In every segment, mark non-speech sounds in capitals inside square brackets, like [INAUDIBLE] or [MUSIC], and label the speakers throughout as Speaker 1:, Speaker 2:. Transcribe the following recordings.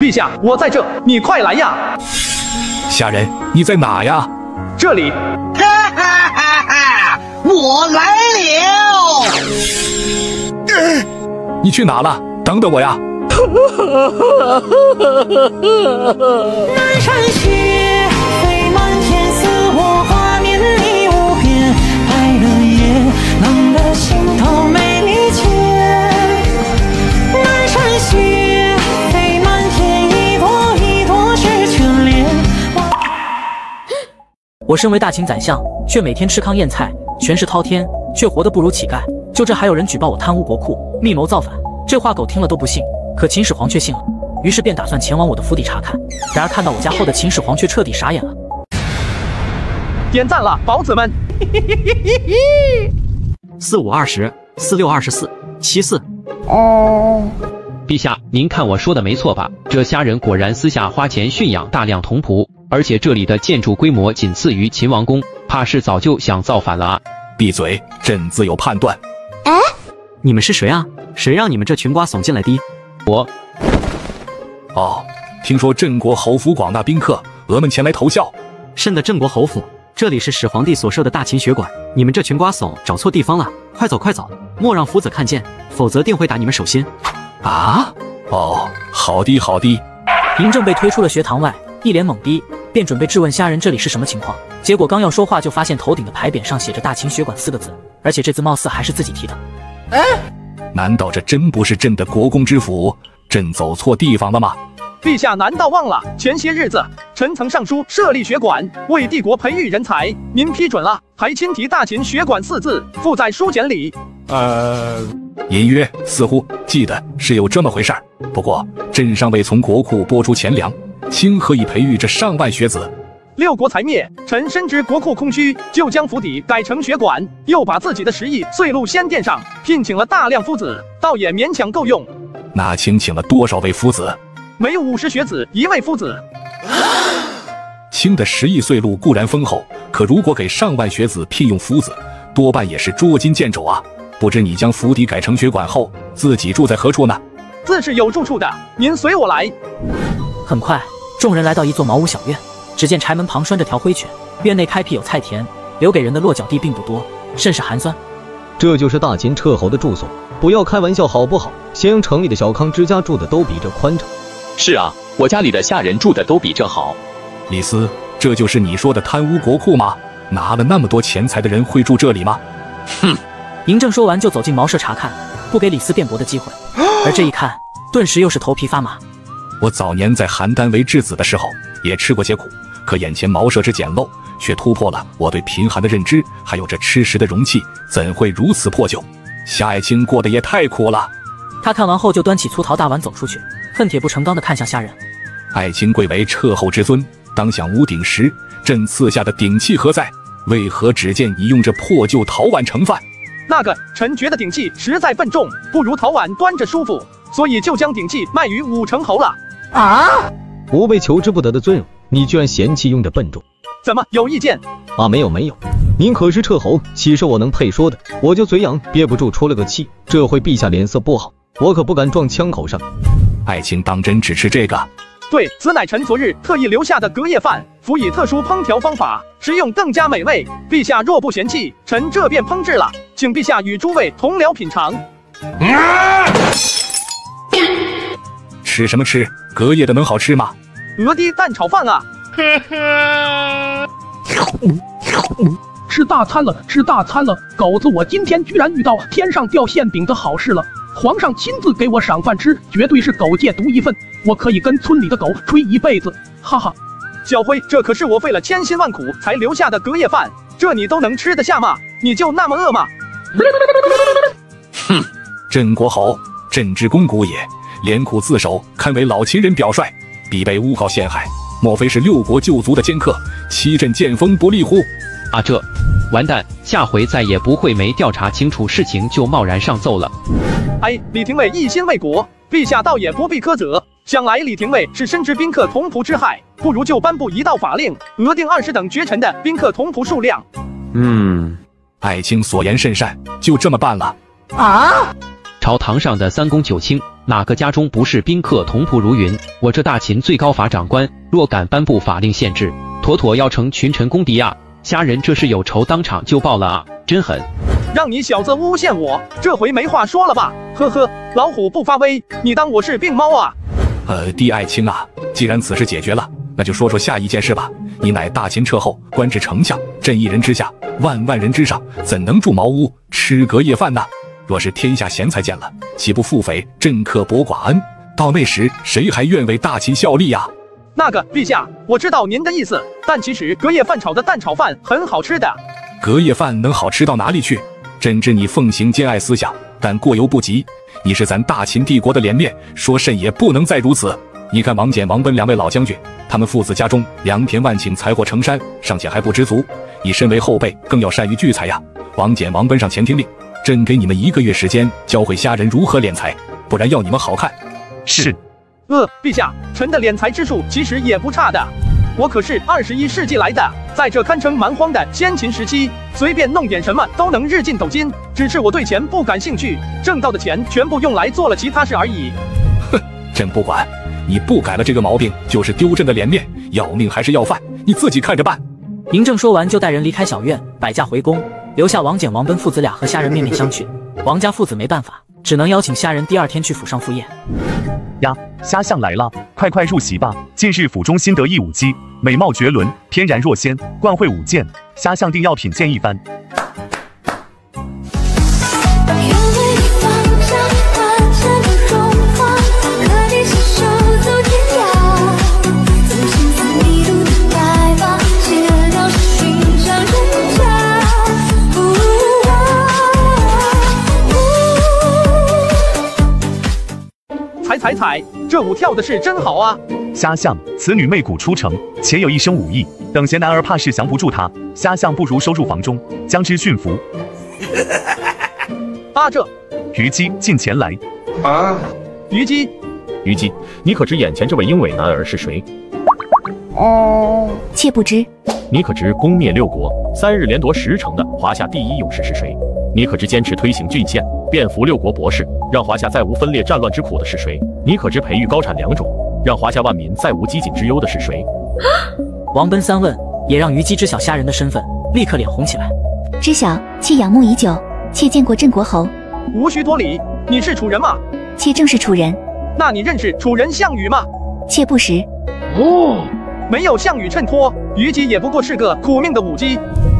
Speaker 1: 陛下，我在这，你快来呀！
Speaker 2: 下人，你在哪呀？
Speaker 1: 这里。
Speaker 3: 哈哈哈哈！我来了。
Speaker 2: 你去哪了？等等我呀！
Speaker 4: 南山雪，我
Speaker 5: 身为大秦宰相，却每天吃糠咽菜，权势滔天，却活得不如乞丐。就这还有人举报我贪污国库，密谋造反。这话狗听了都不信，可秦始皇却信了，于是便打算前往我的府邸查看。然而看到我家后的秦始皇却彻底傻眼了。
Speaker 1: 点赞了，宝子们！[LAUGHS]
Speaker 6: 四五二十，四六二十四，七四。
Speaker 7: 哦，陛下，您看我说的没错吧？这虾仁果然私下花钱驯养大量童仆，而且这里的建筑规模仅次于秦王宫，怕是早就想造反了啊！
Speaker 2: 闭嘴，朕自有判断。
Speaker 8: 哎，
Speaker 6: 你们是谁啊？谁让你们这群瓜怂进来的？
Speaker 7: 我。
Speaker 2: 哦，听说镇国侯府广大宾客，额们前来投效。
Speaker 6: 朕的镇国侯府，这里是始皇帝所设的大秦学馆，你们这群瓜怂找错地方了，快走快走，莫让夫子看见，否则定会打你们手心。
Speaker 2: 啊？哦，好的好的。
Speaker 5: 嬴政被推出了学堂外，一脸懵逼，便准备质问虾仁这里是什么情况。结果刚要说话，就发现头顶的牌匾上写着“大秦学馆”四个字，而且这字貌似还是自己提的。
Speaker 1: 哎。
Speaker 2: 难道这真不是朕的国公之府？朕走错地方了吗？
Speaker 1: 陛下难道忘了前些日子臣曾上书设立学馆，为帝国培育人才？您批准了，还亲题“大秦学馆”四字附在书简里。
Speaker 2: 呃，隐约似乎记得是有这么回事儿。不过朕尚未从国库拨出钱粮，卿何以培育这上万学子？
Speaker 1: 六国才灭，臣深知国库空虚，就将府邸改成学馆，又把自己的十亿岁禄先垫上，聘请了大量夫子，倒也勉强够用。
Speaker 2: 那卿请了多少位夫子？
Speaker 1: 每五十学子一位夫子。
Speaker 2: 卿的十亿岁禄固然丰厚，可如果给上万学子聘用夫子，多半也是捉襟见肘啊。不知你将府邸改成学馆后，自己住在何处呢？
Speaker 1: 自是有住处的，您随我来。
Speaker 5: 很快，众人来到一座茅屋小院。只见柴门旁拴着条灰犬，院内开辟有菜田，留给人的落脚地并不多，甚是寒酸。
Speaker 9: 这就是大秦彻侯的住所，不要开玩笑好不好？咸阳城里的小康之家住的都比这宽敞。
Speaker 10: 是啊，我家里的下人住的都比这好。
Speaker 2: 李斯，这就是你说的贪污国库吗？拿了那么多钱财的人会住这里吗？
Speaker 10: 哼！
Speaker 5: 嬴政说完就走进茅舍查看，不给李斯辩驳的机会。而这一看，顿时又是头皮发麻。
Speaker 2: 我早年在邯郸为质子的时候，也吃过些苦。可眼前茅舍之简陋，却突破了我对贫寒的认知。还有这吃食的容器，怎会如此破旧？夏爱卿过得也太苦了。
Speaker 5: 他看完后，就端起粗陶大碗走出去，恨铁不成钢的看向下人。
Speaker 2: 爱卿贵为彻后之尊，当享屋鼎时。朕赐下的鼎器何在？为何只见你用这破旧陶碗盛饭？
Speaker 1: 那个臣觉得鼎器实在笨重，不如陶碗端着舒服，所以就将鼎器卖于武成侯了。
Speaker 9: 啊！吾辈求之不得的尊荣。你居然嫌弃用着笨重，
Speaker 1: 怎么有意见？
Speaker 9: 啊，没有没有，您可是彻侯，岂是我能配说的？我就嘴痒，憋不住出了个气，这回陛下脸色不好，我可不敢撞枪口上。
Speaker 2: 爱卿当真只吃这个？
Speaker 1: 对，此乃臣昨日特意留下的隔夜饭，辅以特殊烹调方法，食用更加美味。陛下若不嫌弃，臣这便烹制了，请陛下与诸位同僚品尝。
Speaker 2: 吃什么吃？隔夜的能好吃吗？
Speaker 1: 鹅的蛋炒饭啊！
Speaker 11: 吃大餐了，吃大餐了！狗子，我今天居然遇到天上掉馅饼的好事了！皇上亲自给我赏饭吃，绝对是狗界独一份，我可以跟村里的狗吹一辈子！哈哈，
Speaker 1: 小辉，这可是我费了千辛万苦才留下的隔夜饭，这你都能吃得下吗？你就那么饿吗？
Speaker 2: 哼，镇国侯，朕之肱骨也，连苦自首，堪为老秦人表率。必被诬告陷害，莫非是六国旧族的奸客，欺朕剑锋不利乎？
Speaker 7: 啊，这完蛋，下回再也不会没调查清楚事情就贸然上奏了。
Speaker 1: 哎，李廷尉一心为国，陛下倒也不必苛责。想来李廷尉是深知宾客同仆之害，不如就颁布一道法令，额定二十等爵臣的宾客同仆数量。
Speaker 2: 嗯，爱卿所言甚善，就这么办了。
Speaker 7: 啊！朝堂上的三公九卿。哪个家中不是宾客同仆如云？我这大秦最高法长官若敢颁布法令限制，妥妥要成群臣公敌啊！虾仁这是有仇当场就报了啊，真狠！
Speaker 1: 让你小子诬陷我，这回没话说了吧？呵呵，老虎不发威，你当我是病猫啊？
Speaker 2: 呃，帝爱卿啊，既然此事解决了，那就说说下一件事吧。你乃大秦彻后，官至丞相，朕一人之下，万万人之上，怎能住茅屋吃隔夜饭呢？若是天下贤才见了，岂不腹诽朕刻薄寡恩？到那时，谁还愿为大秦效力呀？
Speaker 1: 那个陛下，我知道您的意思，但其实隔夜饭炒的蛋炒饭很好吃的。
Speaker 2: 隔夜饭能好吃到哪里去？朕知你奉行兼爱思想，但过犹不及。你是咱大秦帝国的脸面，说甚也不能再如此。你看王翦、王奔两位老将军，他们父子家中良田万顷，财货成山，尚且还不知足。你身为后辈，更要善于聚财呀。王翦、王奔上前听令，朕给你们一个月时间，教会虾人如何敛财，不然要你们好看。
Speaker 10: 是。
Speaker 1: 呃，陛下，臣的敛财之术其实也不差的。我可是二十一世纪来的，在这堪称蛮荒的先秦时期，随便弄点什么都能日进斗金。只是我对钱不感兴趣，挣到的钱全部用来做了其他事而已。
Speaker 2: 哼，朕不管，你不改了这个毛病，就是丢朕的脸面。要命还是要饭，你自己看着办。
Speaker 5: 嬴政说完就带人离开小院，摆驾回宫，留下王翦、王奔父子俩和虾仁面面相觑。王家父子没办法，只能邀请虾仁第二天去府上赴宴。
Speaker 8: 呀，虾相来了，快快入席吧。近日府中新得一舞姬，美貌绝伦，翩然若仙，惯会舞剑，虾相定要品鉴一番。
Speaker 1: 踩踩踩，这舞跳的是真好啊！
Speaker 8: 虾相，此女媚骨出城，且有一身武艺，等闲男儿怕是降不住她。虾相不如收入房中，将之驯服。
Speaker 1: 啊，这
Speaker 8: 虞姬近前来。
Speaker 1: 啊，虞姬，
Speaker 12: 虞姬，你可知眼前这位英伟男儿是谁？
Speaker 13: 哦，妾不知。
Speaker 12: 你可知攻灭六国，三日连夺十城的华夏第一勇士是谁？你可知坚持推行郡县，遍服六国博士，让华夏再无分裂战乱之苦的是谁？你可知培育高产良种，让华夏万民再无饥馑之忧的是谁？
Speaker 5: 王奔三问，也让虞姬知晓虾人的身份，立刻脸红起来。
Speaker 13: 知晓，妾仰慕已久，妾见过镇国侯。
Speaker 1: 无需多礼，你是楚人吗？
Speaker 13: 妾正是楚人。
Speaker 1: 那你认识楚人项羽吗？
Speaker 13: 妾不识。
Speaker 1: 哦，没有项羽衬托，虞姬也不过是个苦命的舞姬。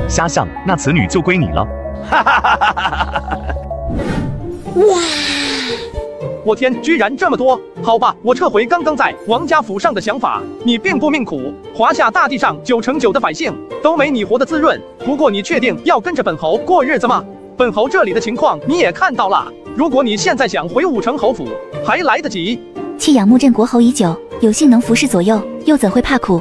Speaker 8: 虾相，那此女就归你了。哈哈哈哈哈哈！
Speaker 1: 哇！我天，居然这么多！好吧，我撤回刚刚在王家府上的想法。你并不命苦，华夏大地上九成九的百姓都没你活得滋润。不过你确定要跟着本侯过日子吗？本侯这里的情况你也看到了。如果你现在想回武城侯府，还来得及。
Speaker 13: 妾仰慕镇国侯已久，有幸能服侍左右，又怎会怕苦？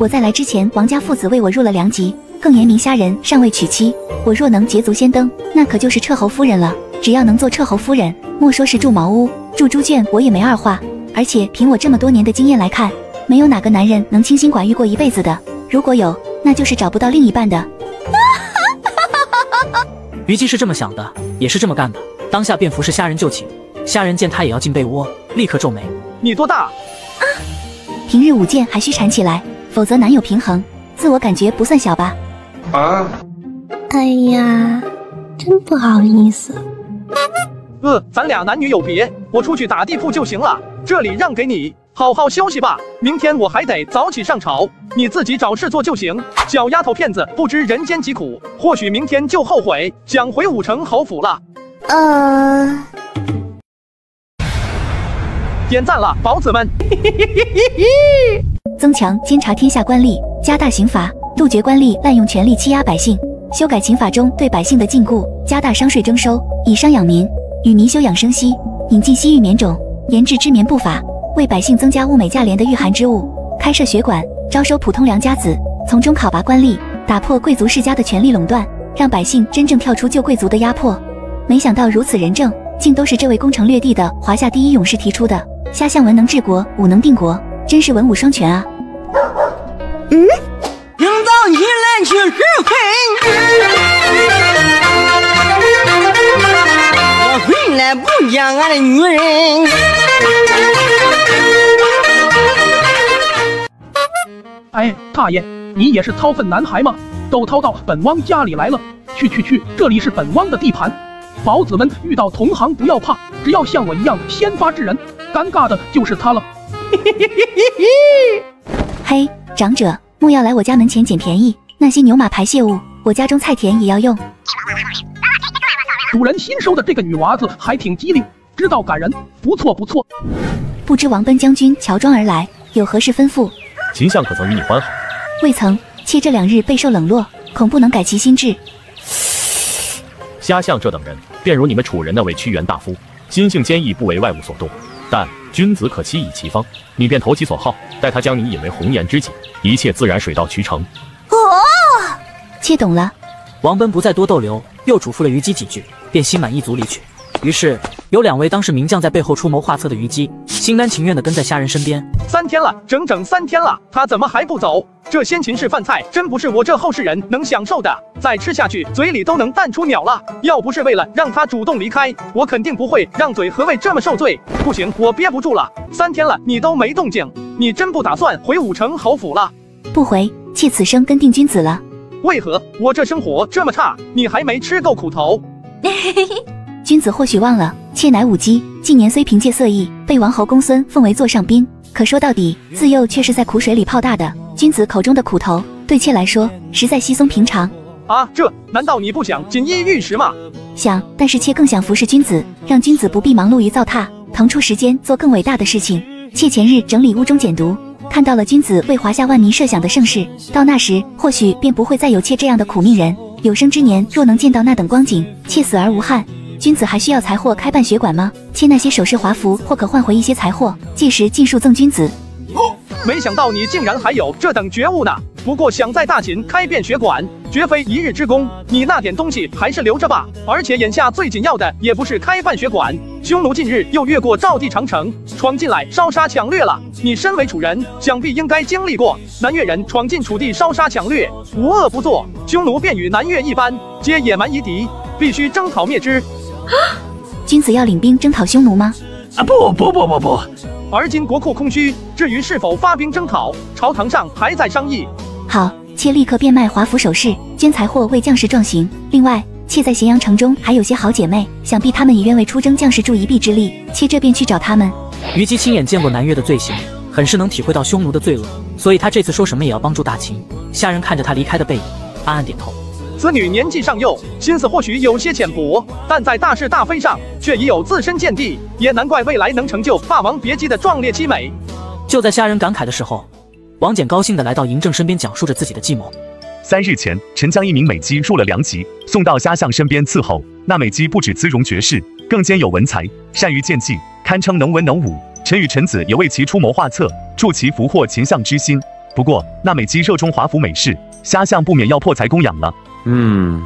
Speaker 13: 我在来之前，王家父子为我入了良籍。更言明，虾人尚未娶妻，我若能捷足先登，那可就是彻侯夫人了。只要能做彻侯夫人，莫说是住茅屋、住猪圈，我也没二话。而且凭我这么多年的经验来看，没有哪个男人能清心寡欲过一辈子的。如果有，那就是找不到另一半的。[LAUGHS]
Speaker 5: 虞姬是这么想的，也是这么干的，当下便服侍虾人就寝。虾人见他也要进被窝，立刻皱眉：“
Speaker 1: 你多大？”啊，
Speaker 13: 平日舞剑还需缠起来，否则难有平衡。自我感觉不算小吧？啊！哎呀，真不好意思。
Speaker 1: 呃，咱俩男女有别，我出去打地铺就行了，这里让给你，好好休息吧。明天我还得早起上朝，你自己找事做就行。小丫头片子不知人间疾苦，或许明天就后悔想回武城侯府了。呃，点赞了，宝子们！[LAUGHS]
Speaker 13: 增强监察天下官吏，加大刑罚，杜绝官吏滥用权力欺压百姓。修改刑法中对百姓的禁锢，加大商税征收，以商养民，与民休养生息。引进西域棉种，研制织棉布法，为百姓增加物美价廉的御寒之物。开设学馆，招收普通良家子，从中考拔官吏，打破贵族世家的权力垄断，让百姓真正跳出旧贵族的压迫。没想到如此仁政，竟都是这位攻城略地的华夏第一勇士提出的。虾相文能治国，武能定国，真是文武双全啊！嗯，
Speaker 4: 营造一来去是非，我回来
Speaker 3: 不养俺的女人。
Speaker 11: 哎，大爷，你也是掏粪男孩吗？都掏到本汪家里来了！去去去，这里是本汪的地盘。宝子们遇到同行不要怕，只要像我一样先发制人，尴尬的就是他了。
Speaker 13: 嘿，长者，莫要来我家门前捡便宜，那些牛马排泄物，我家中菜田也要用。
Speaker 11: 主人新收的这个女娃子还挺机灵，知道感人，不错不错。
Speaker 13: 不知王奔将军乔装而来，有何事吩咐？
Speaker 12: 秦相可曾与你欢好？
Speaker 13: 未曾，妾这两日备受冷落，恐不能改其心志。
Speaker 12: 虾相这等人，便如你们楚人那位屈原大夫，心性坚毅，不为外物所动。但君子可欺以其方，你便投其所好，待他将你引为红颜知己，一切自然水到渠成。
Speaker 13: 哦，妾懂了。
Speaker 5: 王奔不再多逗留，又嘱咐了虞姬几句，便心满意足离去。于是有两位当世名将在背后出谋划策的虞姬，心甘情愿地跟在虾仁身边。
Speaker 1: 三天了，整整三天了，他怎么还不走？这先秦式饭菜真不是我这后世人能享受的，再吃下去嘴里都能淡出鸟了。要不是为了让他主动离开，我肯定不会让嘴和胃这么受罪。不行，我憋不住了，三天了你都没动静，你真不打算回武城侯府了？
Speaker 13: 不回，妾此生跟定君子了。
Speaker 1: 为何我这生活这么差，你还没吃够苦头？[LAUGHS]
Speaker 13: 君子或许忘了，妾乃舞姬，近年虽凭借色艺被王侯公孙奉为座上宾，可说到底，自幼却是在苦水里泡大的。君子口中的苦头，对妾来说实在稀松平常。
Speaker 1: 啊，这难道你不想锦衣玉食吗？
Speaker 13: 想，但是妾更想服侍君子，让君子不必忙碌于糟蹋，腾出时间做更伟大的事情。妾前日整理屋中简读，看到了君子为华夏万民设想的盛世，到那时或许便不会再有妾这样的苦命人。有生之年若能见到那等光景，妾死而无憾。君子还需要财货开办血馆吗？切那些首饰华服或可换回一些财货，届时尽数赠君子。
Speaker 1: 哦没想到你竟然还有这等觉悟呢！不过想在大秦开遍血馆，绝非一日之功。你那点东西还是留着吧。而且眼下最紧要的也不是开办血馆，匈奴近日又越过赵地长城，闯进来烧杀抢掠了。你身为楚人，想必应该经历过南越人闯进楚地烧杀抢掠，无恶不作。匈奴便与南越一般，皆野蛮夷狄，必须征讨灭之。
Speaker 13: 君子要领兵征讨匈奴吗？
Speaker 1: 啊不不不不不！而今国库空虚，至于是否发兵征讨，朝堂上还在商议。
Speaker 13: 好，妾立刻变卖华服首饰，捐财货为将士壮行。另外，妾在咸阳城中还有些好姐妹，想必她们也愿为出征将士助一臂之力。妾这便去找她们。
Speaker 5: 虞姬亲眼见过南越的罪行，很是能体会到匈奴的罪恶，所以她这次说什么也要帮助大秦。下人看着她离开的背影，暗暗点头。
Speaker 1: 此女年纪尚幼，心思或许有些浅薄，但在大是大非上却已有自身见地，也难怪未来能成就霸王别姬的壮烈凄美。
Speaker 5: 就在虾人感慨的时候，王翦高兴地来到嬴政身边，讲述着自己的计谋。
Speaker 8: 三日前，臣将一名美姬入了良籍，送到虾相身边伺候。那美姬不止姿容绝世，更兼有文才，善于剑技，堪称能文能武。臣与臣子也为其出谋划策，助其俘获秦相之心。不过，那美姬热衷华服美事，虾相不免要破财供养了。
Speaker 2: 嗯，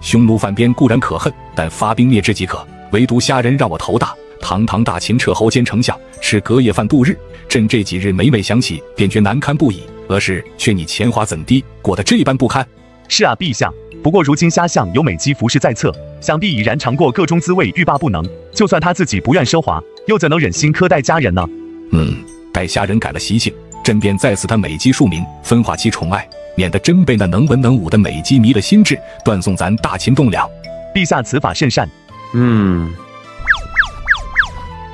Speaker 2: 匈奴犯边固然可恨，但发兵灭之即可。唯独虾人让我头大，堂堂大秦彻侯兼丞相，吃隔夜饭度日，朕这几日每每想起，便觉难堪不已。额是劝你钱花怎低，过得这般不堪。
Speaker 8: 是啊，陛下。不过如今虾相有美姬服侍在侧，想必已然尝过各中滋味，欲罢不能。就算他自己不愿奢华，又怎能忍心苛待家人呢？
Speaker 2: 嗯，待虾人改了习性，朕便再赐他美姬数名，分化其宠爱。免得真被那能文能武的美姬迷了心智，断送咱大秦栋梁。
Speaker 8: 陛下此法甚善。
Speaker 2: 嗯，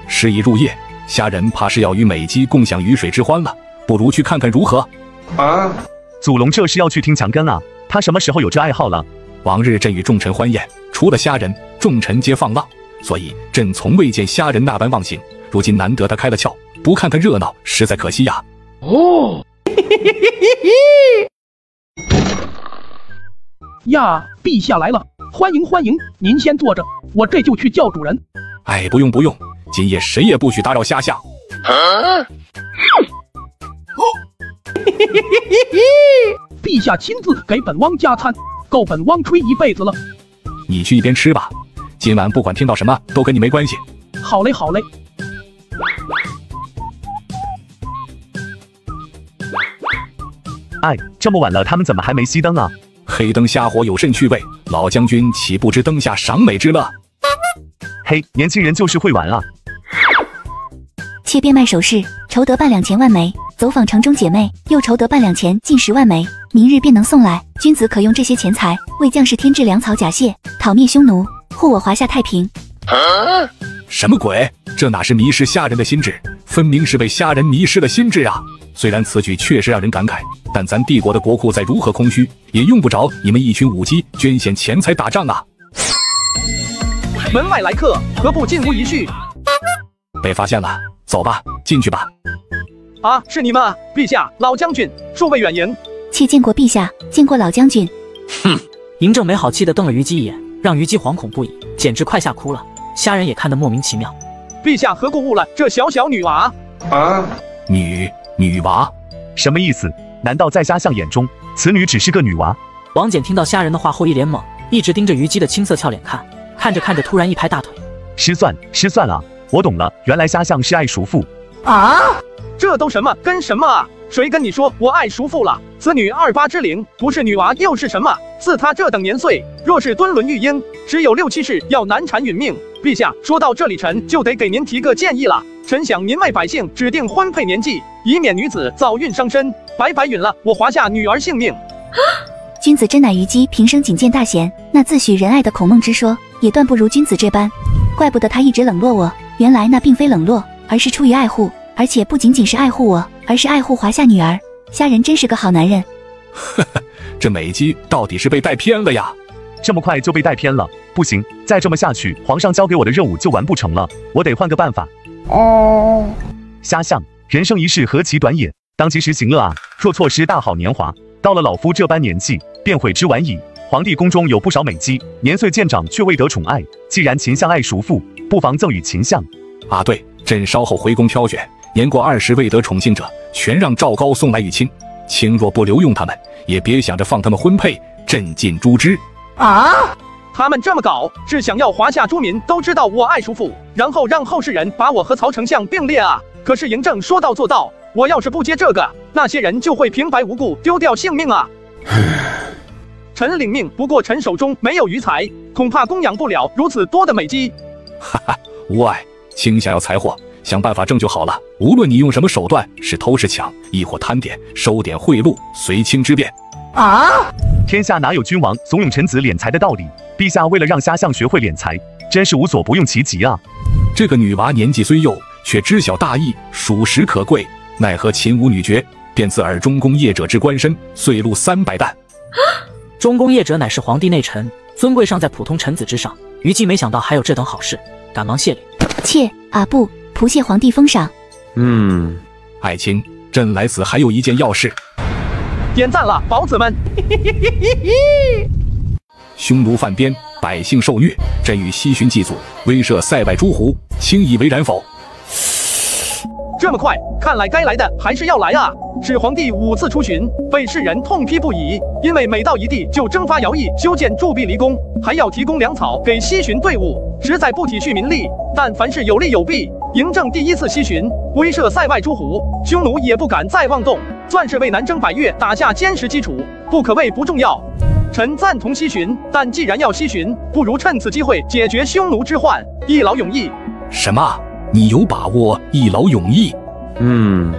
Speaker 2: 时已入夜，虾人怕是要与美姬共享鱼水之欢了，不如去看看如何？
Speaker 8: 啊，祖龙这是要去听墙根啊？他什么时候有这爱好了？
Speaker 2: 往日朕与众臣欢宴，除了虾人，众臣皆放浪，所以朕从未见虾人那般忘形。如今难得他开了窍，不看看热闹，实在可惜呀。哦。
Speaker 11: 呀，陛下来了，欢迎欢迎！您先坐着，我这就去叫主人。
Speaker 2: 哎，不用不用，今夜谁也不许打扰虾相。[LAUGHS]
Speaker 11: 陛下亲自给本汪加餐，够本汪吹一辈子了。
Speaker 2: 你去一边吃吧，今晚不管听到什么都跟你没关系。
Speaker 11: 好嘞好嘞。
Speaker 8: 哎，这么晚了，他们怎么还没熄灯啊？
Speaker 2: 黑灯瞎火有甚趣味？老将军岂不知灯下赏美之乐？
Speaker 8: 嘿，年轻人就是会玩啊！
Speaker 13: 妾变卖首饰，筹得半两钱万枚；走访城中姐妹，又筹得半两钱近十万枚。明日便能送来，君子可用这些钱财为将士添置粮草甲械，讨灭匈奴，护我华夏太平。
Speaker 2: 什么鬼？这哪是迷失虾人的心智，分明是被虾人迷失了心智啊！虽然此举确实让人感慨，但咱帝国的国库再如何空虚，也用不着你们一群舞姬捐献钱财打仗啊！
Speaker 1: 门外来客，何不进屋一叙？
Speaker 2: 被发现了，走吧，进去吧。
Speaker 1: 啊，是你们啊，陛下，老将军，数位远迎。
Speaker 13: 且见过陛下，见过老将军。
Speaker 5: 哼！嬴政没好气地瞪了虞姬一眼，让虞姬惶恐不已，简直快吓哭了。虾人也看得莫名其妙。
Speaker 1: 陛下何故误了这小小女娃？
Speaker 8: 啊，
Speaker 2: 女女娃，
Speaker 8: 什么意思？难道在虾相眼中，此女只是个女娃？
Speaker 5: 王翦听到虾人的话后一脸懵，一直盯着虞姬的青涩俏脸看，看着看着突然一拍大腿，
Speaker 8: 失算失算了，我懂了，原来虾相是爱熟妇。
Speaker 1: 啊！这都什么跟什么啊？谁跟你说我爱叔父了？此女二八之龄，不是女娃又是什么？似她这等年岁，若是敦伦育婴，只有六七世要难产殒命。陛下说到这里，臣就得给您提个建议了。臣想您为百姓指定婚配年纪，以免女子早孕伤身，白白殒了我华夏女儿性命。
Speaker 13: 啊 [GASPS] 君子真乃虞姬平生仅见大贤，那自诩仁爱的孔孟之说，也断不如君子这般。怪不得他一直冷落我，原来那并非冷落，而是出于爱护。而且不仅仅是爱护我，而是爱护华夏女儿。虾仁真是个好男人。
Speaker 2: 呵呵，这美姬到底是被带偏了呀？
Speaker 8: 这么快就被带偏了？不行，再这么下去，皇上交给我的任务就完不成了。我得换个办法。哦，虾相，人生一世，何其短也！当及时行乐啊！若错失大好年华，到了老夫这般年纪，便悔之晚矣。皇帝宫中有不少美姬，年岁渐长却未得宠爱。既然秦相爱叔父，不妨赠与秦相。
Speaker 2: 啊，对，朕稍后回宫挑选。年过二十未得宠幸者，全让赵高送来与亲。卿若不留用他们，也别想着放他们婚配，朕尽诛之。
Speaker 1: 啊！他们这么搞，是想要华夏诸民都知道我爱叔父，然后让后世人把我和曹丞相并列啊！可是嬴政说到做到，我要是不接这个，那些人就会平白无故丢掉性命啊！[LAUGHS] 臣领命，不过臣手中没有余财，恐怕供养不了如此多的美姬。
Speaker 2: 哈哈，无碍，卿想要财货。想办法挣就好了。无论你用什么手段，是偷是抢，亦或贪点、收点贿赂，随卿之便。
Speaker 8: 啊！天下哪有君王怂恿臣子敛财的道理？陛下为了让虾象学会敛财，真是无所不用其极啊！
Speaker 2: 这个女娃年纪虽幼，却知晓大义，属实可贵。奈何秦舞女爵便赐尔中宫业者之官身，岁禄三百担。[GASPS]
Speaker 5: 中宫业者乃是皇帝内臣，尊贵尚在普通臣子之上。虞姬没想到还有这等好事，赶忙谢礼。
Speaker 13: 妾啊不。仆谢皇帝封赏。
Speaker 2: 嗯，爱卿，朕来此还有一件要事。
Speaker 1: 点赞了，宝子们！[LAUGHS]
Speaker 2: 匈奴犯边，百姓受虐，朕与西巡祭祖，威慑塞外诸胡，卿以为然否？
Speaker 1: 这么快，看来该来的还是要来啊！始皇帝五次出巡，被世人痛批不已，因为每到一地就征发徭役，修建铸币离宫，还要提供粮草给西巡队伍，实在不体恤民力。但凡事有利有弊。嬴政第一次西巡，威慑塞外诸胡，匈奴也不敢再妄动，算是为南征百越打下坚实基础，不可谓不重要。臣赞同西巡，但既然要西巡，不如趁此机会解决匈奴之患，一劳永逸。
Speaker 2: 什么？你有把握一劳永逸？
Speaker 12: 嗯，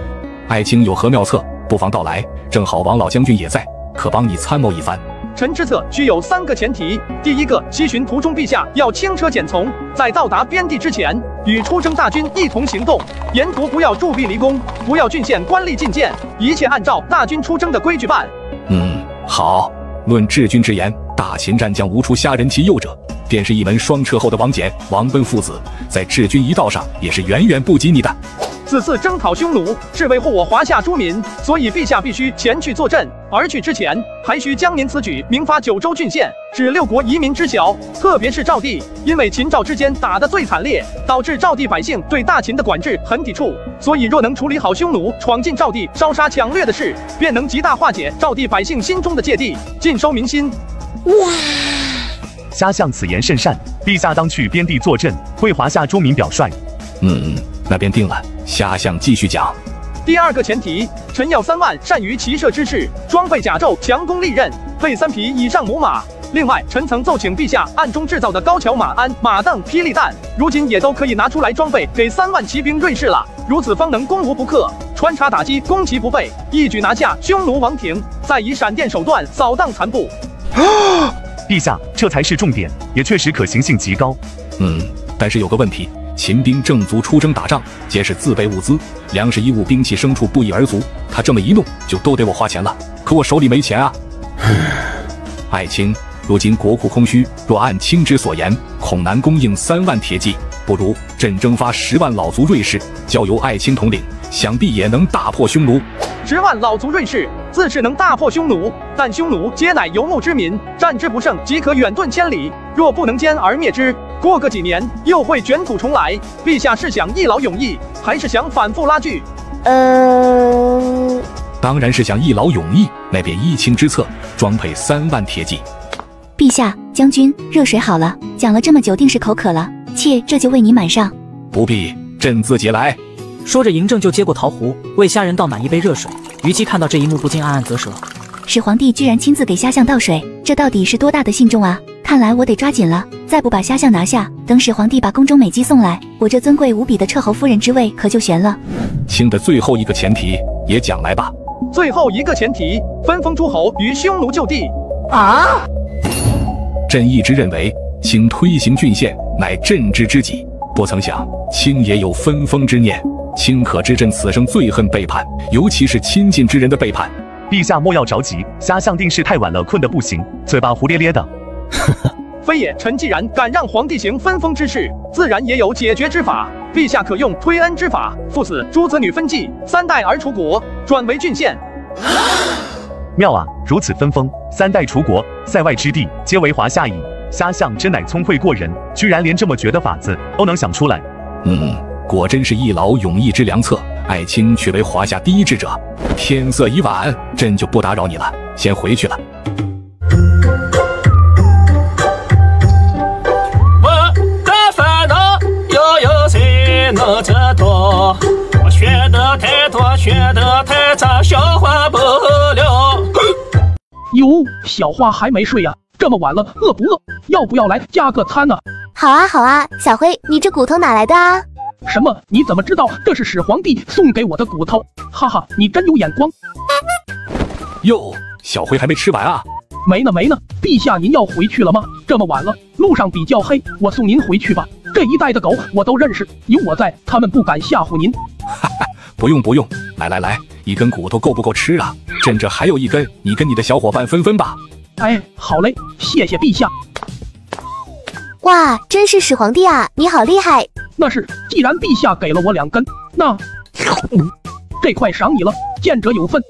Speaker 2: 爱卿有何妙策？不妨道来，正好王老将军也在，可帮你参谋一番。
Speaker 1: 臣之策需有三个前提：第一个，西巡途中，陛下要轻车简从，在到达边地之前，与出征大军一同行动，沿途不要驻壁离宫，不要郡县官吏觐见，一切按照大军出征的规矩办。
Speaker 2: 嗯，好。论治军之言，大秦战将无出虾人其右者，便是一门双撤后的王翦、王贲父子，在治军一道上也是远远不及你的。
Speaker 1: 此次征讨匈奴是为护我华夏诸民，所以陛下必须前去坐镇。而去之前，还需将您此举明发九州郡县，使六国移民知晓。特别是赵地，因为秦赵之间打得最惨烈，导致赵地百姓对大秦的管制很抵触。所以若能处理好匈奴闯进赵地烧杀抢掠的事，便能极大化解赵地百姓心中的芥蒂，尽收民心。哇！
Speaker 8: 虾相此言甚善，陛下当去边地坐镇，为华夏诸民表率。
Speaker 2: 嗯，那便定了。虾相继续讲。
Speaker 1: 第二个前提，臣要三万善于骑射之士，装备甲胄，强弓利刃，备三匹以上母马，另外，臣曾奏请陛下暗中制造的高桥马鞍、马镫、霹雳弹，如今也都可以拿出来装备给三万骑兵瑞士了，如此方能攻无不克，穿插打击，攻其不备，一举拿下匈奴王庭，再以闪电手段扫荡残部。[GASPS] [GASPS]
Speaker 8: 陛下，这才是重点，也确实可行性极高。
Speaker 2: 嗯，但是有个问题，秦兵正卒出征打仗，皆是自备物资，粮食、衣物、兵器、牲畜不一而足。他这么一弄，就都得我花钱了，可我手里没钱啊。爱卿，如今国库空虚，若按卿之所言，恐难供应三万铁骑，不如朕征发十万老卒锐士，交由爱卿统领，想必也能大破匈奴。
Speaker 1: 十万老卒锐士自是能大破匈奴，但匈奴皆乃游牧之民，战之不胜即可远遁千里。若不能歼而灭之，过个几年又会卷土重来。陛下是想一劳永逸，还是想反复拉锯？
Speaker 13: 呃，
Speaker 2: 当然是想一劳永逸，那便一清之策，装配三万铁骑。
Speaker 13: 陛下，将军，热水好了。讲了这么久，定是口渴了，妾这就为你满上。
Speaker 2: 不必，朕自己来。
Speaker 5: 说着，嬴政就接过陶壶，为虾仁倒满一杯热水。虞姬看到这一幕，不禁暗暗啧舌。
Speaker 13: 始皇帝居然亲自给虾象倒水，这到底是多大的信众啊！看来我得抓紧了，再不把虾象拿下，等始皇帝把宫中美姬送来，我这尊贵无比的彻侯夫人之位可就悬了。
Speaker 2: 卿的最后一个前提也讲来吧。
Speaker 1: 最后一个前提，分封诸侯于匈奴就地。
Speaker 3: 啊！
Speaker 2: 朕一直认为卿推行郡县乃朕之知己，不曾想卿也有分封之念。卿可知朕此生最恨背叛，尤其是亲近之人的背叛。
Speaker 8: 陛下莫要着急，虾相定是太晚了，困得不行，嘴巴胡咧咧的。[LAUGHS]
Speaker 1: 非也，臣既然敢让皇帝行分封之事，自然也有解决之法。陛下可用推恩之法，父死诸子女分祭，三代而除国，转为郡县。[GASPS]
Speaker 8: 妙啊！如此分封，三代除国，塞外之地皆为华夏矣。虾相真乃聪慧过人，居然连这么绝的法子都能想出来。
Speaker 2: 嗯，果真是一劳永逸之良策。爱卿却为华夏第一智者。天色已晚，朕就不打扰你了，先回去了。
Speaker 14: 我的烦恼又有谁能知道？我学的太多，学的太杂，消化不了。
Speaker 11: 哟，小花还没睡呀、这么晚了，饿不饿？要不要来加个餐呢、
Speaker 15: 好啊好啊，小辉，你这骨头哪来的啊？
Speaker 11: 什么？你怎么知道这是始皇帝送给我的骨头？哈哈，你真有眼光。
Speaker 2: 哟，小辉还没吃完啊？
Speaker 11: 没呢没呢，陛下您要回去了吗？这么晚了，路上比较黑，我送您回去吧。这一带的狗我都认识，有我在，他们不敢吓唬您。
Speaker 2: 哈哈不用不用，来来来，一根骨头够不够吃啊？朕这还有一根，你跟你的小伙伴分分吧。
Speaker 11: 哎，好嘞，谢谢陛下。
Speaker 15: 哇，真是始皇帝啊，你好厉害！
Speaker 11: 那是，既然陛下给了我两根，那、这块赏你了，见者有份。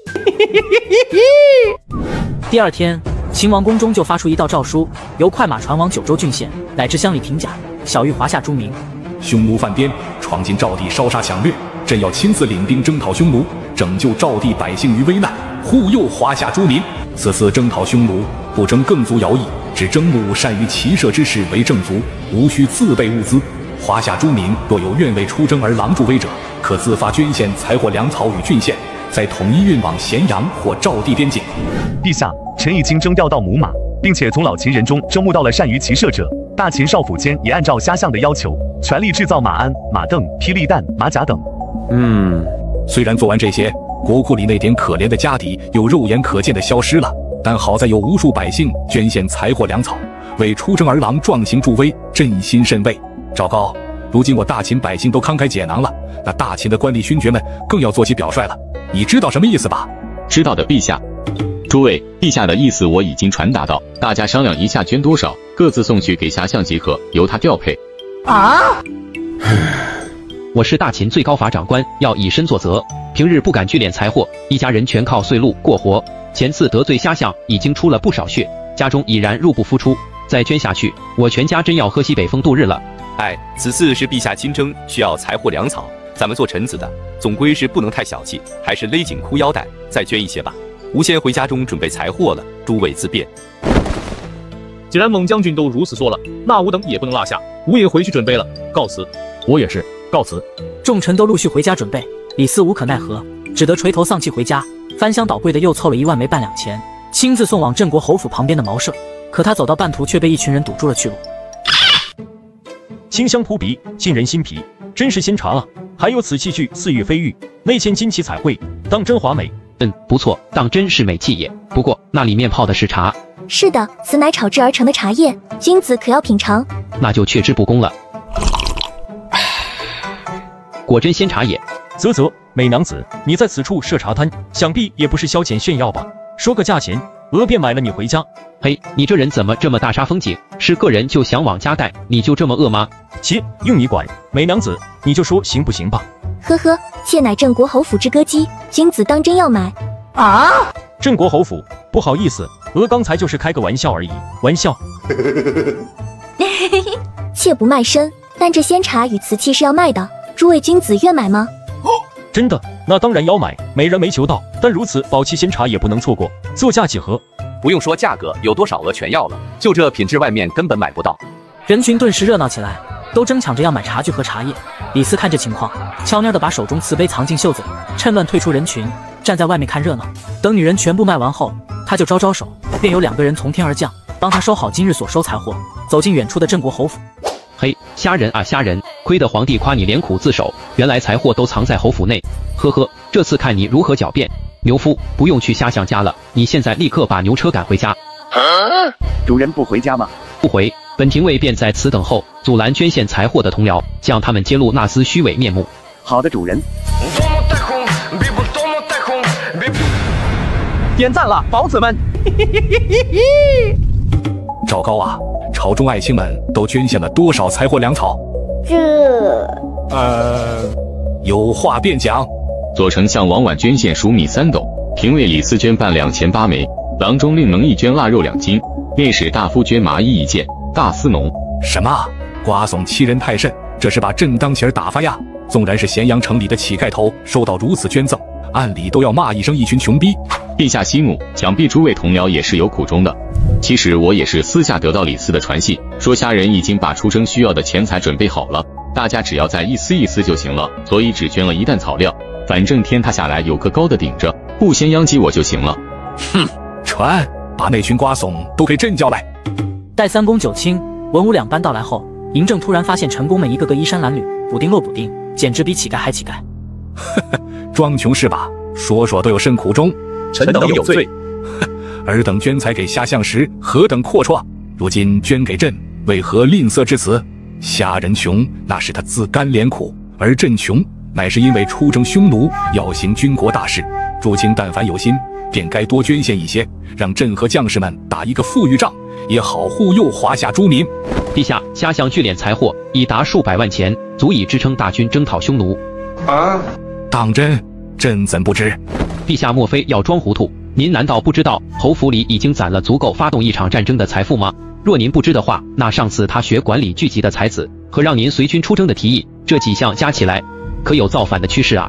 Speaker 11: [LAUGHS]
Speaker 5: 第二天，秦王宫中就发出一道诏书，由快马传往九州郡县，乃至乡里亭甲，晓谕华夏诸民。
Speaker 2: 匈奴犯边，闯进赵地，烧杀抢掠。朕要亲自领兵征讨匈奴，拯救赵地百姓于危难，护佑华夏诸民。此次征讨匈奴，不征更足徭役，只征募善于骑射之士为正卒，无需自备物资。华夏诸民若有愿为出征而狼助威者，可自发捐献财货粮草与郡县，再统一运往咸阳或赵地边境。
Speaker 8: 陛下，臣已经征调到母马，并且从老秦人中征募到了善于骑射者。大秦少府间也按照虾相的要求，全力制造马鞍、马镫、霹雳弹、马甲等。
Speaker 2: 嗯，虽然做完这些，国库里那点可怜的家底又肉眼可见的消失了，但好在有无数百姓捐献财货粮草，为出征儿郎壮行助威，朕心甚慰。赵高，如今我大秦百姓都慷慨解囊了，那大秦的官吏勋爵们更要做起表率了。你知道什么意思吧？
Speaker 10: 知道的，陛下。诸位，陛下的意思我已经传达到，大家商量一下捐多少，各自送去给侠相即可，由他调配。
Speaker 3: 啊！[SIGHS]
Speaker 7: 我是大秦最高法长官，要以身作则。平日不敢聚敛财货，一家人全靠碎禄过活。前次得罪虾相，已经出了不少血，家中已然入不敷出。再捐下去，我全家真要喝西北风度日了。
Speaker 16: 哎，此次是陛下亲征，需要财货粮草，咱们做臣子的总归是不能太小气，还是勒紧裤腰带，再捐一些吧。吾先回家中准备财货了，诸位自便。
Speaker 12: 既然猛将军都如此说了，那吾等也不能落下，吾也回去准备了，告辞。我也是，告辞。
Speaker 5: 众臣都陆续回家准备，李斯无可奈何，只得垂头丧气回家。翻箱倒柜的又凑了一万枚半两钱，亲自送往镇国侯府旁边的茅舍。可他走到半途却被一群人堵住了去路。
Speaker 17: 清香扑鼻，沁人心脾，真是仙茶啊！还有此器具似玉非玉，内嵌金漆彩绘，当真华美。
Speaker 7: 嗯，不错，当真是美器也。不过那里面泡的是茶，
Speaker 18: 是的，此乃炒制而成的茶叶，君子可要品尝。
Speaker 7: 那就却之不恭了。[SIGHS] 果真仙茶也。
Speaker 17: 啧啧，美娘子，你在此处设茶摊，想必也不是消遣炫耀吧？说个价钱，鹅便买了你回家。
Speaker 7: 嘿，你这人怎么这么大煞风景？是个人就想往家带，你就这么饿吗？
Speaker 17: 切，用你管！美娘子，你就说行不行吧？
Speaker 18: 呵呵，妾乃镇国侯府之歌姬，君子当真要买
Speaker 17: 啊？镇国侯府，不好意思，鹅刚才就是开个玩笑而已，玩笑。[LAUGHS]
Speaker 18: 妾不卖身，但这仙茶与瓷器是要卖的，诸位君子愿买吗？
Speaker 17: 真的？那当然要买，美人没求到，但如此宝气仙茶也不能错过。作价几何？
Speaker 19: 不用说价格，有多少额全要了。就这品质，外面根本买不到。
Speaker 5: 人群顿时热闹起来，都争抢着要买茶具和茶叶。李斯看这情况，悄蔫的把手中瓷杯藏进袖子里，趁乱退出人群，站在外面看热闹。等女人全部卖完后，他就招招手，便有两个人从天而降，帮他收好今日所收财货，走进远处的镇国侯府。
Speaker 7: 嘿，虾仁啊虾仁，亏得皇帝夸你连苦自首，原来财货都藏在侯府内。呵呵，这次看你如何狡辩。牛夫，不用去虾相家了，你现在立刻把牛车赶回家。
Speaker 20: 主人不回家吗？
Speaker 7: 不回，本廷尉便在此等候，阻拦捐献财货的同僚，向他们揭露那厮虚伪面目。
Speaker 20: 好的，主人。
Speaker 1: 点赞了，宝子们！[LAUGHS]
Speaker 2: 赵高啊！朝中爱卿们都捐献了多少财货粮草？
Speaker 18: 这……
Speaker 2: 呃，有话便讲。
Speaker 21: 左丞相王绾捐献黍米三斗，廷尉李斯捐半两钱八枚，郎中令能一捐腊肉两斤，内史大夫捐麻衣一件，大司农……
Speaker 2: 什么？瓜怂欺人太甚，这是把朕当钱打发呀！纵然是咸阳城里的乞丐头，收到如此捐赠，按理都要骂一声一群穷逼。
Speaker 21: 陛下息怒，想必诸位同僚也是有苦衷的。其实我也是私下得到李斯的传信，说虾仁已经把出征需要的钱财准备好了，大家只要再一丝一丝就行了，所以只捐了一担草料。反正天塌下来有个高的顶着，不先殃及我就行了。
Speaker 2: 哼，传，把那群瓜怂都给朕叫来。
Speaker 5: 待三公九卿、文武两班到来后，嬴政突然发现臣工们一个个衣衫褴褛，补丁落补丁，简直比乞丐还乞丐。
Speaker 2: 呵呵，装穷是吧？说说都有甚苦衷？
Speaker 19: 臣等有罪。[LAUGHS]
Speaker 2: 尔等捐财给下相时何等阔绰，如今捐给朕，为何吝啬至此？下人穷，那是他自甘怜苦；而朕穷，乃是因为出征匈奴，要行军国大事。诸卿但凡有心，便该多捐献一些，让朕和将士们打一个富裕仗，也好护佑华夏诸民。
Speaker 7: 陛下，下相聚敛财货已达数百万钱，足以支撑大军征讨匈奴。
Speaker 2: 啊！当真？朕怎不知？
Speaker 7: 陛下莫非要装糊涂？您难道不知道侯府里已经攒了足够发动一场战争的财富吗？若您不知的话，那上次他学管理聚集的才子和让您随军出征的提议，这几项加起来，可有造反的趋势啊！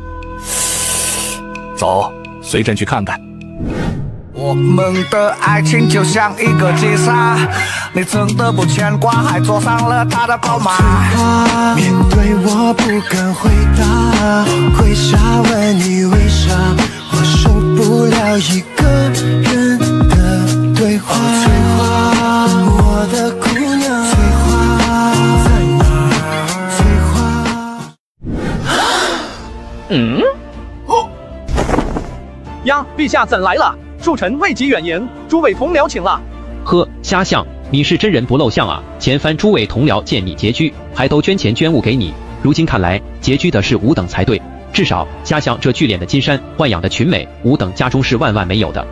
Speaker 2: 走，随朕去看看。
Speaker 22: 我们的爱情就像一个急刹，你真的不牵挂，还坐上了他的宝马。
Speaker 23: 面对我不敢回答，跪下问你为啥，我受不了一个人的对话。翠花，我的姑娘。翠花在哪？
Speaker 1: 翠花。嗯？呀，陛下怎来了？恕臣未及远迎，诸位同僚请了。
Speaker 7: 呵，虾相，你是真人不露相啊！前番诸位同僚见你拮据，还都捐钱捐物给你，如今看来拮据的是吾等才对。至少虾相这聚敛的金山，豢养的群美，吾等家中是万万没有的。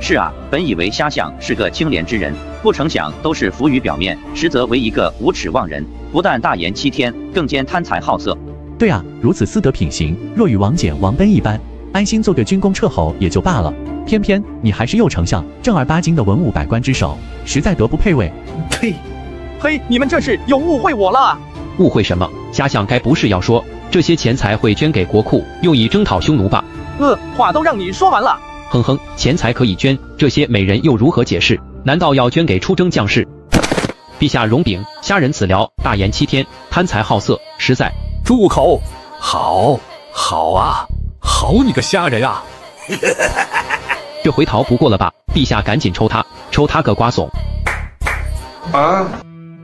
Speaker 24: 是啊，本以为虾相是个清廉之人，不成想都是浮于表面，实则为一个无耻妄人，不但大言欺天，更兼贪财好色。
Speaker 25: 对啊，如此私德品行，若与王翦、王贲一般，安心做个军功彻侯也就罢了。偏偏你还是右丞相，正儿八经的文武百官之首，实在德不配位。
Speaker 1: 呸！嘿，你们这是又误会我了。
Speaker 7: 误会什么？瞎相该不是要说这些钱财会捐给国库，用以征讨匈奴吧？
Speaker 1: 呃，话都让你说完了。
Speaker 7: 哼哼，钱财可以捐，这些美人又如何解释？难道要捐给出征将士？陛下容禀，虾仁此僚大言欺天，贪财好色，实在。
Speaker 2: 住口！好，好啊，好你个虾仁啊！[LAUGHS]
Speaker 7: 这回逃不过了吧？陛下赶紧抽他，抽他个瓜怂！
Speaker 2: 啊！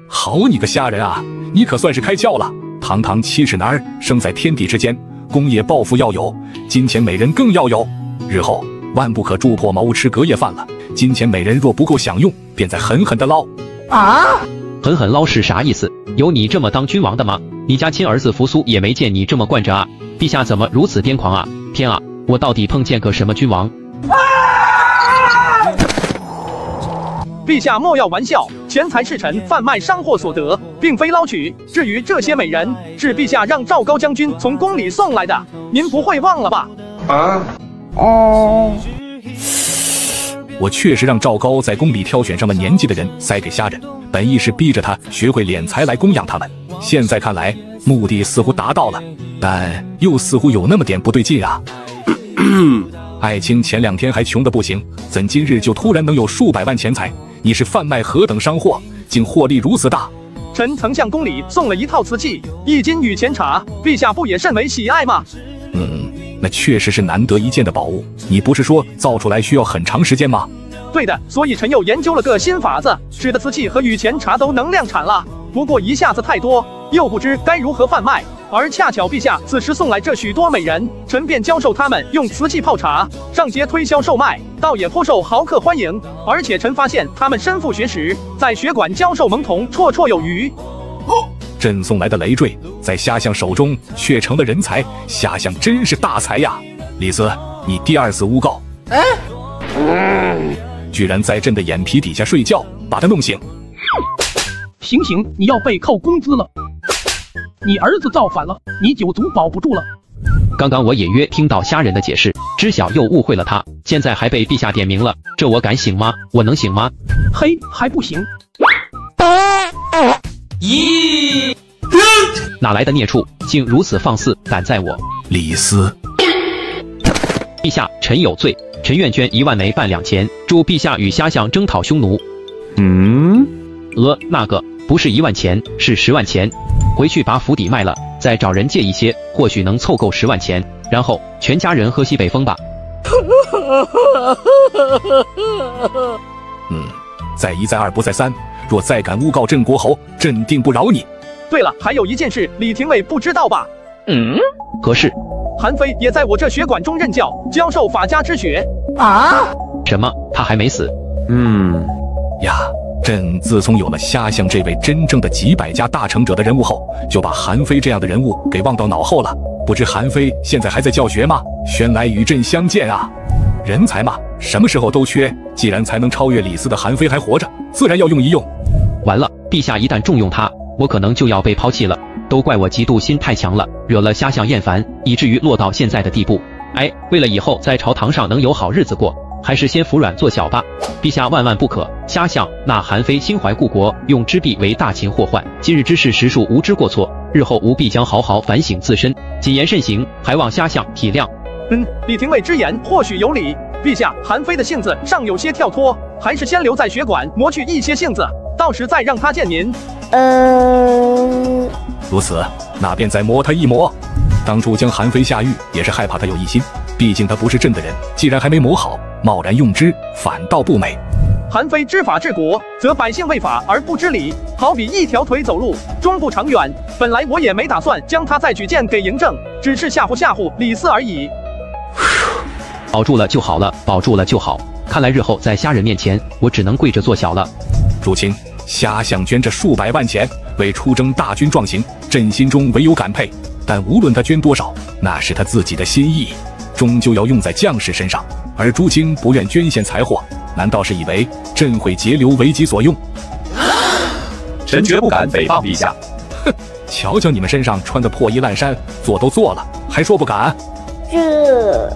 Speaker 2: 好你个虾人啊！你可算是开窍了。堂堂七尺男儿，生在天地之间，功业抱负要有，金钱美人更要有。日后万不可住破茅屋吃隔夜饭了。金钱美人若不够享用，便再狠狠的捞。
Speaker 7: 啊！狠狠捞是啥意思？有你这么当君王的吗？你家亲儿子扶苏也没见你这么惯着啊！陛下怎么如此癫狂啊？天啊！我到底碰见个什么君王？
Speaker 1: 陛下莫要玩笑，钱财是臣贩卖商货所得，并非捞取。至于这些美人，是陛下让赵高将军从宫里送来的，您不会忘了吧？啊？
Speaker 2: 哦。我确实让赵高在宫里挑选上了年纪的人塞给虾人，本意是逼着他学会敛财来供养他们。现在看来，目的似乎达到了，但又似乎有那么点不对劲啊。[COUGHS] 爱卿前两天还穷得不行，怎今日就突然能有数百万钱财？你是贩卖何等商货，竟获利如此大？
Speaker 1: 臣曾向宫里送了一套瓷器，一斤与钱茶，陛下不也甚为喜爱吗？
Speaker 2: 嗯。那确实是难得一见的宝物，你不是说造出来需要很长时间吗？
Speaker 1: 对的，所以臣又研究了个新法子，使得瓷器和雨前茶都能量产了。不过一下子太多，又不知该如何贩卖。而恰巧陛下此时送来这许多美人，臣便教授他们用瓷器泡茶，上街推销售卖，倒也颇受豪客欢迎。而且臣发现他们身负学识，在学馆教授蒙童绰绰有余。
Speaker 2: 朕送来的累赘，在虾相手中却成了人才。虾相真是大才呀！李斯，你第二次诬告，哎，居然在朕的眼皮底下睡觉，把他弄醒！
Speaker 11: 醒醒，你要被扣工资了！你儿子造反了，你九族保不住了。
Speaker 7: 刚刚我隐约听到虾人的解释，知晓又误会了他，现在还被陛下点名了，这我敢醒吗？我能醒吗？
Speaker 11: 嘿，还不行！
Speaker 7: 咦，哪来的孽畜，竟如此放肆，敢在我
Speaker 2: 李斯？
Speaker 7: 陛下，臣有罪，臣愿捐一万枚半两钱，助陛下与虾相征讨匈奴。嗯，呃，那个不是一万钱，是十万钱。回去把府邸卖了，再找人借一些，或许能凑够十万钱，然后全家人喝西北风吧。
Speaker 2: 嗯，再一再二不再三。若再敢诬告镇国侯，朕定不饶你。
Speaker 1: 对了，还有一件事，李廷伟不知道吧？
Speaker 7: 嗯，何事？
Speaker 1: 韩非也在我这学馆中任教，教授法家之学。
Speaker 7: 啊？什么？他还没死？
Speaker 2: 嗯，呀，朕自从有了虾相这位真正的几百家大成者的人物后，就把韩非这样的人物给忘到脑后了。不知韩非现在还在教学吗？玄来与朕相见啊！人才嘛，什么时候都缺。既然才能超越李斯的韩非还活着，自然要用一用。
Speaker 7: 完了，陛下一旦重用他，我可能就要被抛弃了。都怪我嫉妒心太强了，惹了虾相厌烦，以至于落到现在的地步。哎，为了以后在朝堂上能有好日子过，还是先服软做小吧。陛下万万不可！虾相那韩非心怀故国，用之弊为大秦祸患。今日之事实属无知过错，日后吾必将好好反省自身，谨言慎行，还望虾相体谅。
Speaker 1: 嗯，李廷尉之言或许有理。陛下，韩非的性子尚有些跳脱，还是先留在学馆磨去一些性子。到时再让他见您。
Speaker 2: 呃，如此，那便再磨他一磨。当初将韩非下狱，也是害怕他有异心，毕竟他不是朕的人。既然还没磨好，贸然用之，反倒不美。
Speaker 1: 韩非知法治国，则百姓为法而不知理，好比一条腿走路，终不长远。本来我也没打算将他再举荐给嬴政，只是吓唬吓唬李斯而已。
Speaker 7: 保住了就好了，保住了就好。看来日后在虾人面前，我只能跪着做小了。
Speaker 2: 主卿，虾想捐这数百万钱为出征大军壮行，朕心中唯有感佩。但无论他捐多少，那是他自己的心意，终究要用在将士身上。而朱清不愿捐献财货，难道是以为朕会截留为己所用？[GASPS]
Speaker 16: 臣绝不敢诽谤陛下。
Speaker 2: 哼，瞧瞧你们身上穿的破衣烂衫，做都做了，还说不敢？
Speaker 5: 这。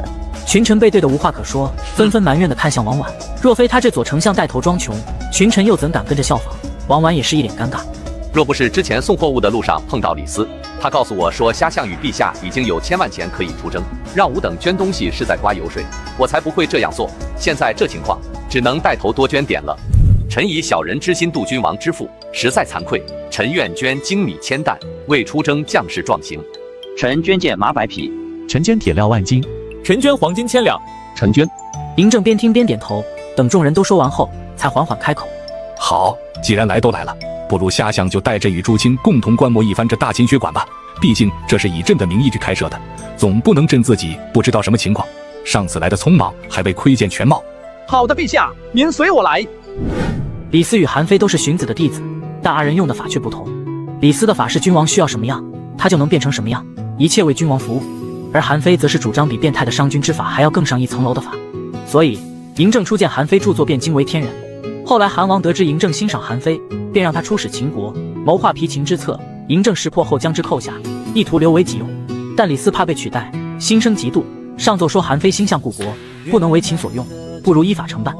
Speaker 5: 群臣背对的无话可说，纷纷埋怨的看向王婉。若非他这左丞相带头装穷，群臣又怎敢跟着效仿？王婉也是一脸尴尬。
Speaker 16: 若不是之前送货物的路上碰到李斯，他告诉我说虾相与陛下已经有千万钱可以出征，让吾等捐东西是在刮油水，我才不会这样做。现在这情况，只能带头多捐点了。臣以小人之心度君王之腹，实在惭愧。臣愿捐精米千担，为出征将士壮行。
Speaker 24: 臣捐件马百匹，
Speaker 26: 陈娟铁料万斤。
Speaker 12: 陈娟黄金千两，
Speaker 17: 陈娟。
Speaker 5: 嬴政边听边点头，等众人都说完后，才缓缓开口：“
Speaker 2: 好，既然来都来了，不如虾相就带朕与朱清共同观摩一番这大秦血馆吧。毕竟这是以朕的名义去开设的，总不能朕自己不知道什么情况。上次来的匆忙，还未窥见全貌。
Speaker 1: 好的，陛下，您随我来。
Speaker 5: 李斯与韩非都是荀子的弟子，但二人用的法却不同。李斯的法是君王需要什么样，他就能变成什么样，一切为君王服务；而韩非则是主张比变态的商君之法还要更上一层楼的法。所以嬴政初见韩非著作，便惊为天人。后来韩王得知嬴政欣赏韩非，便让他出使秦国，谋划皮秦之策。嬴政识破后，将之扣下，意图留为己用。但李斯怕被取代，心生嫉妒，上奏说韩非心向故国，不能为秦所用，不如依法承办。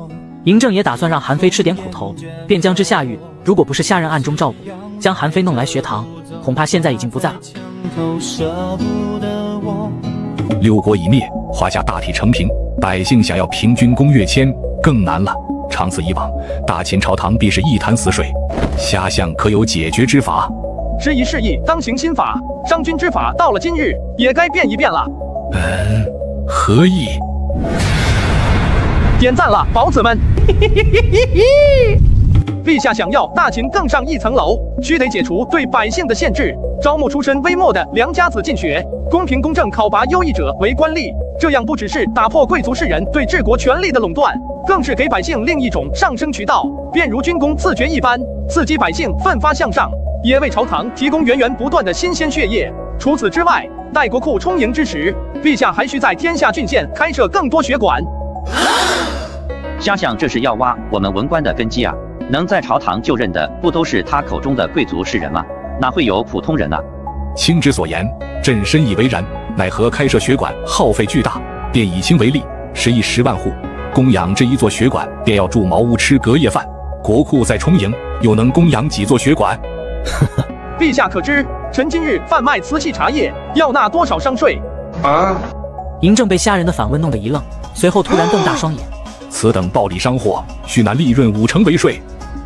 Speaker 5: 嬴政也打算让韩非吃点苦头，便将之下狱。如果不是下人暗中照顾，将韩非弄来学堂，恐怕现在已经不在了。
Speaker 2: 六国已灭，华夏大体成平，百姓想要平均攻越迁更难了。长此以往，大秦朝堂必是一潭死水。虾相可有解决之法？
Speaker 1: 时移世易，当行新法。商君之法到了今日，也该变一变了。
Speaker 2: 嗯，何意？
Speaker 1: 点赞了，宝子们！[LAUGHS] 陛下想要大秦更上一层楼，须得解除对百姓的限制，招募出身微末的良家子进学，公平公正考拔优异者为官吏。这样不只是打破贵族士人对治国权力的垄断，更是给百姓另一种上升渠道，便如军功赐爵一般，刺激百姓奋发向上。也为朝堂提供源源不断的新鲜血液。除此之外，待国库充盈之时，陛下还需在天下郡县开设更多学馆。
Speaker 24: 瞎想，这是要挖我们文官的根基啊！能在朝堂就任的，不都是他口中的贵族士人吗？哪会有普通人呢？
Speaker 2: 卿之所言，朕深以为然。奈何开设学馆耗费巨大，便以卿为例，十亿十万户供养这一座学馆，便要住茅屋吃隔夜饭。国库再充盈，又能供养几座学馆？[LAUGHS]
Speaker 1: 陛下可知，臣今日贩卖瓷器茶叶要纳多少商税？
Speaker 5: 啊！嬴政被虾人的反问弄得一愣，随后突然瞪大双眼：
Speaker 2: 此等暴利商货，须拿利润五成为税。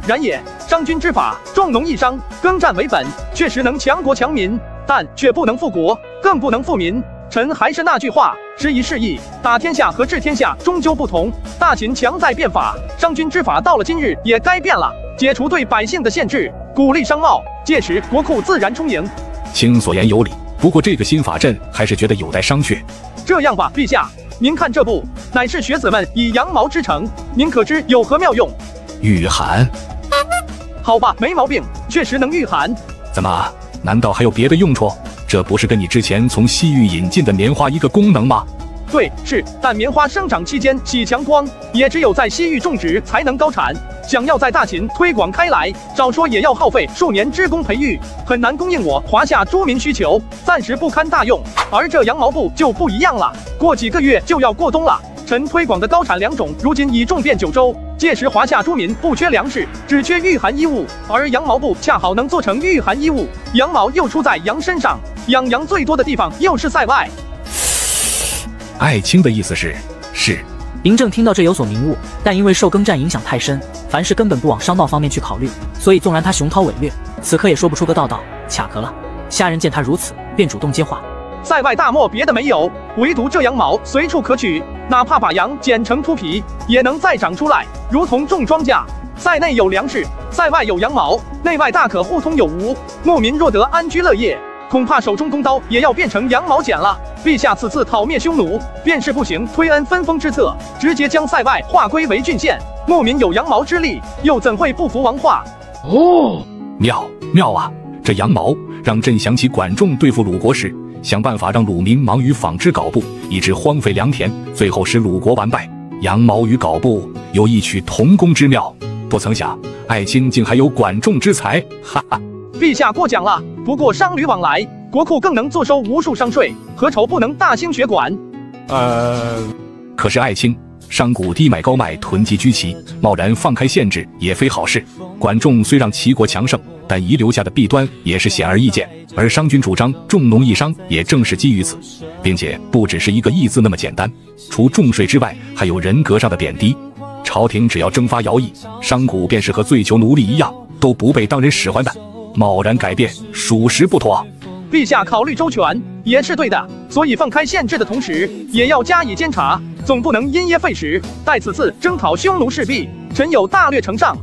Speaker 1: 然也，商君之法，重农抑商，耕战为本，确实能强国强民，但却不能富国，更不能富民。臣还是那句话，时移世易，打天下和治天下终究不同。大秦强在变法，商君之法到了今日也该变了，解除对百姓的限制。鼓励商贸，届时国库自然充盈。
Speaker 2: 卿所言有理，不过这个新法朕还是觉得有待商榷。
Speaker 1: 这样吧，陛下，您看这部乃是学子们以羊毛织成，您可知有何妙用？
Speaker 2: 御寒。
Speaker 1: 好吧，没毛病，确实能御寒。
Speaker 2: 怎么？难道还有别的用处？这不是跟你之前从西域引进的棉花一个功能吗？
Speaker 1: 对，是，但棉花生长期间起强光，也只有在西域种植才能高产。想要在大秦推广开来，少说也要耗费数年之功培育，很难供应我华夏诸民需求，暂时不堪大用。而这羊毛布就不一样了，过几个月就要过冬了。臣推广的高产良种，如今已种遍九州，届时华夏诸民不缺粮食，只缺御寒衣物，而羊毛布恰好能做成御寒衣物。羊毛又出在羊身上，养羊最多的地方又是塞外。
Speaker 2: 爱卿的意思是，是。
Speaker 5: 嬴政听到这有所明悟，但因为受耕战影响太深，凡事根本不往商贸方面去考虑，所以纵然他雄韬伟略，此刻也说不出个道道。卡壳了。虾人见他如此，便主动接话：
Speaker 1: 塞外大漠别的没有，唯独这羊毛随处可取，哪怕把羊剪成秃皮，也能再长出来，如同种庄稼。塞内有粮食，塞外有羊毛，内外大可互通有无。牧民若得安居乐业。恐怕手中弓刀也要变成羊毛剪了。陛下此次讨灭匈奴，便是不行推恩分封之策，直接将塞外划归为郡县。牧民有羊毛之力，又怎会不服王化？
Speaker 2: 哦，妙妙啊！这羊毛让朕想起管仲对付鲁国时，想办法让鲁民忙于纺织镐布，以致荒废良田，最后使鲁国完败。羊毛与镐布有异曲同工之妙，不曾想爱卿竟还有管仲之才，哈哈。
Speaker 1: 陛下过奖了，不过商旅往来，国库更能坐收无数商税，何愁不能大兴学馆？
Speaker 2: 呃，可是爱卿，商贾低买高卖，囤积居奇，贸然放开限制也非好事。管仲虽让齐国强盛，但遗留下的弊端也是显而易见。而商君主张重农抑商，也正是基于此，并且不只是一个“抑”字那么简单。除重税之外，还有人格上的贬低。朝廷只要征发徭役，商贾便是和醉囚奴隶一样，都不被当人使唤的。贸然改变，属实不妥。
Speaker 1: 陛下考虑周全，也是对的。所以放开限制的同时，也要加以监察，总不能因噎废食。待此次征讨匈奴势必，臣有大略呈上。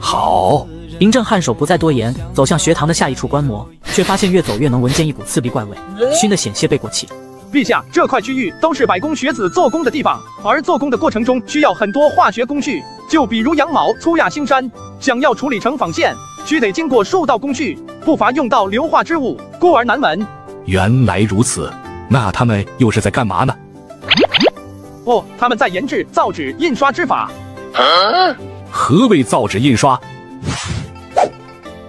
Speaker 2: 好，
Speaker 5: 嬴政颔首不再多言，走向学堂的下一处观摩，却发现越走越能闻见一股刺鼻怪味，熏得险些背过气。
Speaker 1: 陛下，这块区域都是百工学子做工的地方，而做工的过程中需要很多化学工序，就比如羊毛、粗亚星山，想要处理成纺线，需得经过数道工序，不乏用到硫化之物，故而难闻。
Speaker 2: 原来如此，那他们又是在干嘛呢？
Speaker 1: 哦，他们在研制造纸印刷之法。
Speaker 2: 何谓造纸印刷？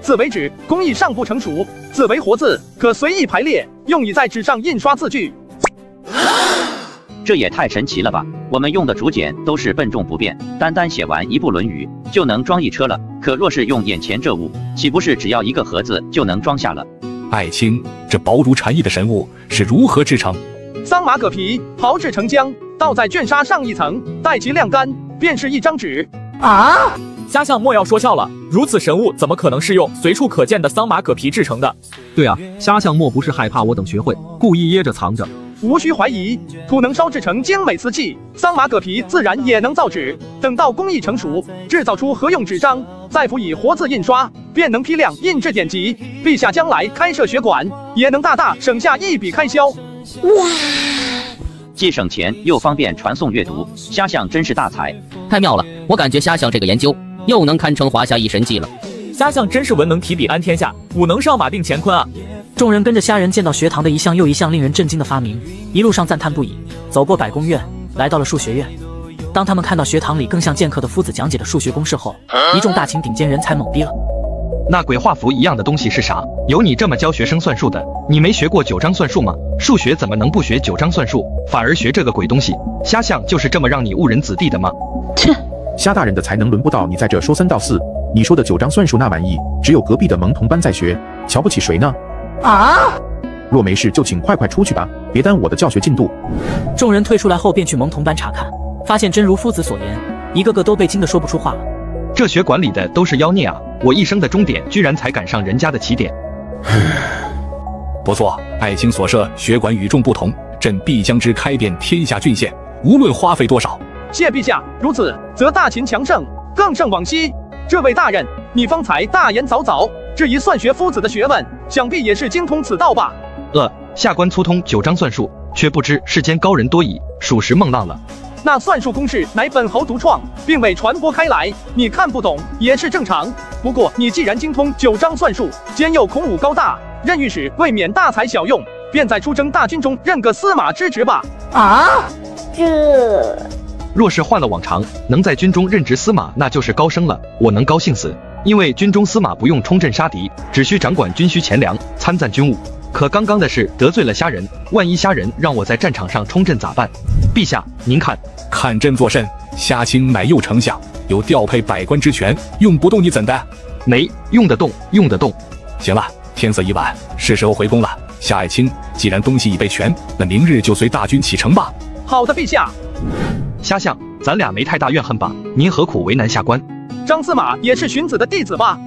Speaker 1: 字为纸，工艺尚不成熟；字为活字，可随意排列，用以在纸上印刷字句。
Speaker 24: 这也太神奇了吧！我们用的竹简都是笨重不便，单单写完一部《论语》就能装一车了。可若是用眼前这物，岂不是只要一个盒子就能装下了？
Speaker 2: 爱卿，这薄如蝉翼的神物是如何制成？
Speaker 1: 桑麻葛皮炮制成浆，倒在绢纱上一层，待其晾干，便是一张纸。
Speaker 27: 啊！虾相莫要说笑了，如此神物怎么可能是用随处可见的桑麻葛皮制成的？
Speaker 17: 对啊，虾相莫不是害怕我等学会，故意掖着藏着。
Speaker 1: 无需怀疑，土能烧制成精美瓷器，桑麻葛皮自然也能造纸。等到工艺成熟，制造出合用纸张，再辅以活字印刷，便能批量印制典籍。陛下将来开设学馆，也能大大省下一笔开销。哇！
Speaker 24: 既省钱又方便传送阅读，瞎想真是大才，
Speaker 28: 太妙了！我感觉瞎想这个研究又能堪称华夏一神技了。
Speaker 27: 虾相真是文能提笔安天下，武能上马定乾坤啊！
Speaker 5: 众人跟着虾人见到学堂的一项又一项令人震惊的发明，一路上赞叹不已。走过百工院，来到了数学院。当他们看到学堂里更像剑客的夫子讲解的数学公式后，一众大秦顶尖人才懵逼了。
Speaker 29: 那鬼画符一样的东西是啥？有你这么教学生算术的，你没学过九章算术吗？数学怎么能不学九章算术，反而学这个鬼东西？虾相就是这么让你误人子弟的吗？
Speaker 30: 切！虾大人的才能轮不到你在这说三道四。你说的九章算术那玩意，只有隔壁的萌童班在学，瞧不起谁呢？啊！若没事就请快快出去吧，别耽误我的教学进度。
Speaker 5: 众人退出来后便去萌童班查看，发现真如夫子所言，一个个都被惊得说不出话了。
Speaker 29: 这学馆里的都是妖孽啊！我一生的终点居然才赶上人家的起点。
Speaker 2: 不错，爱卿所设学馆与众不同，朕必将之开遍天下郡县，无论花费多少。
Speaker 1: 谢陛下，如此则大秦强盛，更胜往昔。这位大人，你方才大言凿凿，质疑算学夫子的学问，想必也是精通此道吧？
Speaker 29: 呃，下官粗通九章算术，却不知世间高人多矣，属实梦浪了。
Speaker 1: 那算术公式乃本侯独创，并未传播开来，你看不懂也是正常。不过你既然精通九章算术，兼又孔武高大，任御史未免大材小用，便在出征大军中任个司马之职吧。
Speaker 18: 啊，这
Speaker 29: 若是换了往常，能在军中任职司马，那就是高升了，我能高兴死。因为军中司马不用冲阵杀敌，只需掌管军需钱粮，参赞军务。可刚刚的事得罪了虾仁，万一虾仁让我在战场上冲阵咋办？陛下，您看，
Speaker 2: 看朕作甚？虾青乃右丞相，有调配百官之权，用不动你怎的？
Speaker 29: 没用得动，用得动。
Speaker 2: 行了，天色已晚，是时候回宫了。夏爱卿，既然东西已备全，那明日就随大军启程吧。
Speaker 1: 好的，陛下。
Speaker 29: 虾相，咱俩没太大怨恨吧？您何苦为难下官？
Speaker 1: 张司马也是荀子的弟子吧？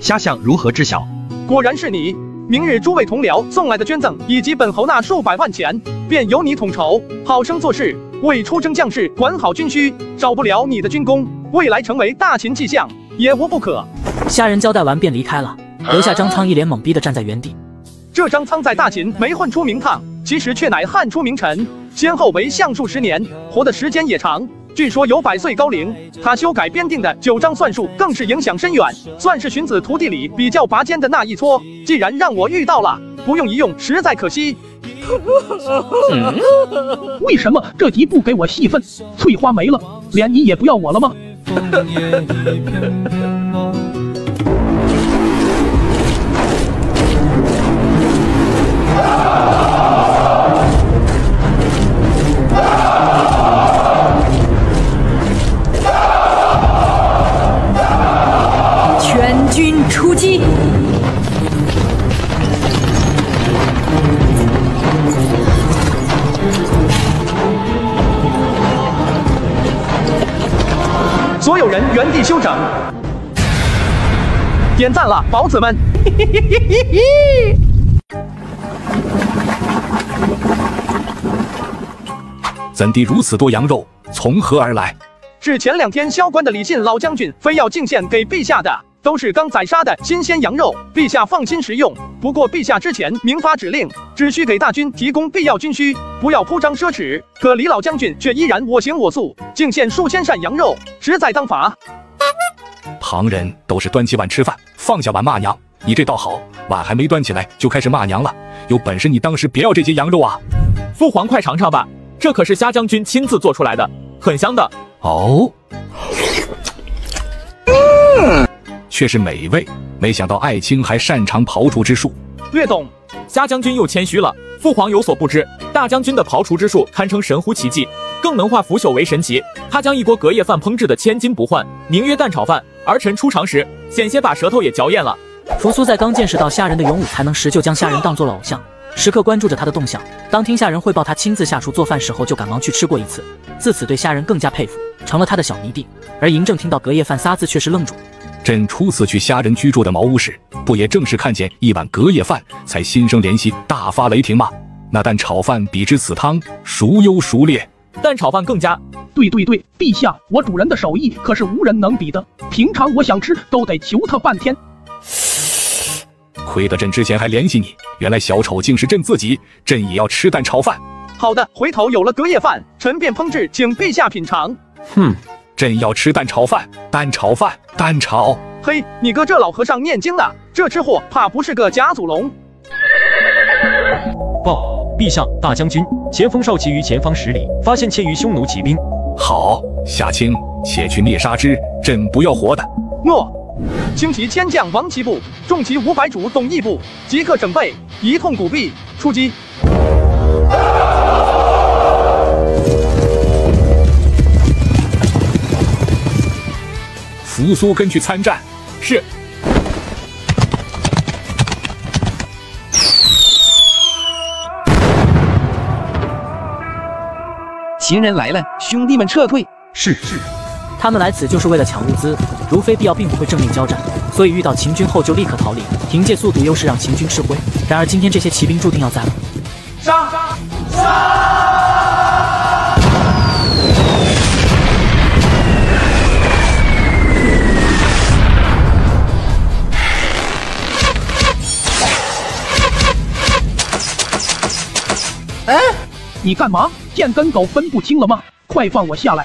Speaker 29: 虾相如何知晓？
Speaker 1: 果然是你。明日诸位同僚送来的捐赠，以及本侯那数百万钱，便由你统筹，好生做事，为出征将士管好军需。少不了你的军功，未来成为大秦迹象也无不可。
Speaker 5: 虾仁交代完便离开了，留下张苍一脸懵逼的站在原地。
Speaker 1: 这张苍在大秦没混出名堂，其实却乃汉出名臣，先后为相数十年，活的时间也长。据说有百岁高龄，他修改编定的九章算术更是影响深远，算是荀子徒弟里比较拔尖的那一撮。既然让我遇到了，不用一用实在可惜。
Speaker 11: 为什么这集不给我戏份？翠花没了，连你也不要我了吗？
Speaker 1: 点赞了，宝子们！[LAUGHS]
Speaker 2: 怎地如此多羊肉？从何而来？
Speaker 1: 是前两天萧关的李信老将军非要进献给陛下的，都是刚宰杀的新鲜羊肉，陛下放心食用。不过陛下之前明发指令，只需给大军提供必要军需，不要铺张奢侈。可李老将军却依然我行我素，进献数千扇羊肉，实在当法。
Speaker 2: 旁人都是端起碗吃饭，放下碗骂娘。你这倒好，碗还没端起来就开始骂娘了。有本事你当时别要这些羊肉啊！
Speaker 27: 父皇快尝尝吧，这可是虾将军亲自做出来的，很香的。
Speaker 2: 哦，嗯却是美味。没想到爱卿还擅长刨除之术。
Speaker 1: 略懂。
Speaker 27: 虾将军又谦虚了。父皇有所不知，大将军的刨除之术堪称神乎其技，更能化腐朽为神奇。他将一锅隔夜饭烹制的千金不换，名曰蛋炒饭。儿臣出尝时，险些把舌头也嚼咽了。
Speaker 5: 扶苏在刚见识到虾人的勇武才能时，就将虾人当做了偶像，时刻关注着他的动向。当听虾人汇报他亲自下厨做饭时候，就赶忙去吃过一次，自此对虾人更加佩服，成了他的小迷弟。而嬴政听到隔夜饭仨字，却是愣住。
Speaker 2: 朕初次去虾人居住的茅屋时，不也正是看见一碗隔夜饭，才心生怜惜，大发雷霆吗？那蛋炒饭比之此汤，孰优孰劣？
Speaker 27: 蛋炒饭更加。
Speaker 11: 对对对，陛下，我主人的手艺可是无人能比的，平常我想吃都得求他半天。
Speaker 2: 亏得朕之前还联系你，原来小丑竟是朕自己，朕也要吃蛋炒饭。
Speaker 1: 好的，回头有了隔夜饭，臣便烹制，请陛下品尝。
Speaker 2: 哼。朕要吃蛋炒饭，蛋炒饭，蛋炒。
Speaker 1: 嘿，你哥这老和尚念经呢，这吃货怕不是个假祖龙。
Speaker 17: 报，陛下，大将军，前锋少骑于前方十里，发现窃于匈奴骑兵。
Speaker 2: 好，夏青，且去灭杀之，朕不要活的。
Speaker 1: 诺。轻骑千将王齐部，重骑五百主董义部，即刻整备，一通鼓臂，出击。
Speaker 2: 扶苏跟去参战，
Speaker 27: 是。
Speaker 31: 秦人来了，兄弟们撤退。
Speaker 17: 是是。
Speaker 5: 他们来此就是为了抢物资，如非必要，并不会正面交战。所以遇到秦军后就立刻逃离，凭借速度优势让秦军吃灰。然而今天这些骑兵注定要在了。
Speaker 1: 杀杀！
Speaker 11: 哎，你干嘛？剑跟狗分不清了吗？快放我下来！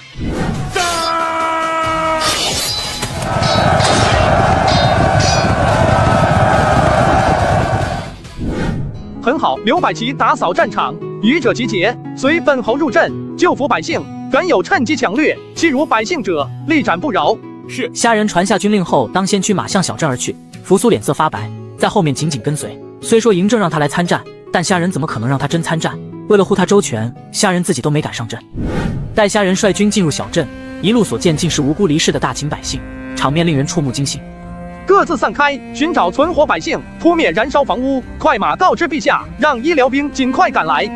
Speaker 1: 很好，刘百奇打扫战场，愚者集结，随本侯入阵，救扶百姓。敢有趁机抢掠、欺辱百姓者，立斩不饶。
Speaker 27: 是。
Speaker 5: 虾人传下军令后，当先驱马向小镇而去。扶苏脸色发白，在后面紧紧跟随。虽说嬴政让他来参战，但虾人怎么可能让他真参战？为了护他周全，虾人自己都没敢上阵。待虾人率军进入小镇，一路所见尽是无辜离世的大秦百姓，场面令人触目惊心。
Speaker 1: 各自散开，寻找存活百姓，扑灭燃烧房屋。快马告知陛下，让医疗兵尽快赶来。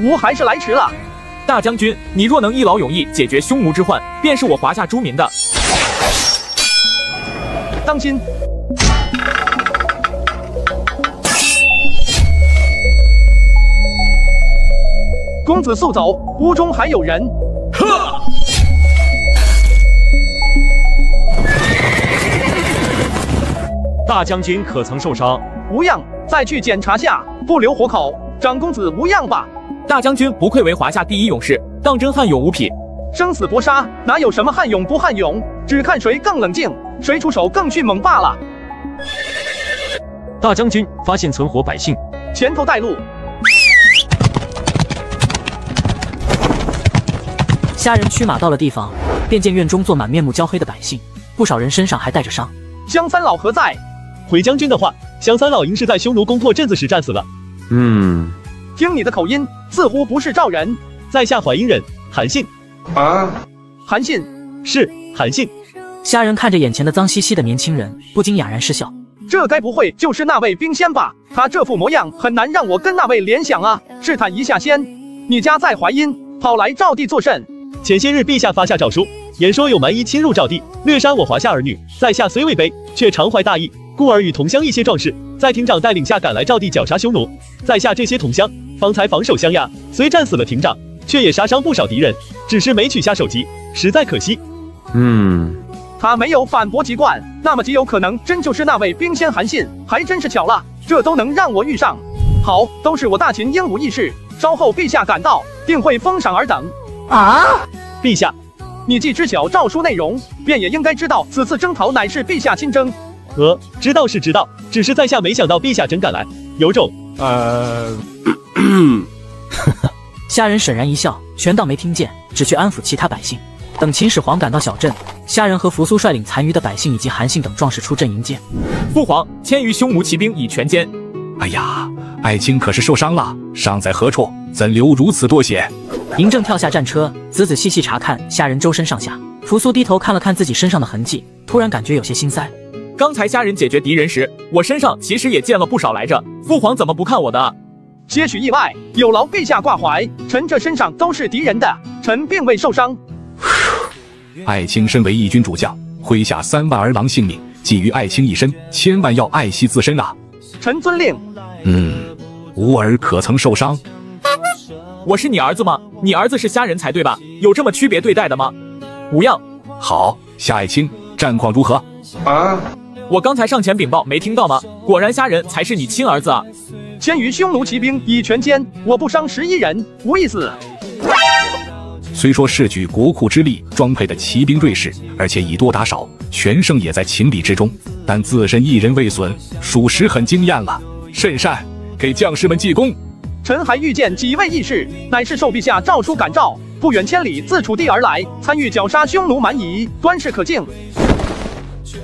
Speaker 1: 吾还是来迟了。
Speaker 27: 大将军，你若能一劳永逸解决匈奴之患，便是我华夏诸民的。
Speaker 1: 当心！公子速走，屋中还有人。呵！
Speaker 17: 大将军可曾受伤？
Speaker 1: 无恙，再去检查下，不留活口。长公子无恙吧？
Speaker 27: 大将军不愧为华夏第一勇士，当真悍勇无匹。
Speaker 1: 生死搏杀，哪有什么悍勇不悍勇？只看谁更冷静，谁出手更迅猛罢了。
Speaker 17: 大将军发现存活百姓，
Speaker 1: 前头带路。
Speaker 5: 虾人驱马到了地方，便见院中坐满面目焦黑的百姓，不少人身上还带着伤。
Speaker 1: 江三老何在？
Speaker 32: 回将军的话，江三老应是在匈奴攻破镇子时战死了。嗯，
Speaker 1: 听你的口音，似乎不是赵人，
Speaker 32: 在下淮阴人，韩信。
Speaker 1: 啊，韩信
Speaker 32: 是韩信。
Speaker 5: 虾人看着眼前的脏兮兮的年轻人，不禁哑然失笑。
Speaker 1: 这该不会就是那位冰仙吧？他这副模样很难让我跟那位联想啊。试探一下先，你家在淮阴，跑来赵地作甚？
Speaker 32: 前些日陛下发下诏书，言说有蛮夷侵入赵地，掠杀我华夏儿女。在下虽未卑，却常怀大义，故而与同乡一些壮士在亭长带领下赶来赵地绞杀匈奴。在下这些同乡方才防守相亚，虽战死了亭长，却也杀伤不少敌人，只是没取下首级，实在可惜。
Speaker 1: 嗯，他没有反驳籍贯，那么极有可能真就是那位冰仙韩信，还真是巧了，这都能让我遇上。好，都是我大秦英武义士，稍后陛下赶到，定会封赏尔等。
Speaker 11: 啊，
Speaker 32: 陛下，
Speaker 1: 你既知晓诏书内容，便也应该知道此次征讨乃是陛下亲征。
Speaker 32: 呃，知道是知道，只是在下没想到陛下真敢来，有种……
Speaker 5: 呃，[COUGHS] [LAUGHS] 虾仁沈然一笑，全当没听见，只去安抚其他百姓。等秦始皇赶到小镇，虾仁和扶苏率领残余的百姓以及韩信等壮士出阵迎接。
Speaker 27: 父皇，千余匈奴骑兵已全歼。
Speaker 2: 哎呀，爱卿可是受伤了？伤在何处？怎流如此多血？
Speaker 5: 嬴政跳下战车，仔仔细细查看虾仁周身上下。扶苏低头看了看自己身上的痕迹，突然感觉有些心塞。
Speaker 27: 刚才虾仁解决敌人时，我身上其实也溅了不少来着。父皇怎么不看我的？
Speaker 1: 些许意外，有劳陛下挂怀。臣这身上都是敌人的，臣并未受伤。
Speaker 2: 爱卿身为义军主将，麾下三万儿郎性命寄于爱卿一身，千万要爱惜自身啊！
Speaker 1: 臣遵令。
Speaker 2: 嗯，吾儿可曾受伤？
Speaker 27: 我是你儿子吗？你儿子是虾人才对吧？有这么区别对待的吗？无恙。
Speaker 2: 好，夏爱卿，战况如何？
Speaker 27: 啊！我刚才上前禀报，没听到吗？果然虾仁才是你亲儿子啊！
Speaker 1: 千余匈奴骑兵已全歼，我不伤十一人，无一死。
Speaker 2: 虽说是举国库之力装配的骑兵锐士，而且以多打少，全胜也在情理之中，但自身一人未损，属实很惊艳了。甚善，给将士们记功。
Speaker 1: 臣还遇见几位义士，乃是受陛下诏书感召，不远千里自楚地而来，参与绞杀匈奴蛮夷，端视可敬。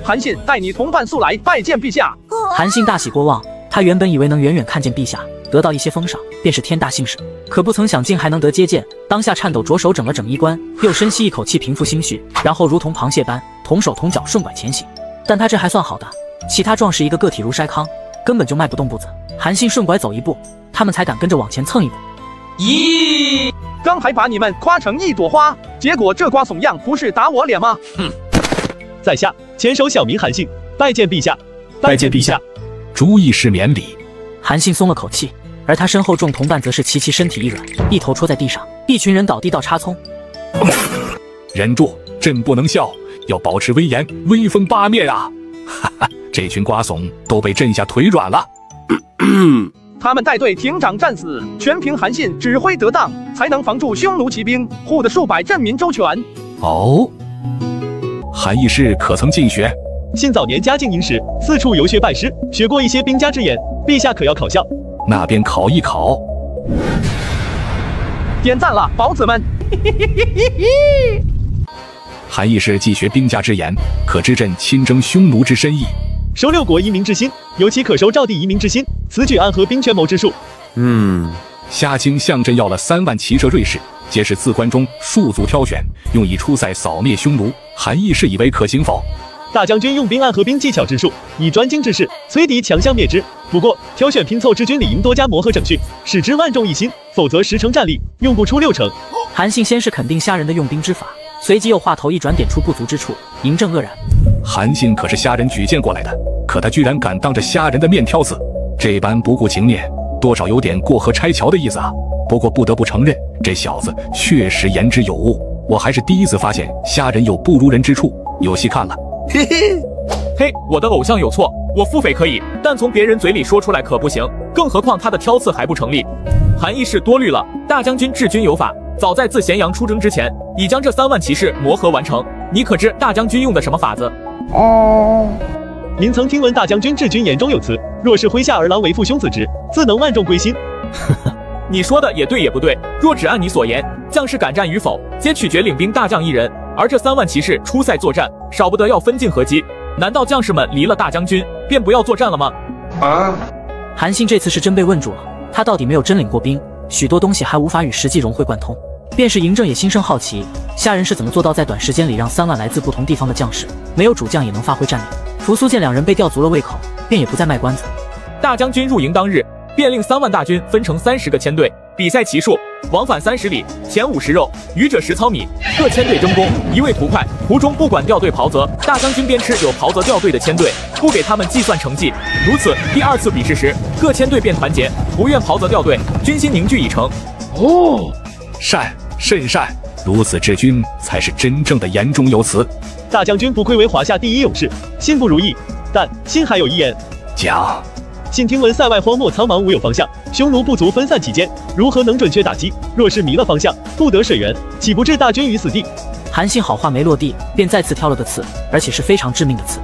Speaker 1: 韩信带你同伴速来拜见陛下。
Speaker 5: 韩信大喜过望，他原本以为能远远看见陛下，得到一些封赏，便是天大幸事。可不曾想竟还能得接见，当下颤抖，着手整了整衣冠，又深吸一口气平复心绪，然后如同螃蟹般同手同脚顺拐前行。但他这还算好的，其他壮士一个个体如筛糠，根本就迈不动步子。韩信顺拐走一步，他们才敢跟着往前蹭一步。
Speaker 1: 咦，刚还把你们夸成一朵花，结果这瓜怂样不是打我脸吗？哼！
Speaker 32: 在下前手小民韩信，拜见陛下，
Speaker 2: 拜见陛下。诸义士免礼。
Speaker 5: 韩信松了口气。而他身后众同伴则是齐齐身体一软，一头戳在地上，一群人倒地倒插葱。
Speaker 2: 忍住，朕不能笑，要保持威严，威风八面啊！哈哈，这群瓜怂都被朕下腿软了。[CLEARS THROAT]
Speaker 1: 他们带队亭长战死，全凭韩信指挥得当，才能防住匈奴骑兵，护得数百镇民周全。
Speaker 2: 哦，韩义士可曾进学？
Speaker 32: 信早年家境殷实，四处游学拜师，学过一些兵家之言。陛下可要考校？
Speaker 2: 那边考一考，
Speaker 1: 点赞了，宝子们！
Speaker 2: 韩义士既学兵家之言，可知朕亲征匈奴之深意。
Speaker 32: 收六国移民之心，尤其可收赵地移民之心，此举暗合兵权谋之术。
Speaker 2: 嗯，虾青向朕要了三万骑射锐士，皆是自关中戍卒挑选，用以出塞扫灭匈奴。韩义士以为可行否？
Speaker 32: 大将军用兵暗合兵技巧之术，以专精之势摧敌强项灭之。不过挑选拼凑之军理应多加磨合整训，使之万众一心，否则十成战力用不出六成。
Speaker 5: 韩信先是肯定虾人的用兵之法，随即又话头一转，点出不足之处。嬴政愕然，
Speaker 2: 韩信可是虾人举荐过来的，可他居然敢当着虾人的面挑刺，这般不顾情面，多少有点过河拆桥的意思啊。不过不得不承认，这小子确实言之有物。我还是第一次发现虾人有不如人之处，有戏看了。嘿
Speaker 27: 嘿，嘿，我的偶像有错，我腹诽可以，但从别人嘴里说出来可不行，更何况他的挑刺还不成立。韩义士多虑了，大将军治军有法，早在自咸阳出征之前，已将这三万骑士磨合完成。你可知大将军用的什么法子？
Speaker 32: 哦，您曾听闻大将军治军言中有词，若是麾下儿郎为父兄子之，自能万众归心。
Speaker 27: 呵呵，你说的也对也不对，若只按你所言，将士敢战与否，皆取决领兵大将一人。而这三万骑士出塞作战，少不得要分进合击。难道将士们离了大将军，便不要作战了吗？
Speaker 5: 啊！韩信这次是真被问住了，他到底没有真领过兵，许多东西还无法与实际融会贯通。便是嬴政也心生好奇，下人是怎么做到在短时间里让三万来自不同地方的将士，没有主将也能发挥战力？扶苏见两人被吊足了胃口，便也不再卖关子。
Speaker 27: 大将军入营当日，便令三万大军分成三十个千队，比赛骑术，往返三十里，前五十肉，余者十糙米。各千队争功，一味图快，途中不管掉队袍泽。大将军边吃有袍泽掉队的千队，不给他们计算成绩。如此，第二次比试时，各千队便团结，不愿袍泽掉队，军心凝聚已成。
Speaker 2: 哦，善，甚善，如此治军才是真正的言中有词。
Speaker 32: 大将军不愧为华夏第一勇士，心不如意，但心还有一言。
Speaker 2: 讲。
Speaker 32: 信听闻塞外荒漠苍茫无有方向，匈奴不足分散其间，如何能准确打击？若是迷了方向，不得水源，岂不置大军于死地？
Speaker 5: 韩信好话没落地，便再次挑了个刺，而且是非常致命的刺。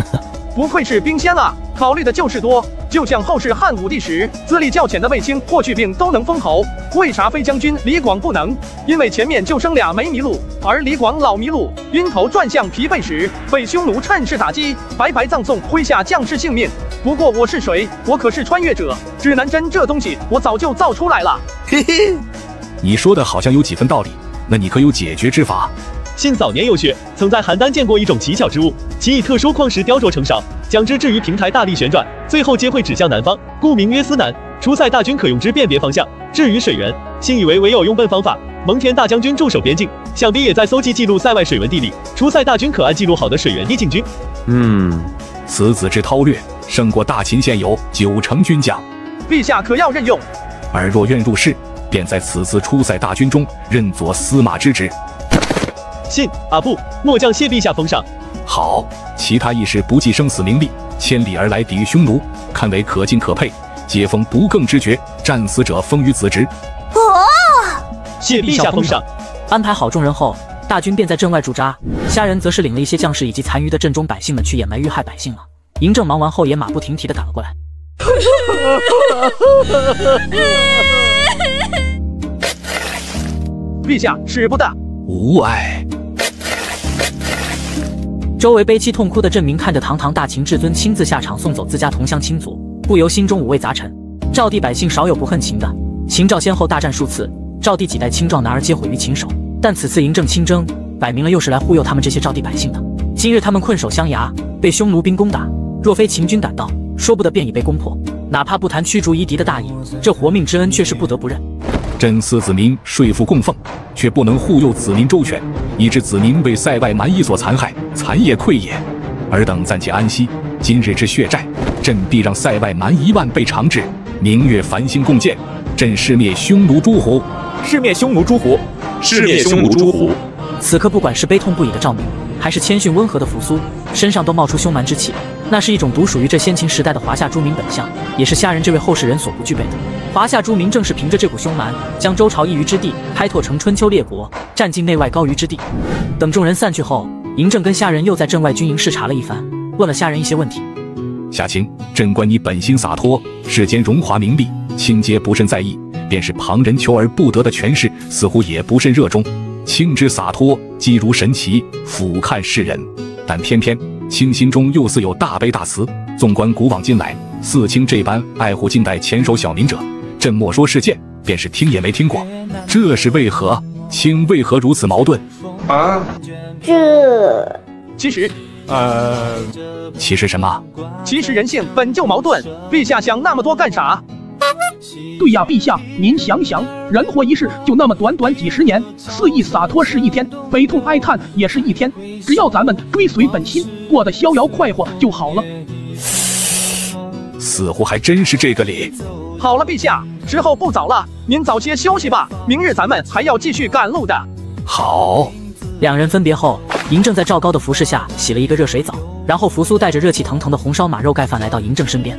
Speaker 5: [LAUGHS]
Speaker 1: 不愧是兵仙啊，考虑的就是多。就像后世汉武帝时，资历较浅的卫青霍去病都能封侯，为啥飞将军李广不能？因为前面就生俩没迷路，而李广老迷路，晕头转向，疲惫时被匈奴趁势打击，白白葬送麾下将士性命。不过我是谁？我可是穿越者，指南针这东西我早就造出来了。[LAUGHS] 嘿嘿，
Speaker 2: 你说的好像有几分道理，那你可有解决之法？
Speaker 32: 信早年游学，曾在邯郸见过一种奇巧之物，其以特殊矿石雕琢成勺，将之置于平台，大力旋转，最后皆会指向南方，故名曰司南。出塞大军可用之辨别方向。至于水源，信以为唯有用笨方法。蒙恬大将军驻守边境，想必也在搜集记录塞外水文地理。出塞大军可按记录好的水源地进军。
Speaker 2: 嗯，此子之韬略，胜过大秦现有九成军将。
Speaker 1: 陛下可要任用？
Speaker 2: 而若愿入仕，便在此次出塞大军中任左司马之职。
Speaker 32: 信啊不，末将谢陛下封赏。
Speaker 2: 好，其他义士不计生死名利，千里而来抵御匈奴，堪为可敬可佩，皆封不更之爵，战死者封于此职。
Speaker 33: 哦，
Speaker 32: 谢陛下封赏。
Speaker 5: 安排好众人后，大军便在镇外驻扎，虾仁则是领了一些将士以及残余的镇中百姓们去掩埋遇害百姓了。嬴政忙完后也马不停蹄的赶了过来。
Speaker 1: 陛下事不大。
Speaker 2: 无碍。
Speaker 5: 周围悲戚痛哭的镇民看着堂堂大秦至尊亲自下场送走自家同乡亲族，不由心中五味杂陈。赵地百姓少有不恨秦的，秦赵先后大战数次，赵地几代青壮男儿皆毁于秦手。但此次嬴政亲征，摆明了又是来忽悠他们这些赵地百姓的。今日他们困守襄阳，被匈奴兵攻打，若非秦军赶到，说不得便已被攻破。哪怕不谈驱逐夷狄的大义，这活命之恩却是不得不认。
Speaker 2: 朕思子民税赋供奉，却不能护佑子民周全，以致子民为塞外蛮夷所残害，残也，愧也。尔等暂且安息，今日之血债，朕必让塞外蛮夷万倍偿之。明月繁星共建，朕誓灭匈奴诸胡，
Speaker 27: 誓灭匈奴诸胡，
Speaker 12: 誓灭匈奴诸胡。
Speaker 5: 此刻，不管是悲痛不已的赵明，还是谦逊温和的扶苏，身上都冒出凶蛮之气。那是一种独属于这先秦时代的华夏诸民本相，也是虾仁这位后世人所不具备的。华夏诸民正是凭着这股凶蛮，将周朝一隅之地开拓成春秋列国，占尽内外高于之地。等众人散去后，嬴政跟下人又在镇外军营视察了一番，问了下人一些问题。
Speaker 2: 夏卿，朕观你本心洒脱，世间荣华名利，卿皆不甚在意，便是旁人求而不得的权势，似乎也不甚热衷。卿之洒脱，几如神奇，俯瞰世人，但偏偏。卿心中又似有大悲大慈，纵观古往今来，似卿这般爱护近代前手小民者，朕莫说是见，便是听也没听过，这是为何？卿为何如此矛盾？
Speaker 33: 啊，这
Speaker 1: 其实，
Speaker 2: 呃，其实什么？
Speaker 1: 其实人性本就矛盾，陛下想那么多干啥？
Speaker 11: 对呀，陛下，您想想，人活一世就那么短短几十年，肆意洒脱是一天，悲痛哀叹也是一天。只要咱们追随本心，过得逍遥快活就好了。
Speaker 2: 似乎还真是这个理。
Speaker 1: 好了，陛下，时候不早了，您早些休息吧，明日咱们还要继续赶路的。
Speaker 2: 好。
Speaker 5: 两人分别后，嬴政在赵高的服侍下洗了一个热水澡，然后扶苏带着热气腾腾的红烧马肉盖饭来到嬴政身边。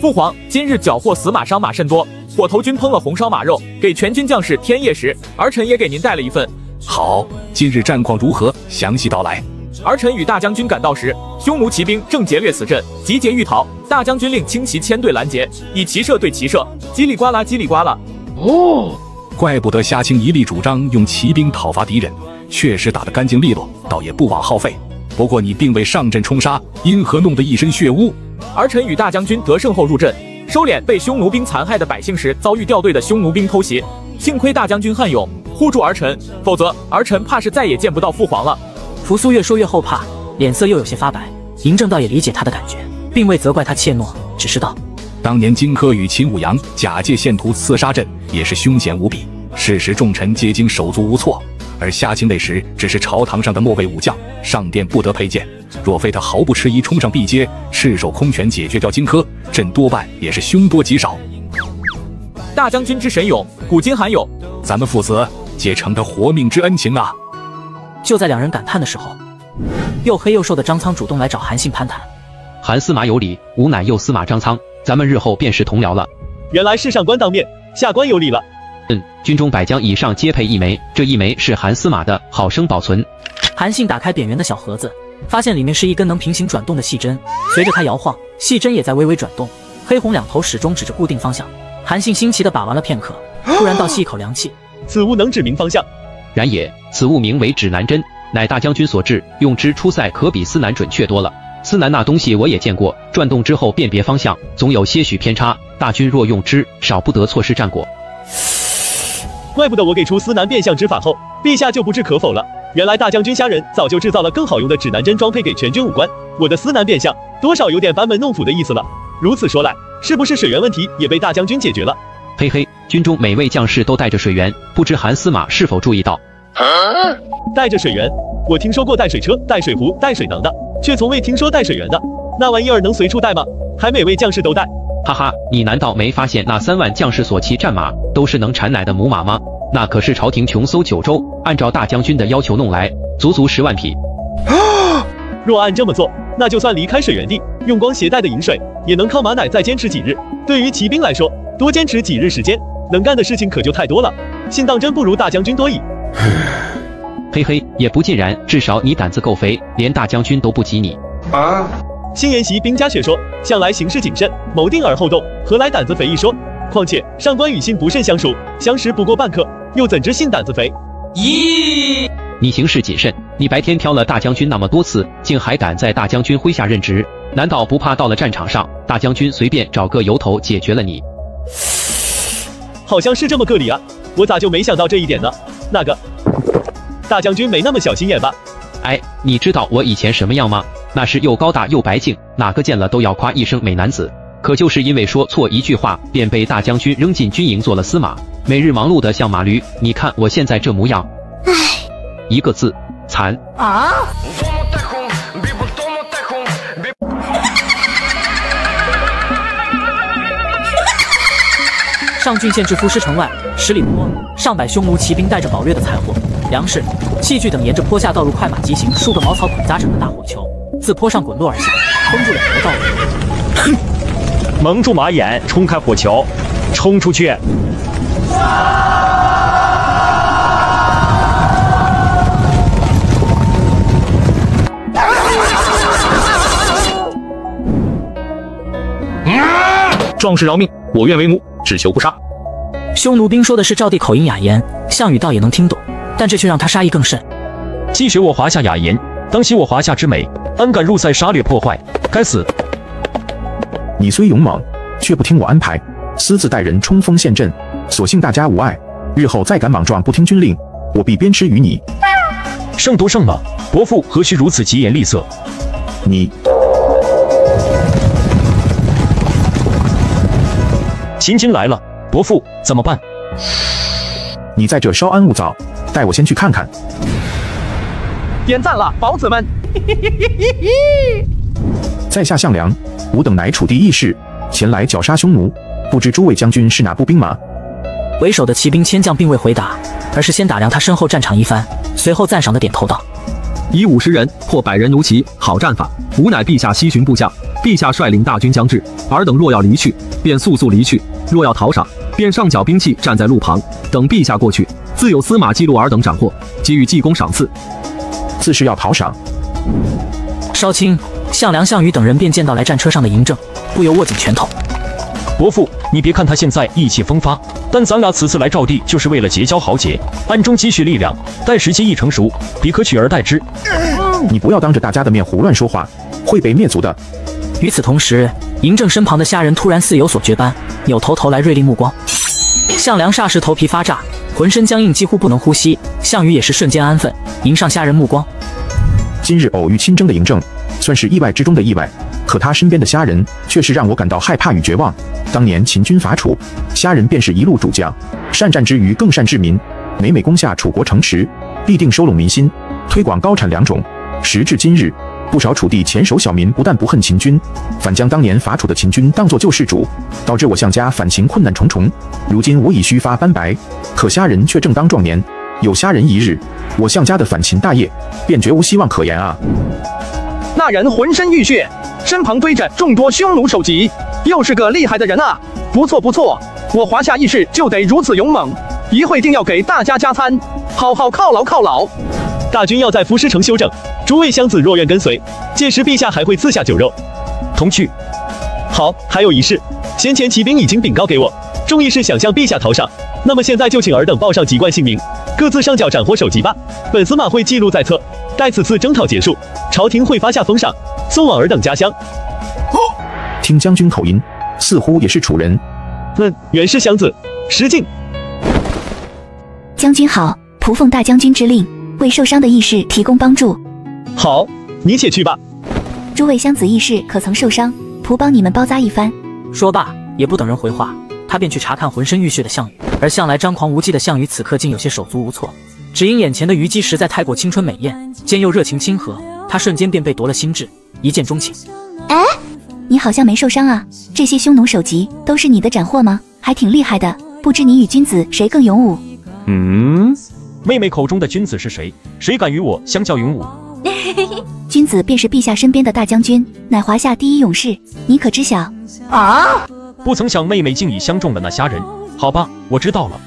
Speaker 27: 父皇，今日缴获死马伤马甚多，火头军烹了红烧马肉，给全军将士添夜食。儿臣也给您带了一份。
Speaker 2: 好，今日战况如何？详细道来。
Speaker 27: 儿臣与大将军赶到时，匈奴骑兵正劫掠此阵，集结欲逃。大将军令轻骑千队拦截，以骑射对骑射，叽里呱啦，叽里呱啦。
Speaker 2: 哦，怪不得夏青一力主张用骑兵讨伐敌人，确实打得干净利落，倒也不枉耗费。不过你并未上阵冲杀，因何弄得一身血污？
Speaker 27: 儿臣与大将军得胜后入阵，收敛被匈奴兵残害的百姓时，遭遇掉队的匈奴兵偷袭。幸亏大将军悍勇，护住儿臣，否则儿臣怕是再也见不到父皇了。
Speaker 5: 扶苏越说越后怕，脸色又有些发白。嬴政倒也理解他的感觉，并未责怪他怯懦，只是道：
Speaker 2: 当年荆轲与秦舞阳假借献图刺杀朕，也是凶险无比。事实众臣皆惊手足无措，而夏清那时只是朝堂上的末位武将，上殿不得佩剑。若非他毫不迟疑冲上壁阶，赤手空拳解决掉荆轲，朕多半也是凶多吉少。
Speaker 27: 大将军之神勇，古今罕有。
Speaker 2: 咱们父子皆承他活命之恩情啊！
Speaker 5: 就在两人感叹的时候，又黑又瘦的张苍主动来找韩信攀谈。
Speaker 7: 韩司马有礼，吾乃右司马张苍，咱们日后便是同僚了。
Speaker 32: 原来是上官当面，下官有礼了。
Speaker 7: 嗯，军中百将以上皆配一枚，这一枚是韩司马的，好生保存。
Speaker 5: 韩信打开扁圆的小盒子，发现里面是一根能平行转动的细针，随着它摇晃，细针也在微微转动，黑红两头始终指着固定方向。韩信新奇的把玩了片刻，突然倒吸一口凉气，[GASPS]
Speaker 32: 此物能指明方向。
Speaker 7: 然也，此物名为指南针，乃大将军所制，用之出塞可比司南准确多了。司南那东西我也见过，转动之后辨别方向，总有些许偏差。大军若用之，少不得错失战果。
Speaker 32: 怪不得我给出司南变相之法后，陛下就不置可否了。原来大将军虾仁早就制造了更好用的指南针装配给全军武官。我的司南变相多少有点班门弄斧的意思了。如此说来，是不是水源问题也被大将军解决了？
Speaker 7: 嘿嘿，军中每位将士都带着水源，不知韩司马是否注意到？
Speaker 32: 带着水源，我听说过带水车、带水壶、带水囊的，却从未听说带水源的。那玩意儿能随处带吗？还每位将士都带？
Speaker 7: 哈哈，你难道没发现那三万将士所骑战马都是能产奶的母马吗？那可是朝廷穷搜九州，按照大将军的要求弄来，足足十万匹。[GASPS]
Speaker 32: 若按这么做，那就算离开水源地，用光携带的饮水，也能靠马奶再坚持几日。对于骑兵来说，多坚持几日时间，能干的事情可就太多了。信当真不如大将军多矣。[LAUGHS]
Speaker 7: 嘿嘿，也不尽然，至少你胆子够肥，连大将军都不及你。
Speaker 32: 啊！新研习兵家学说，向来行事谨慎，谋定而后动，何来胆子肥一说？况且上官与信不甚相熟，相识不过半刻，又怎知信胆子肥？
Speaker 7: 咦，你行事谨慎，你白天挑了大将军那么多次，竟还敢在大将军麾下任职？难道不怕到了战场上，大将军随便找个由头解决了你？
Speaker 32: 好像是这么个理啊，我咋就没想到这一点呢？那个大将军没那么小心眼吧？
Speaker 7: 哎，你知道我以前什么样吗？那是又高大又白净，哪个见了都要夸一声美男子。可就是因为说错一句话，便被大将军扔进军营做了司马，每日忙碌的像马驴。你看我现在这模样，唉，一个字，惨啊！
Speaker 5: 上郡县至夫师城外十里坡，上百匈奴骑兵带着宝掠的财货、粮食、器具等，沿着坡下道路快马疾行，数个茅草捆扎成的大火球自坡上滚落而下，封住两条道路。
Speaker 17: 哼！蒙住马眼，冲开火球，冲出去！
Speaker 12: 壮士饶命，我愿为奴，只求不杀。
Speaker 5: 匈奴兵说的是赵地口音雅言，项羽倒也能听懂，但这却让他杀意更甚。
Speaker 17: 既学我华夏雅言，当惜我华夏之美，安敢入塞杀掠破坏？该死！
Speaker 30: 你虽勇猛，却不听我安排，私自带人冲锋陷阵，所幸大家无碍。日后再敢莽撞不听军令，我必鞭笞于你。
Speaker 17: 胜夺胜嘛，伯父何须如此疾言厉色？
Speaker 30: 你
Speaker 17: 秦军来了，伯父怎么办？
Speaker 30: 你在这稍安勿躁，带我先去看看。
Speaker 1: 点赞了，宝子们！[LAUGHS]
Speaker 30: 在下项梁。吾等乃楚地义士，前来绞杀匈奴，不知诸位将军是哪部兵马？
Speaker 5: 为首的骑兵千将并未回答，而是先打量他身后战场一番，随后赞赏的点头道：“
Speaker 34: 以五十人破百人奴骑，好战法。吾乃陛下西巡部下，陛下率领大军将至，尔等若要离去，便速速离去；若要讨赏，便上缴兵器，站在路旁，等陛下过去，自有司马记录尔等斩获，给予济功赏赐。
Speaker 30: 自是要讨赏。”
Speaker 5: 稍卿。项梁、项羽等人便见到来战车上的嬴政，不由握紧拳头。
Speaker 17: 伯父，你别看他现在意气风发，但咱俩此次来赵地，就是为了结交豪杰，暗中积蓄力量，待时机一成熟，必可取而代之。
Speaker 30: 你不要当着大家的面胡乱说话，会被灭族的。
Speaker 5: 与此同时，嬴政身旁的虾人突然似有所觉般，扭头投来锐利目光。项梁霎时头皮发炸，浑身僵硬，几乎不能呼吸。项羽也是瞬间安分，迎上虾人目光。
Speaker 30: 今日偶遇亲征的嬴政。算是意外之中的意外，可他身边的虾仁却是让我感到害怕与绝望。当年秦军伐楚，虾仁便是一路主将，善战之余更善治民，每每攻下楚国城池，必定收拢民心，推广高产良种。时至今日，不少楚地前守小民不但不恨秦军，反将当年伐楚的秦军当作救世主，导致我项家反秦困难重重。如今我已须发斑白，可虾仁却正当壮年，有虾仁一日，我项家的反秦大业便绝无希望可言啊！
Speaker 1: 那人浑身浴血，身旁堆着众多匈奴首级，又是个厉害的人啊！不错不错，我华夏义士就得如此勇猛，一会定要给大家加餐，好好犒劳犒劳。
Speaker 32: 大军要在浮尸城休整，诸位乡子若愿跟随，届时陛下还会赐下酒肉，
Speaker 17: 同去。
Speaker 32: 好，还有一事，先前骑兵已经禀告给我，众义士想向陛下讨赏，那么现在就请尔等报上籍贯姓名，各自上缴斩获首级吧。本司马会记录在册，待此次征讨结束，朝廷会发下封赏，送往尔等家乡。
Speaker 30: 听将军口音，似乎也是楚人。
Speaker 32: 嗯，原是乡子。失敬。
Speaker 35: 将军好，仆奉大将军之令。为受伤的义士提供帮助。
Speaker 32: 好，你且去吧。
Speaker 35: 诸位乡子义士可曾受伤？仆帮你们包扎一番。
Speaker 5: 说罢，也不等人回话，他便去查看浑身浴血的项羽。而向来张狂无忌的项羽，此刻竟有些手足无措，只因眼前的虞姬实在太过青春美艳，兼又热情亲和，他瞬间便被夺了心智，一见钟情。
Speaker 35: 哎，你好像没受伤啊？这些匈奴首级都是你的斩获吗？还挺厉害的，不知你与君子谁更勇武？
Speaker 17: 嗯。妹妹口中的君子是谁？谁敢与我相较勇武？[LAUGHS]
Speaker 35: 君子便是陛下身边的大将军，乃华夏第一勇士，你可知晓？
Speaker 17: 啊！不曾想妹妹竟已相中了那虾仁。好吧，我知道了。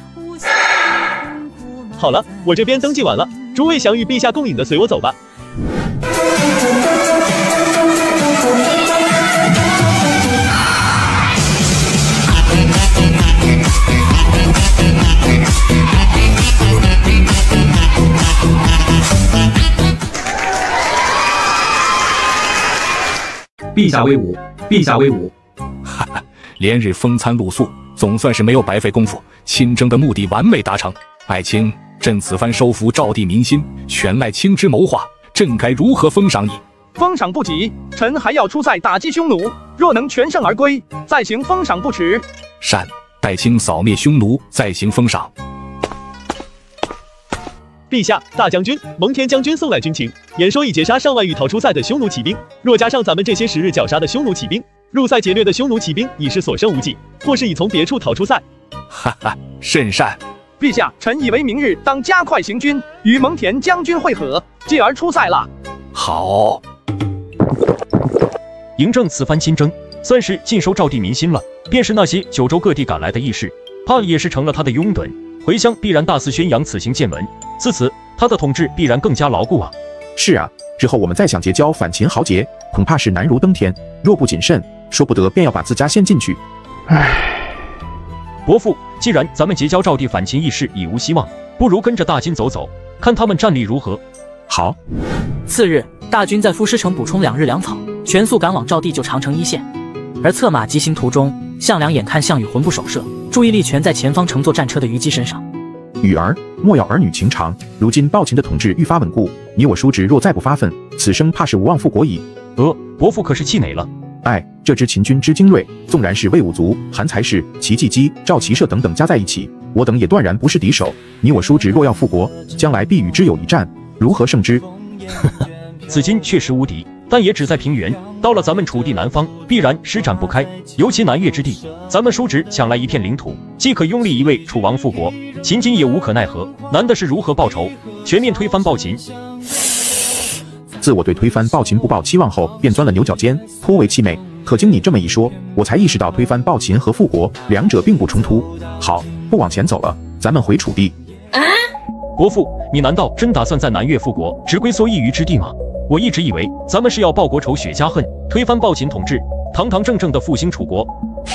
Speaker 32: 好了，我这边登记完了，诸位想与陛下共饮的，随我走吧。
Speaker 34: 陛下威武！陛下威武！
Speaker 2: 哈哈，连日风餐露宿，总算是没有白费功夫，亲征的目的完美达成。爱卿，朕此番收服赵地民心，全赖卿之谋划，朕该如何封赏你？
Speaker 1: 封赏不急，臣还要出塞打击匈奴，若能全胜而归，再行封赏不迟。
Speaker 2: 善，待卿扫灭匈奴，再行封赏。
Speaker 32: 陛下，大将军蒙恬将军送来军情，言说已截杀上万欲逃出塞的匈奴骑兵。若加上咱们这些时日绞杀的匈奴骑兵，入塞劫掠的匈奴骑兵已是所剩无几，或是已从别处逃出塞。
Speaker 2: 哈哈，甚善。
Speaker 1: 陛下，臣以为明日当加快行军，与蒙恬将军会合，继而出塞了。
Speaker 2: 好。
Speaker 17: 嬴政此番亲征，算是尽收赵地民心了。便是那些九州各地赶来的义士，怕也是成了他的拥趸。回乡必然大肆宣扬此行见闻，自此他的统治必然更加牢固啊！
Speaker 30: 是啊，之后我们再想结交反秦豪杰，恐怕是难如登天。若不谨慎，说不得便要把自家陷进去。
Speaker 17: 唉，伯父，既然咱们结交赵地反秦义士已无希望，不如跟着大军走走，看他们战力如何。
Speaker 30: 好。
Speaker 5: 次日，大军在夫师城补充两日粮草，全速赶往赵地救长城一线。而策马疾行途中，项梁眼看项羽魂不守舍。注意力全在前方乘坐战车的虞姬身上。
Speaker 30: 羽儿，莫要儿女情长。如今暴秦的统治愈发稳固，你我叔侄若再不发奋，此生怕是无望复国矣。
Speaker 17: 呃，伯父可是气馁了？
Speaker 30: 哎，这支秦军之精锐，纵然是魏武卒、韩才氏、齐季姬、赵齐射等等加在一起，我等也断然不是敌手。你我叔侄若要复国，将来必与之有一战，如何胜之？[LAUGHS]
Speaker 17: 此金确实无敌。但也只在平原，到了咱们楚地南方，必然施展不开。尤其南越之地，咱们叔侄抢来一片领土，既可拥立一位楚王复国，秦军也无可奈何。难的是如何报仇，全面推翻暴秦。
Speaker 30: 自我对推翻暴秦不抱期望后，便钻了牛角尖，颇为气馁。可经你这么一说，我才意识到推翻暴秦和复国两者并不冲突。好，不往前走了，咱们回楚地。
Speaker 17: 啊，国父，你难道真打算在南越复国，直归缩一隅之地吗？我一直以为咱们是要报国仇、雪家恨，推翻暴秦统治，堂堂正正的复兴楚国。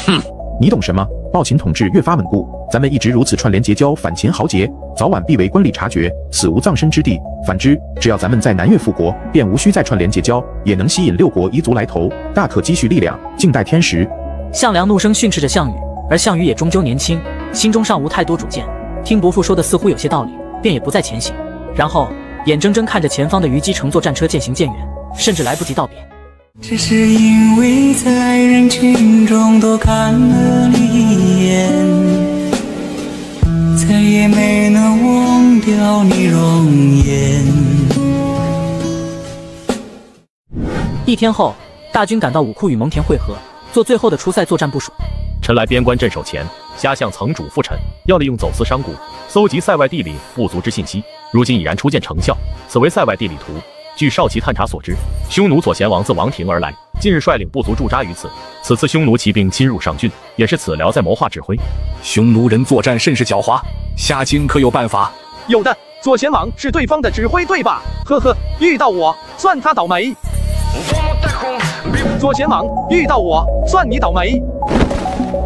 Speaker 30: 哼，你懂什么？暴秦统治越发稳固，咱们一直如此串联结交反秦豪杰，早晚必为官吏察觉，死无葬身之地。反之，只要咱们在南越复国，便无需再串联结交，也能吸引六国彝族来投，大可积蓄力量，静待天时。
Speaker 5: 项梁怒声训斥着项羽，而项羽也终究年轻，心中尚无太多主见，听伯父说的似乎有些道理，便也不再前行。然后。眼睁睁看着前方的虞姬乘坐战车渐行渐远，甚至来不及道别。
Speaker 36: 只是因为在人群中多看了你一眼，再也没能忘掉你容颜。
Speaker 5: 一天后，大军赶到武库与蒙恬会合，做最后的出塞作战部署。
Speaker 12: 臣来边关镇守前，虾相曾嘱咐臣，要利用走私商贾，搜集塞外地里不足之信息。如今已然初见成效，此为塞外地理图。据少奇探查所知，匈奴左贤王自王庭而来，近日率领部族驻扎于此。此次匈奴骑兵侵入上郡，也是此辽在谋划指挥。
Speaker 2: 匈奴人作战甚是狡猾，夏青可有办法？
Speaker 1: 有的，左贤王是对方的指挥对吧？呵呵，遇到我算他倒霉。左贤王遇到我算你倒霉。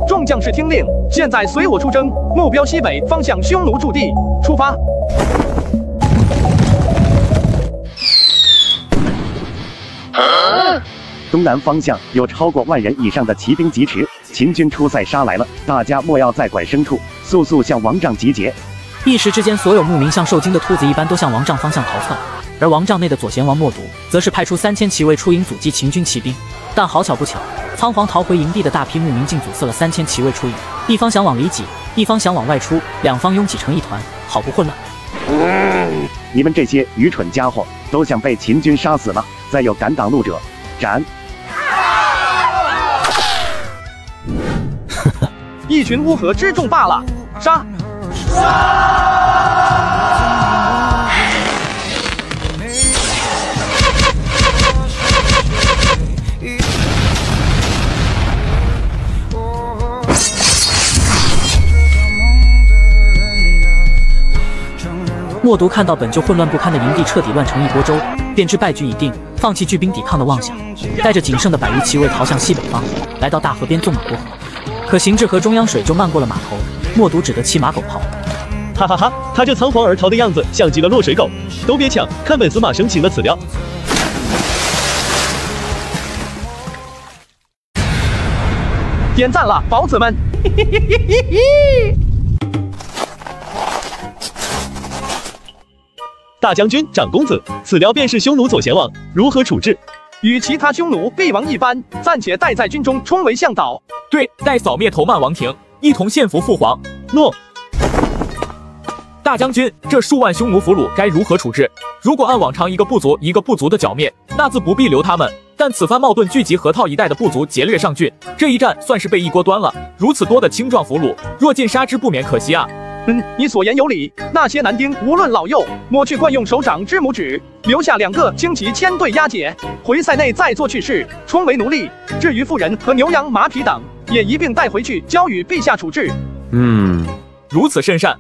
Speaker 1: 众将士听令，现在随我出征，目标西北方向匈奴驻地，出发。
Speaker 20: 东南方向有超过万人以上的骑兵疾驰，秦军出塞杀来了，大家莫要再管牲畜，速速向王帐集结。
Speaker 5: 一时之间，所有牧民像受惊的兔子一般，都向王帐方向逃窜。而王帐内的左贤王默读，则是派出三千骑卫出营阻击秦军骑兵。但好巧不巧，仓皇逃回营地的大批牧民竟阻塞了三千骑卫出营。一方想往里挤，一方想往外出，两方拥挤成一团，好不混乱。
Speaker 20: 你们这些愚蠢家伙，都想被秦军杀死了！再有敢挡路者，斩！[LAUGHS]
Speaker 1: 一群乌合之众罢了，杀！
Speaker 5: 默读看到本就混乱不堪的营地彻底乱成一锅粥，便知败局已定，放弃巨兵抵抗的妄想，带着仅剩的百余骑卫逃向西北方，来到大河边纵马过河。可行至河中央水就漫过了码头，默读只得骑马狗跑。
Speaker 17: 哈哈哈，他这仓皇而逃的样子像极了落水狗。都别抢，看本司马生擒了此雕。
Speaker 1: 点赞了，宝子们！
Speaker 17: 嘿嘿嘿嘿嘿嘿大将军、长公子，此僚便是匈奴左贤王，如何处置？
Speaker 1: 与其他匈奴必王一般，暂且待在军中充为向导。
Speaker 27: 对，待扫灭头曼王庭，一同献俘父皇。
Speaker 17: 诺。
Speaker 27: 大将军，这数万匈奴俘虏该如何处置？如果按往常一个部族一个部族的剿灭，那自不必留他们。但此番冒顿聚集河套一带的部族劫掠上郡，这一战算是被一锅端了。如此多的青壮俘虏，若尽杀之，不免可惜啊。
Speaker 1: 嗯，你所言有理。那些男丁无论老幼，抹去惯用手掌之拇指，留下两个轻骑千队押解回塞内，再做去事，充为奴隶。至于妇人和牛羊马匹等，也一并带回去，交与陛下处置。
Speaker 27: 嗯，如此甚善。
Speaker 5: 啊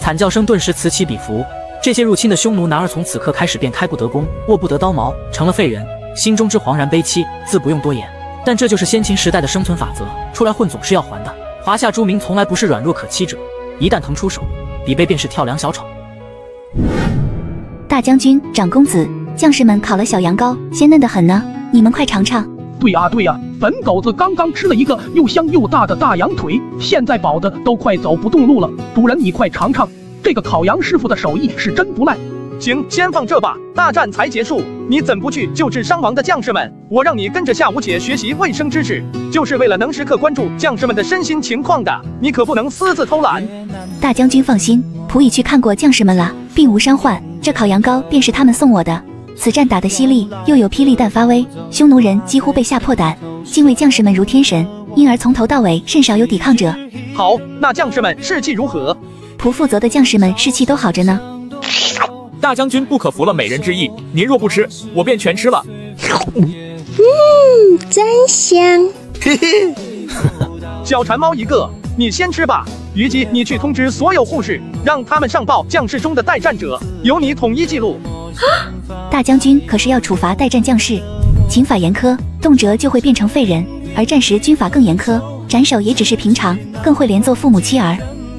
Speaker 5: 惨叫声顿时此起彼伏，这些入侵的匈奴男儿从此刻开始便开不得弓，握不得刀矛，成了废人，心中之惶然悲戚，自不用多言。但这就是先秦时代的生存法则，出来混总是要还的。华夏诸民从来不是软弱可欺者，一旦腾出手，比背便是跳梁小丑。
Speaker 13: 大将军、长公子，将士们烤了小羊羔，鲜嫩的很呢，你们快尝尝。
Speaker 11: 对呀对呀，本狗子刚刚吃了一个又香又大的大羊腿，现在饱的都快走不动路了。主人，你快尝尝，这个烤羊师傅的手艺是真不赖。
Speaker 1: 行，先放这吧。大战才结束，你怎不去救治伤亡的将士们？我让你跟着夏无且学习卫生知识，就是为了能时刻关注将士们的身心情况的。你可不能私自偷懒。
Speaker 13: 大将军放心，仆已去看过将士们了，并无伤患。这烤羊羔便是他们送我的。此战打得犀利，又有霹雳弹发威，匈奴人几乎被吓破胆。敬畏将士们如天神，因而从头到尾甚少有抵抗者。
Speaker 1: 好，那将士们士气如何？
Speaker 13: 仆负责的将士们士气都好着呢。
Speaker 27: 大将军不可服了美人之意，您若不吃，我便全吃了。
Speaker 18: 嗯，真香。嘿嘿，
Speaker 1: 小馋猫一个，你先吃吧。虞姬，你去通知所有护士，让他们上报将士中的待战者，由你统一记录。
Speaker 13: 大将军可是要处罚待战将士，刑法严苛，动辄就会变成废人；而战时军法更严苛，斩首也只是平常，更会连坐父母妻儿。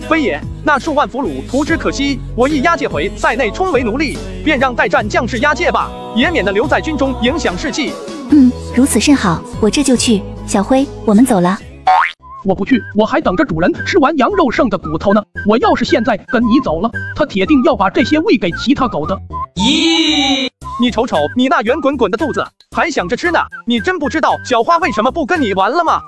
Speaker 1: 非也，那数万俘虏图之可惜，我一押解回塞内充为奴隶，便让待战将士押解吧，也免得留在军中影响士气。
Speaker 13: 嗯，如此甚好，我这就去。小辉，我们走了。
Speaker 11: 我不去，我还等着主人吃完羊肉剩的骨头呢。我要是现在跟你走了，他铁定要把这些喂给其他狗的。咦？
Speaker 1: 你瞅瞅你那圆滚滚的肚子，还想着吃呢？你真不知道小花为什么不跟你玩了吗？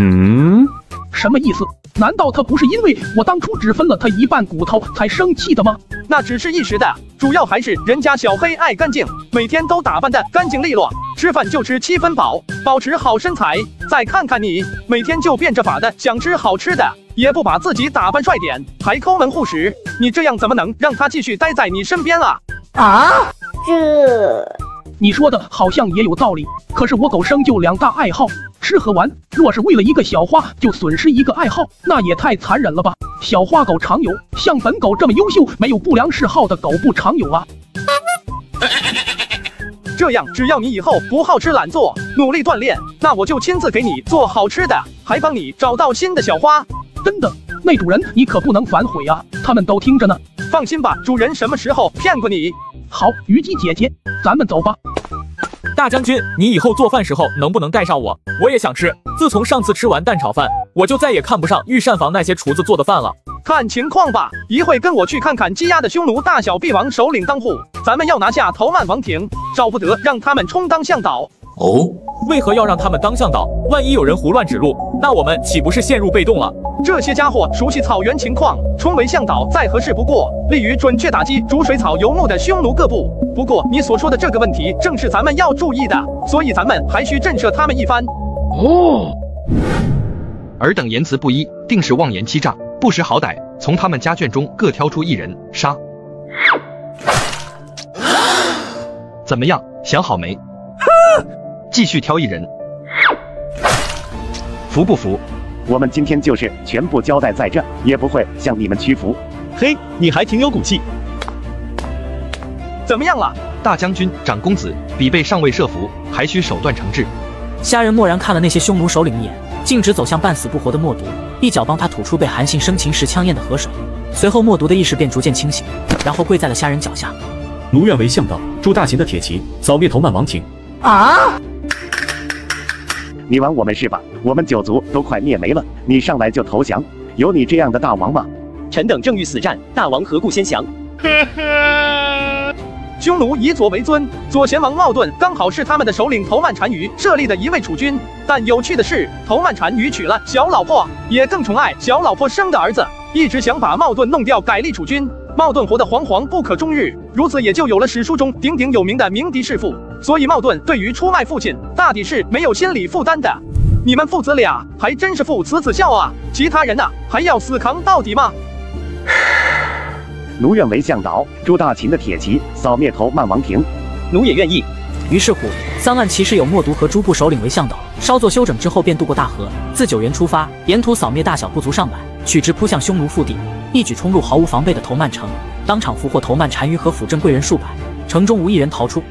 Speaker 11: 嗯，什么意思？难道他不是因为我当初只分了他一半骨头才生气的吗？
Speaker 1: 那只是一时的，主要还是人家小黑爱干净，每天都打扮的干净利落，吃饭就吃七分饱，保持好身材。再看看你，每天就变着法的想吃好吃的，也不把自己打扮帅点，还抠门护食，你这样怎么能让他继续待在你身边啊？
Speaker 33: 啊，这
Speaker 11: 你说的好像也有道理，可是我狗生就两大爱好，吃和玩。若是为了一个小花就损失一个爱好，那也太残忍了吧？小花狗常有，像本狗这么优秀、没有不良嗜好的狗不常有啊。[LAUGHS]
Speaker 1: 这样，只要你以后不好吃懒做，努力锻炼，那我就亲自给你做好吃的，还帮你找到新的小花。
Speaker 11: 真的，那主人你可不能反悔啊！他们都听着呢。
Speaker 1: 放心吧，主人什么时候骗过你？
Speaker 11: 好，虞姬姐姐，咱们走吧。
Speaker 27: 大将军，你以后做饭时候能不能带上我？我也想吃。自从上次吃完蛋炒饭，我就再也看不上御膳房那些厨子做的饭了。
Speaker 1: 看情况吧，一会跟我去看看鸡鸭的匈奴大小臂王首领当户，咱们要拿下头曼王庭，少不得让他们充当向导。
Speaker 27: 哦，为何要让他们当向导？万一有人胡乱指路，那我们岂不是陷入被动了？
Speaker 1: 这些家伙熟悉草原情况，充为向导再合适不过，利于准确打击逐水草游牧的匈奴各部。不过你所说的这个问题，正是咱们要注意的，所以咱们还需震慑他们一番。
Speaker 37: 哦，尔等言辞不一，定是妄言欺诈。不识好歹，从他们家眷中各挑出一人杀。怎么样，想好没？继续挑一人，服不服？
Speaker 20: 我们今天就是全部交代在这，也不会向你们屈服。
Speaker 32: 嘿，你还挺有骨气。
Speaker 1: 怎么样了？
Speaker 37: 大将军、长公子，比被尚未设伏，还需手段惩治。
Speaker 5: 虾仁默然看了那些匈奴首领一眼，径直走向半死不活的默毒，一脚帮他吐出被韩信生擒时呛咽的河水。随后，默毒的意识便逐渐清醒，然后跪在了虾仁脚下。
Speaker 34: 奴愿为向导，助大秦的铁骑扫灭头曼王庭。
Speaker 33: 啊！
Speaker 20: 你玩我们是吧？我们九族都快灭没了，你上来就投降？有你这样的大王吗？
Speaker 32: 臣等正欲死战，大王何故先降？
Speaker 1: 呵呵匈奴以左为尊，左贤王茂顿刚好是他们的首领头曼单于设立的一位储君。但有趣的是，头曼单于娶了小老婆，也更宠爱小老婆生的儿子，一直想把茂顿弄掉，改立储君。茂顿活得惶惶不可终日，如此也就有了史书中鼎鼎有名的鸣笛弑父。所以茂顿对于出卖父亲，大抵是没有心理负担的。你们父子俩还真是父慈子孝啊！其他人呢，还要死扛到底吗？[SIGHS]
Speaker 20: 奴愿为向导，助大秦的铁骑扫灭头曼王庭。
Speaker 32: 奴也愿意。
Speaker 5: 于是乎，三万骑士有默毒和诸部首领为向导，稍作休整之后，便渡过大河，自九原出发，沿途扫灭大小部族上百，取直扑向匈奴腹地，一举冲入毫无防备的头曼城，当场俘获头曼单于和辅政贵人数百，城中无一人逃出。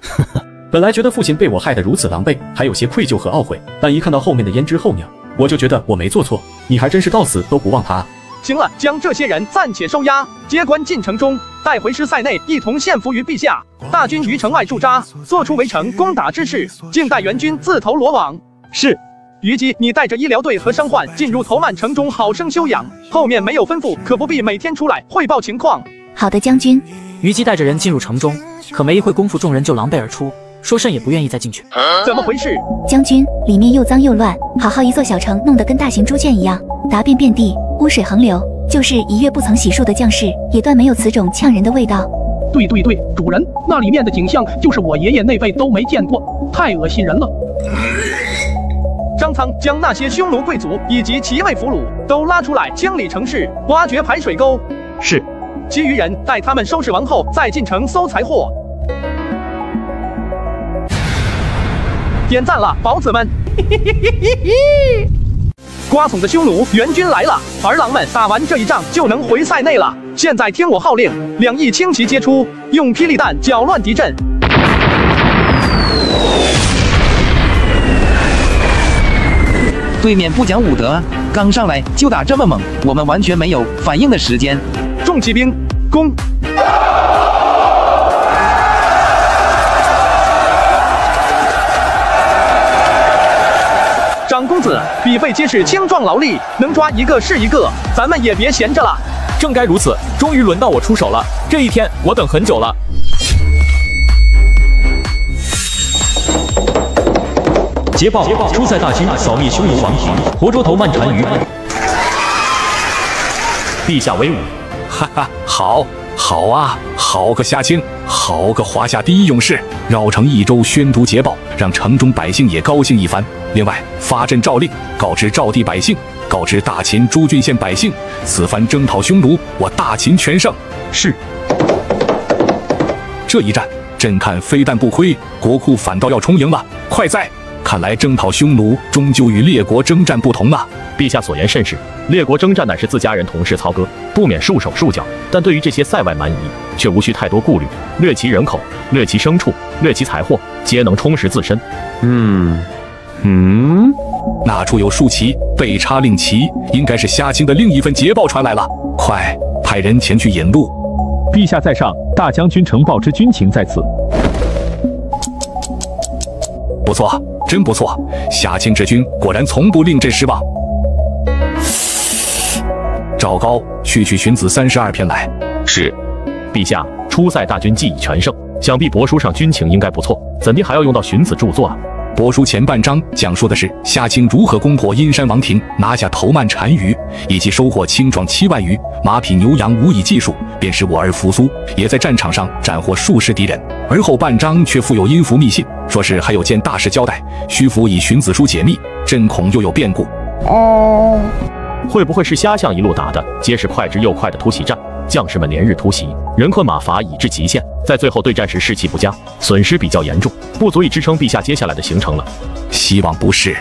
Speaker 34: 呵呵，本来觉得父亲被我害得如此狼狈，还有些愧疚和懊悔，但一看到后面的胭脂后娘，我就觉得我没做错。你还真是到死都不忘他。
Speaker 1: 行了，将这些人暂且收押，接官进城中，带回师塞内，一同献俘于陛下。大军于城外驻扎，做出围城攻打之势，静待援军自投罗网。
Speaker 32: 是。
Speaker 1: 虞姬，你带着医疗队和伤患进入头曼城中，好生休养。后面没有吩咐，可不必每天出来汇报情况。
Speaker 35: 好的，将军。
Speaker 5: 虞姬带着人进入城中，可没一会功夫，众人就狼狈而出，说甚也不愿意再进去。
Speaker 1: 怎么回事？
Speaker 35: 将军，里面又脏又乱，好好一座小城，弄得跟大型猪圈一样，答辩遍地，污水横流。就是一月不曾洗漱的将士，也断没有此种呛人的味道。
Speaker 11: 对对对，主人，那里面的景象就是我爷爷那辈都没见过，太恶心人了。
Speaker 1: 张苍将那些匈奴贵族以及其位俘虏都拉出来，清理城市，挖掘排水沟。
Speaker 37: 是。
Speaker 1: 其余人待他们收拾完后，再进城搜财货。点赞了，宝子们！[LAUGHS] 瓜怂的匈奴援军来了，儿郎们打完这一仗就能回塞内了。现在听我号令，两翼轻骑皆出，用霹雳弹搅乱敌阵。
Speaker 31: 对面不讲武德，刚上来就打这么猛，我们完全没有反应的时间。
Speaker 1: 骑兵攻！长公子，比辈皆是青壮劳力，能抓一个是一个。咱们也别闲着了。
Speaker 27: 正该如此。终于轮到我出手了。这一天，我等很久了。
Speaker 17: 捷报！出塞大军扫灭匈奴王庭，活捉头曼单于。
Speaker 12: 陛下威武！
Speaker 2: 哈哈，好，好啊，好个夏青，好个华夏第一勇士！绕城一周宣读捷报，让城中百姓也高兴一番。另外，发朕诏令，告知赵地百姓，告知大秦诸郡县百姓，此番征讨匈奴，我大秦全胜。
Speaker 17: 是。
Speaker 2: 这一战，朕看非但不亏，国库反倒要充盈了。快哉！看来征讨匈奴终究与列国征战不同啊！
Speaker 12: 陛下所言甚是，列国征战乃是自家人同事操戈，不免束手束脚。但对于这些塞外蛮夷，却无需太多顾虑，掠其人口，掠其牲畜，掠其财货，皆能充实自身。
Speaker 2: 嗯，嗯，那处有竖旗，被插令旗，应该是夏青的另一份捷报传来了。快派人前去引路。
Speaker 12: 陛下在上，大将军呈报之军情在此。
Speaker 2: 不错。真不错，夏清之军果然从不令朕失望。赵高，去取荀子三十二篇来。
Speaker 12: 是，陛下，初塞大军既已全胜，想必帛书上军情应该不错，怎地还要用到荀子著作啊？
Speaker 2: 帛书前半章讲述的是夏清如何攻破阴山王庭，拿下头曼单于，以及收获青壮七万余，马匹牛羊无以计数。便是我儿扶苏也在战场上斩获数十敌人。而后半章却附有阴符密信，说是还有件大事交代，需府以荀子书解密。朕恐又有变故。
Speaker 12: 哦，会不会是虾相一路打的皆是快之又快的突袭战？将士们连日突袭，人困马乏已至极限，在最后对战时士气不佳，损失比较严重，不足以支撑陛下接下来的行程了。
Speaker 2: 希望不是。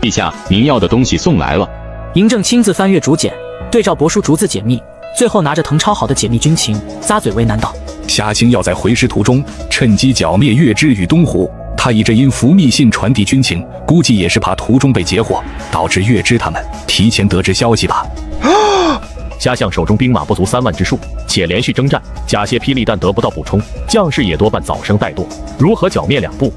Speaker 21: 陛下，您要的东西送来了。
Speaker 5: 嬴政亲自翻阅竹简，对照帛书逐字解密，最后拿着誊抄好的解密军情，咂嘴为难道：
Speaker 2: 夏清要在回师途中趁机剿灭月之与东湖。他以这音符密信传递军情，估计也是怕途中被截获，导致月之他们提前得知消息吧。[GASPS]
Speaker 12: 虾相手中兵马不足三万之数，且连续征战，甲械霹雳弹得不到补充，将士也多半早生怠惰，如何剿灭两部？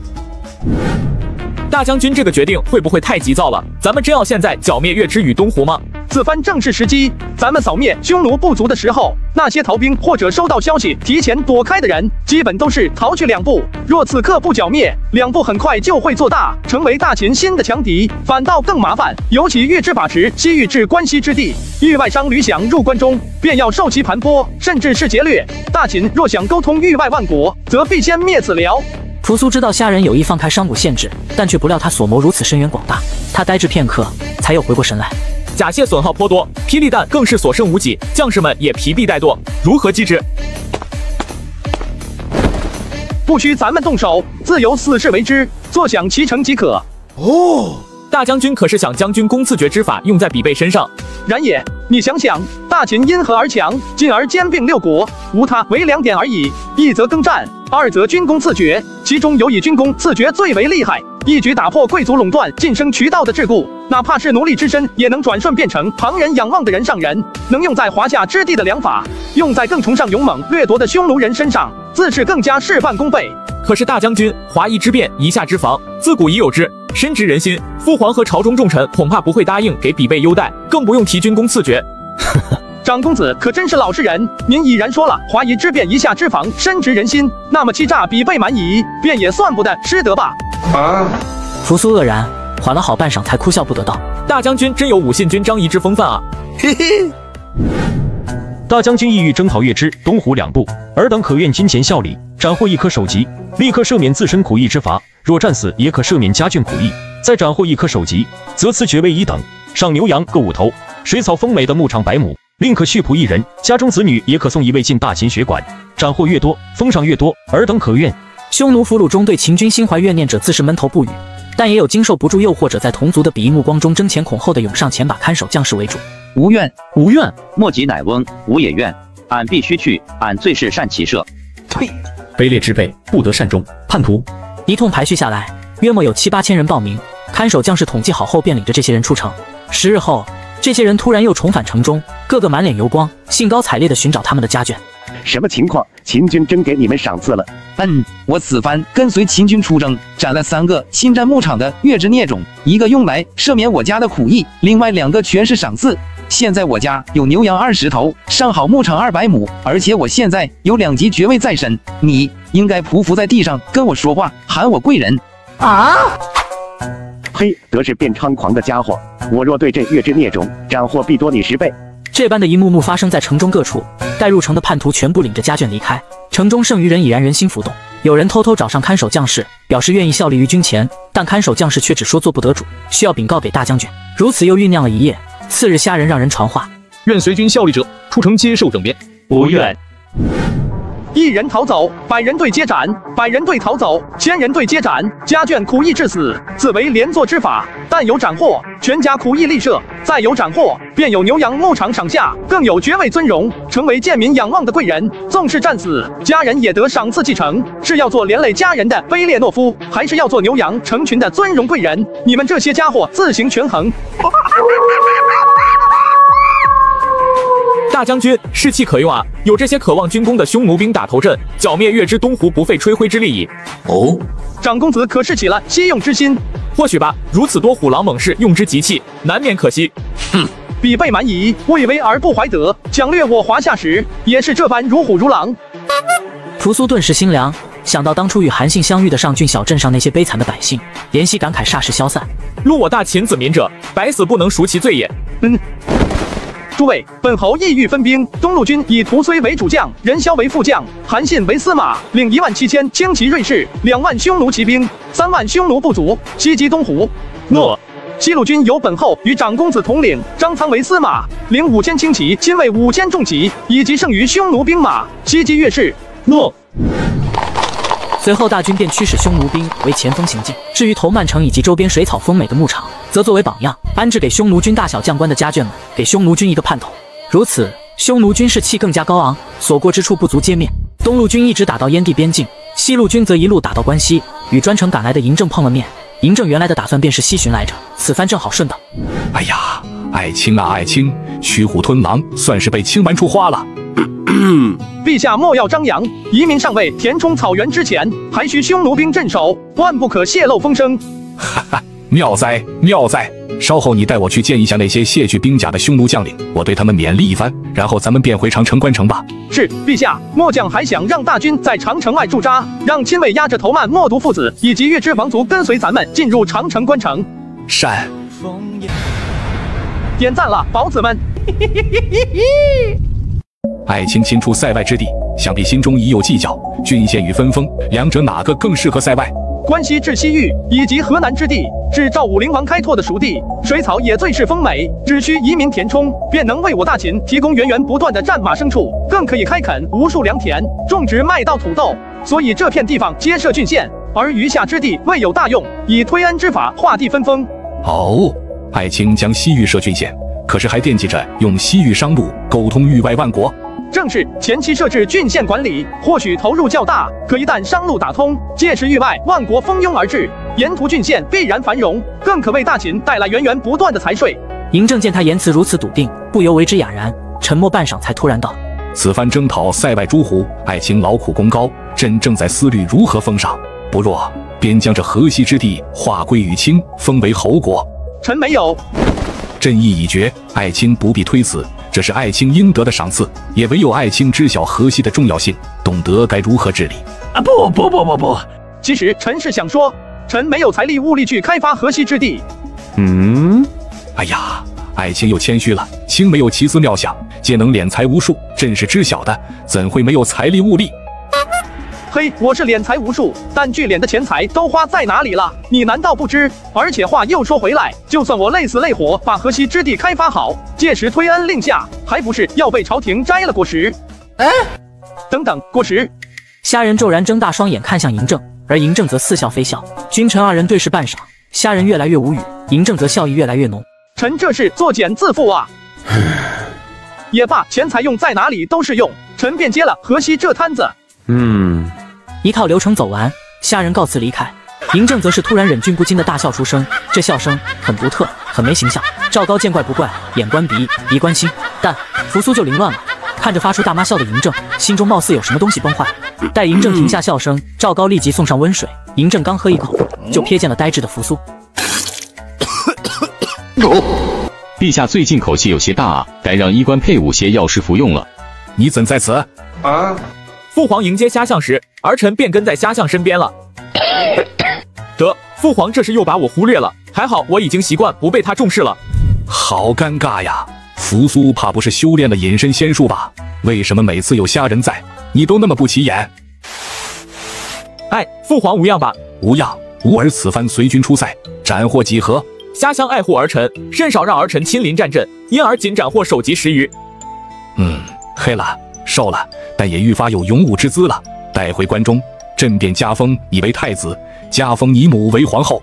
Speaker 27: 大将军这个决定会不会太急躁了？咱们真要现在剿灭月之与东湖吗？
Speaker 1: 此番正是时机，咱们扫灭匈奴部族的时候，那些逃兵或者收到消息提前躲开的人，基本都是逃去两部。若此刻不剿灭，两部很快就会做大，成为大秦新的强敌，反倒更麻烦。尤其月支把持西域至关西之地，域外商旅想入关中，便要受其盘剥，甚至是劫掠。大秦若想沟通域外万国，则必先灭此辽。
Speaker 5: 扶苏知道虾人有意放开商贾限制，但却不料他所谋如此深远广大。他呆滞片刻，才又回过神来。
Speaker 27: 甲械损耗颇多，霹雳弹更是所剩无几，将士们也疲弊怠惰，如何击之？
Speaker 1: 不需咱们动手，自有死士为之，坐享其成即可。
Speaker 27: 哦，大将军可是想将军弓刺决之法用在比贝身上？
Speaker 1: 然也。你想想，大秦因何而强？进而兼并六国，无他，为两点而已：一则耕战，二则军功赐爵。其中尤以军功赐爵最为厉害，一举打破贵族垄断晋升渠道的桎梏，哪怕是奴隶之身，也能转瞬变成旁人仰望的人上人。能用在华夏之地的良法，用在更崇尚勇猛掠夺的匈奴人身上，自是更加事半功倍。
Speaker 27: 可是大将军，华夷之变，夷夏之防，自古已有之。深知人心，父皇和朝中重臣恐怕不会答应给比贝优待，更不用提军功赐爵。[LAUGHS]
Speaker 1: 长公子可真是老实人，您已然说了华夷之变，一下之防，深植人心，那么欺诈比被蛮夷，便也算不得失德吧？
Speaker 5: 啊！扶苏愕然，缓了好半晌，才哭笑不得道：“
Speaker 27: 大将军真有武信军张仪之风范啊！”嘿嘿。
Speaker 17: 大将军意欲征讨月之、东湖两部，尔等可愿金钱效力，斩获一颗首级，立刻赦免自身苦役之罚。若战死，也可赦免家眷苦役，再斩获一颗首级，则赐爵位一等，赏牛羊各五头，水草丰美的牧场百亩，另可续仆一人，家中子女也可送一位进大秦学馆。斩获越多，封赏越多，尔等可愿？
Speaker 5: 匈奴俘虏中对秦军心怀怨念者自是闷头不语，但也有经受不住诱惑者，在同族的鄙夷目光中争前恐后的涌上前把看守将士围住。
Speaker 31: 无怨
Speaker 17: 无怨，
Speaker 24: 莫及乃翁，吾也愿。俺必须去，俺最是善骑射。
Speaker 17: 呸！卑劣之辈，不得善终。叛徒。
Speaker 5: 一通排序下来，约莫有七八千人报名。看守将士统计好后，便领着这些人出城。十日后，这些人突然又重返城中，个个满脸油光，兴高采烈地寻找他们的家眷。
Speaker 20: 什么情况？秦军真给你们赏赐了？
Speaker 31: 嗯，我此番跟随秦军出征，斩了三个侵占牧场的月之孽种，一个用来赦免我家的苦役，另外两个全是赏赐。现在我家有牛羊二十头，上好牧场二百亩，而且我现在有两级爵位在身。你应该匍匐在地上跟我说话，喊我贵人。
Speaker 33: 啊！
Speaker 20: 嘿，得势变猖狂的家伙！我若对阵月之孽种，斩获必多你十倍。
Speaker 5: 这般的一幕幕发生在城中各处，待入城的叛徒全部领着家眷离开，城中剩余人已然人心浮动。有人偷偷找上看守将士，表示愿意效力于军前，但看守将士却只说做不得主，需要禀告给大将军。如此又酝酿了一夜。次日，虾人让人传话：
Speaker 38: 愿随军效力者出城接受整编。
Speaker 17: 不愿。
Speaker 1: 一人逃走，百人队接斩；百人队逃走，千人队接斩。家眷苦役致死，此为连坐之法。但有斩获，全家苦役立社；再有斩获，便有牛羊牧场赏下，更有爵位尊荣，成为贱民仰望的贵人。纵是战死，家人也得赏赐继承。是要做连累家人的卑劣懦夫，还是要做牛羊成群的尊荣贵人？你们这些家伙自行权衡。
Speaker 27: 大将军士气可用啊！有这些渴望军功的匈奴兵打头阵，剿灭月之东湖不费吹灰之力矣。
Speaker 1: 哦，长公子可是起了惜用之心？
Speaker 27: 或许吧。如此多虎狼猛士，用之极气，难免可惜。
Speaker 1: 哼，彼辈蛮夷，为威而不怀德，抢掠我华夏时，也是这般如虎如狼。
Speaker 5: 扶苏顿时心凉，想到当初与韩信相遇的上郡小镇上那些悲惨的百姓，怜惜感慨霎时消散。
Speaker 27: 戮我大秦子民者，百死不能赎其罪也。
Speaker 1: 嗯。诸位，本侯意欲分兵，东路军以屠睢为主将，任嚣为副将，韩信为司马，领一万七千轻骑锐士，两万匈奴骑兵，三万匈奴部族，袭击东湖。
Speaker 17: 诺。
Speaker 1: 西路军由本侯与长公子统领，张苍为司马，领五千轻骑，亲卫五千重骑，以及剩余匈奴兵马，袭击越氏。
Speaker 17: 诺。
Speaker 5: 随后，大军便驱使匈奴兵为前锋行进。至于头曼城以及周边水草丰美的牧场，则作为榜样，安置给匈奴军大小将官的家眷们，给匈奴军一个盼头。如此，匈奴军士气更加高昂，所过之处不足皆灭。东路军一直打到燕地边境，西路军则一路打到关西，与专程赶来的嬴政碰了面。嬴政原来的打算便是西巡来着，此番正好顺道。
Speaker 2: 哎呀，爱卿啊，爱卿，驱虎吞狼，算是被轻玩出花了。[CLEARS THROAT]
Speaker 1: 陛下莫要张扬，移民尚未填充草原之前，还需匈奴兵镇守，万不可泄露风声。
Speaker 2: 哈哈，妙哉妙哉！稍后你带我去见一下那些卸去兵甲的匈奴将领，我对他们勉励一番，然后咱们便回长城关城吧。
Speaker 1: 是，陛下。末将还想让大军在长城外驻扎，让亲卫压着头曼、默毒父子以及月之王族跟随咱们进入长城关城。
Speaker 2: 善。
Speaker 1: 点赞了，宝子们。[LAUGHS]
Speaker 2: 爱卿亲出塞外之地，想必心中已有计较。郡县与分封，两者哪个更适合塞外？
Speaker 1: 关西至西域以及河南之地，是赵武灵王开拓的熟地，水草也最是丰美，只需移民填充，便能为我大秦提供源源不断的战马牲畜，更可以开垦无数良田，种植麦稻土豆。所以这片地方皆设郡县，而余下之地未有大用，以推恩之法划地分封。
Speaker 2: 哦，爱卿将西域设郡县，可是还惦记着用西域商路沟通域外万国？
Speaker 1: 正是前期设置郡县管理，或许投入较大，可一旦商路打通，届时域外万国蜂拥而至，沿途郡县必然繁荣，更可为大秦带来源源不断的财税。
Speaker 5: 嬴政见他言辞如此笃定，不由为之哑然，沉默半晌，才突然道：“
Speaker 2: 此番征讨塞外诸胡，爱卿劳苦功高，朕正在思虑如何封赏。不若便将这河西之地划归于卿，封为侯国。”
Speaker 1: 臣没有。
Speaker 2: 朕意已决，爱卿不必推辞。这是爱卿应得的赏赐，也唯有爱卿知晓河西的重要性，懂得该如何治理。
Speaker 11: 啊不不不不不，
Speaker 1: 其实臣是想说，臣没有财力物力去开发河西之地。
Speaker 2: 嗯，哎呀，爱卿又谦虚了。卿没有奇思妙想，皆能敛财无数，朕是知晓的，怎会没有财力物力？
Speaker 1: 嘿，我是敛财无数，但聚敛的钱财都花在哪里了？你难道不知？而且话又说回来，就算我累死累活把河西之地开发好，届时推恩令下，还不是要被朝廷摘了果实？哎，等等，果实！
Speaker 5: 虾人骤然睁大双眼看向嬴政，而嬴政则似笑非笑。君臣二人对视半晌，虾人越来越无语，嬴政则笑意越来越浓。
Speaker 1: 臣这是作茧自缚啊！也罢，钱财用在哪里都是用，臣便接了河西这摊子。
Speaker 2: 嗯，
Speaker 5: 一套流程走完，虾人告辞离开。嬴政则是突然忍俊不禁的大笑出声，这笑声很独特，很没形象。赵高见怪不怪，眼观鼻，鼻观心，但扶苏就凌乱了。看着发出大妈笑的嬴政，心中貌似有什么东西崩坏。待嬴政停下笑声，赵高立即送上温水。嬴政刚喝一口，就瞥见了呆滞的扶苏。
Speaker 21: 陛下最近口气有些大啊，该让医官配伍些药师服用了。
Speaker 2: 你怎在此？
Speaker 27: 啊！父皇迎接虾象时，儿臣便跟在虾象身边了。[COUGHS] 得，父皇这是又把我忽略了，还好我已经习惯不被他重视了。
Speaker 2: 好尴尬呀！扶苏怕不是修炼了隐身仙术吧？为什么每次有虾人在，你都那么不起眼？
Speaker 27: 哎，父皇无恙吧？
Speaker 2: 无恙。吾儿此番随军出塞，斩获几何？
Speaker 27: 虾乡爱护儿臣，甚少让儿臣亲临战阵，因而仅斩获首级十余。
Speaker 2: 嗯，黑了，瘦了，但也愈发有勇武之姿了。带回关中，朕便加封你为太子，加封你母为皇后。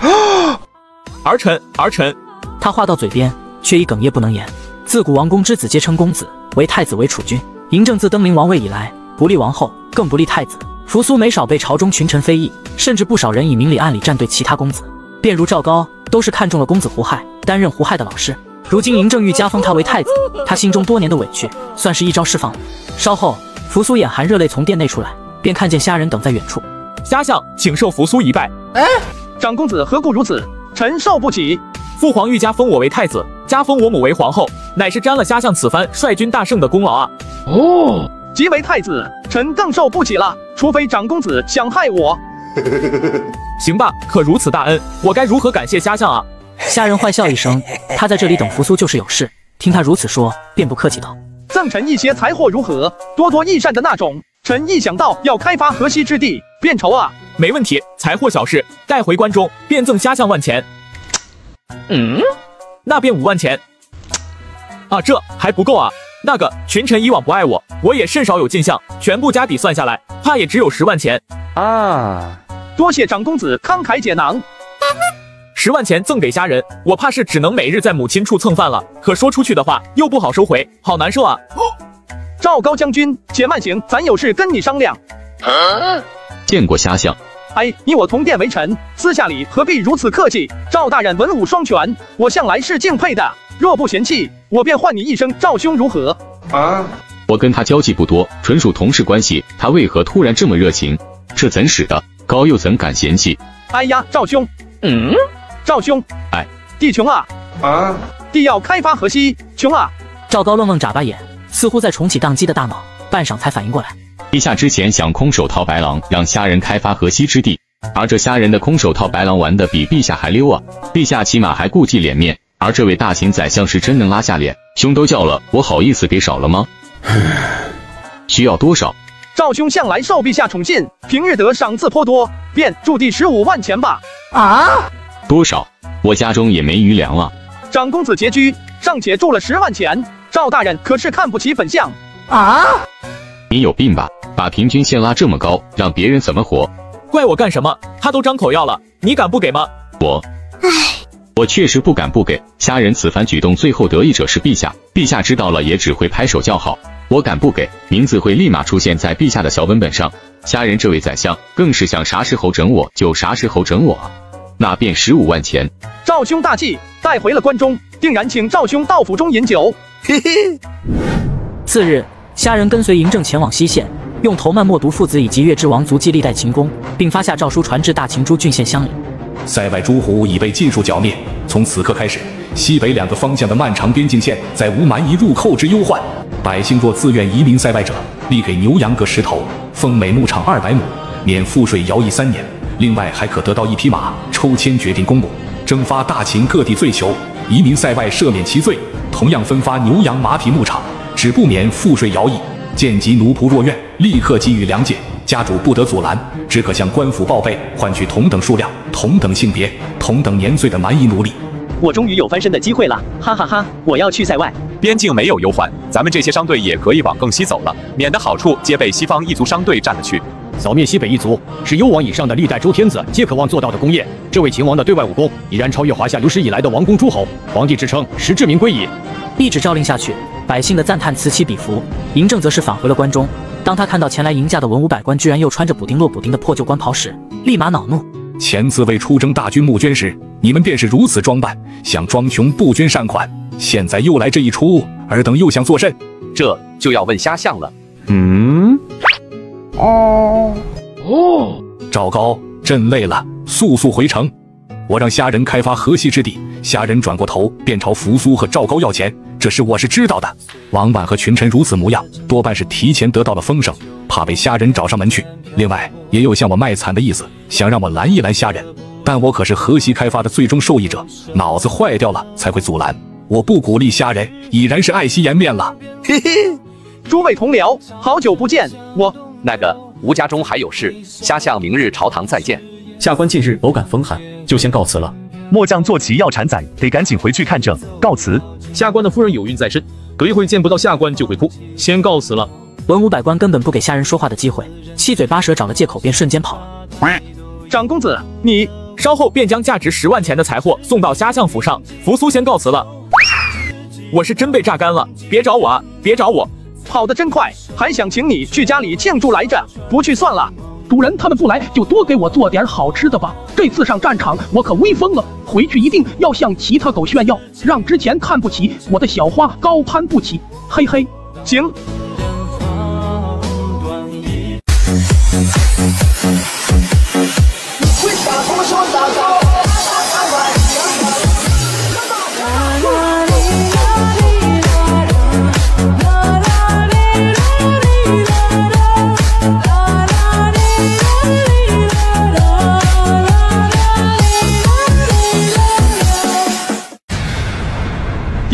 Speaker 2: [GASPS]
Speaker 27: 儿臣，儿臣。
Speaker 5: 他话到嘴边，却已哽咽不能言。自古王公之子皆称公子，为太子为储君。嬴政自登临王位以来，不立王后，更不立太子。扶苏没少被朝中群臣非议，甚至不少人以明里暗里站队其他公子。便如赵高，都是看中了公子胡亥，担任胡亥的老师。如今嬴政欲加封他为太子，他心中多年的委屈，算是一招释放了。稍后，扶苏眼含热泪从殿内出来，便看见虾人等在远处。
Speaker 27: 虾相，请受扶苏一拜。
Speaker 1: 哎，长公子何故如此？臣受不起。
Speaker 27: 父皇欲加封我为太子，加封我母为皇后，乃是沾了虾相此番率军大胜的功劳啊！
Speaker 1: 哦，即为太子，臣更受不起了。除非长公子想害我。[LAUGHS]
Speaker 27: 行吧，可如此大恩，我该如何感谢虾相啊？
Speaker 5: 虾人坏笑一声，他在这里等扶苏就是有事。听他如此说，便不客气道：“
Speaker 1: 赠臣一些财货如何？多多益善的那种。臣一想到要开发河西之地，便愁啊。
Speaker 27: 没问题，财货小事，带回关中便赠虾相万钱。嗯，那便五万钱。啊，这还不够啊。那个群臣以往不爱我，我也甚少有进项，全部加底算下来，怕也只有十万钱
Speaker 1: 啊。多谢长公子慷慨解囊。
Speaker 27: 十万钱赠给虾人，我怕是只能每日在母亲处蹭饭了。可说出去的话又不好收回，好难受啊。
Speaker 1: 赵高将军，且慢行，咱有事跟你商量。
Speaker 21: 见过虾相。
Speaker 1: 哎，你我同殿为臣，私下里何必如此客气？赵大人文武双全，我向来是敬佩的。若不嫌弃，我便唤你一声赵兄，如何？
Speaker 21: 啊！我跟他交际不多，纯属同事关系，他为何突然这么热情？这怎使得？高又怎敢嫌弃？
Speaker 1: 哎呀，赵兄，嗯，赵兄，
Speaker 21: 哎，
Speaker 1: 弟穷啊！啊，弟要开发河西，穷啊！
Speaker 5: 赵高愣愣眨巴眼，似乎在重启宕机的大脑，半晌才反应过来。
Speaker 21: 陛下之前想空手套白狼，让虾人开发河西之地，而这虾人的空手套白狼玩的比陛下还溜啊！陛下起码还顾忌脸面，而这位大秦宰相是真能拉下脸，兄都叫了，我好意思给少了吗？[SIGHS] 需要多少？
Speaker 1: 赵兄向来受陛下宠信，平日得赏赐颇多，便助地十五万钱吧。啊？
Speaker 21: 多少？我家中也没余粮了。
Speaker 1: 长公子拮据，尚且铸了十万钱，赵大人可是看不起本相啊？
Speaker 21: 你有病吧？把平均线拉这么高，让别人怎么活？
Speaker 27: 怪我干什么？他都张口要了，你敢不给吗？
Speaker 21: 我，唉，我确实不敢不给。虾人此番举动，最后得益者是陛下，陛下知道了也只会拍手叫好。我敢不给，名字会立马出现在陛下的小本本上。虾人这位宰相，更是想啥时候整我就啥时候整我啊！那便十五万钱。
Speaker 1: 赵兄大计，带回了关中，定然请赵兄到府中饮酒。嘿嘿。
Speaker 5: 次日。虾人跟随嬴政前往西县，用头曼默读父子以及月之王族祭历代秦功，并发下诏书传至大秦诸郡县乡里。
Speaker 2: 塞外诸胡已被尽数剿灭，从此刻开始，西北两个方向的漫长边境线再无蛮夷入寇之忧患。百姓若自愿移民塞外者，立给牛羊各十头，封每牧场二百亩，免赋税徭役三年。另外还可得到一匹马，抽签决定公母。征发大秦各地罪囚，移民塞外赦免其罪，同样分发牛羊马匹牧场。只不免赋税徭役，见及奴仆若愿，立刻给予粮解，家主不得阻拦，只可向官府报备，换取同等数量、同等性别、同等年岁的蛮夷奴隶。
Speaker 39: 我终于有翻身的机会了，哈哈哈！我要去塞外，
Speaker 19: 边境没有忧患，咱们这些商队也可以往更西走了，免得好处皆被西方异族商队占了去。
Speaker 40: 扫灭西北一族是幽王以上的历代周天子皆渴望做到的功业。这位秦王的对外武功已然超越华夏有史以来的王公诸侯，皇帝之称实至名归矣。
Speaker 5: 一纸诏令下去，百姓的赞叹此起彼伏。嬴政则是返回了关中。当他看到前来迎驾的文武百官居然又穿着补丁落补丁的破旧官袍时，立马恼怒。
Speaker 2: 前次为出征大军募捐时，你们便是如此装扮，想装穷不捐善款。现在又来这一出，尔等又想作甚？
Speaker 19: 这就要问虾相了。
Speaker 2: 嗯？哦哦，赵高，朕累了，速速回城。我让虾人开发河西之地。虾人转过头，便朝扶苏和赵高要钱。这事我是知道的。王婉和群臣如此模样，多半是提前得到了风声，怕被虾人找上门去。另外，也有向我卖惨的意思，想让我拦一拦虾人。但我可是河西开发的最终受益者，脑子坏掉了才会阻拦。我不鼓励虾人，已然是爱惜颜面了。
Speaker 1: 嘿嘿，诸位同僚，好久不见。我
Speaker 41: 那个吴家中还有事，虾相明日朝堂再见。
Speaker 42: 下官近日偶感风寒，就先告辞了。
Speaker 32: 末将坐骑要产仔，得赶紧回去看症，告辞。
Speaker 38: 下官的夫人有孕在身，隔一会见不到下官就会哭，先告辞了。
Speaker 5: 文武百官根本不给下人说话的机会，七嘴八舌找了借口便瞬间跑了。
Speaker 1: 长公子，你。
Speaker 27: 稍后便将价值十万钱的财货送到虾相府上。扶苏先告辞了。我是真被榨干了，别找我啊，别找我！
Speaker 1: 跑得真快，还想请你去家里庆祝来着，不去算了。
Speaker 11: 主人他们不来，就多给我做点好吃的吧。这次上战场，我可威风了，回去一定要向其他狗炫耀，让之前看不起我的小花高攀不起。嘿嘿，
Speaker 1: 行。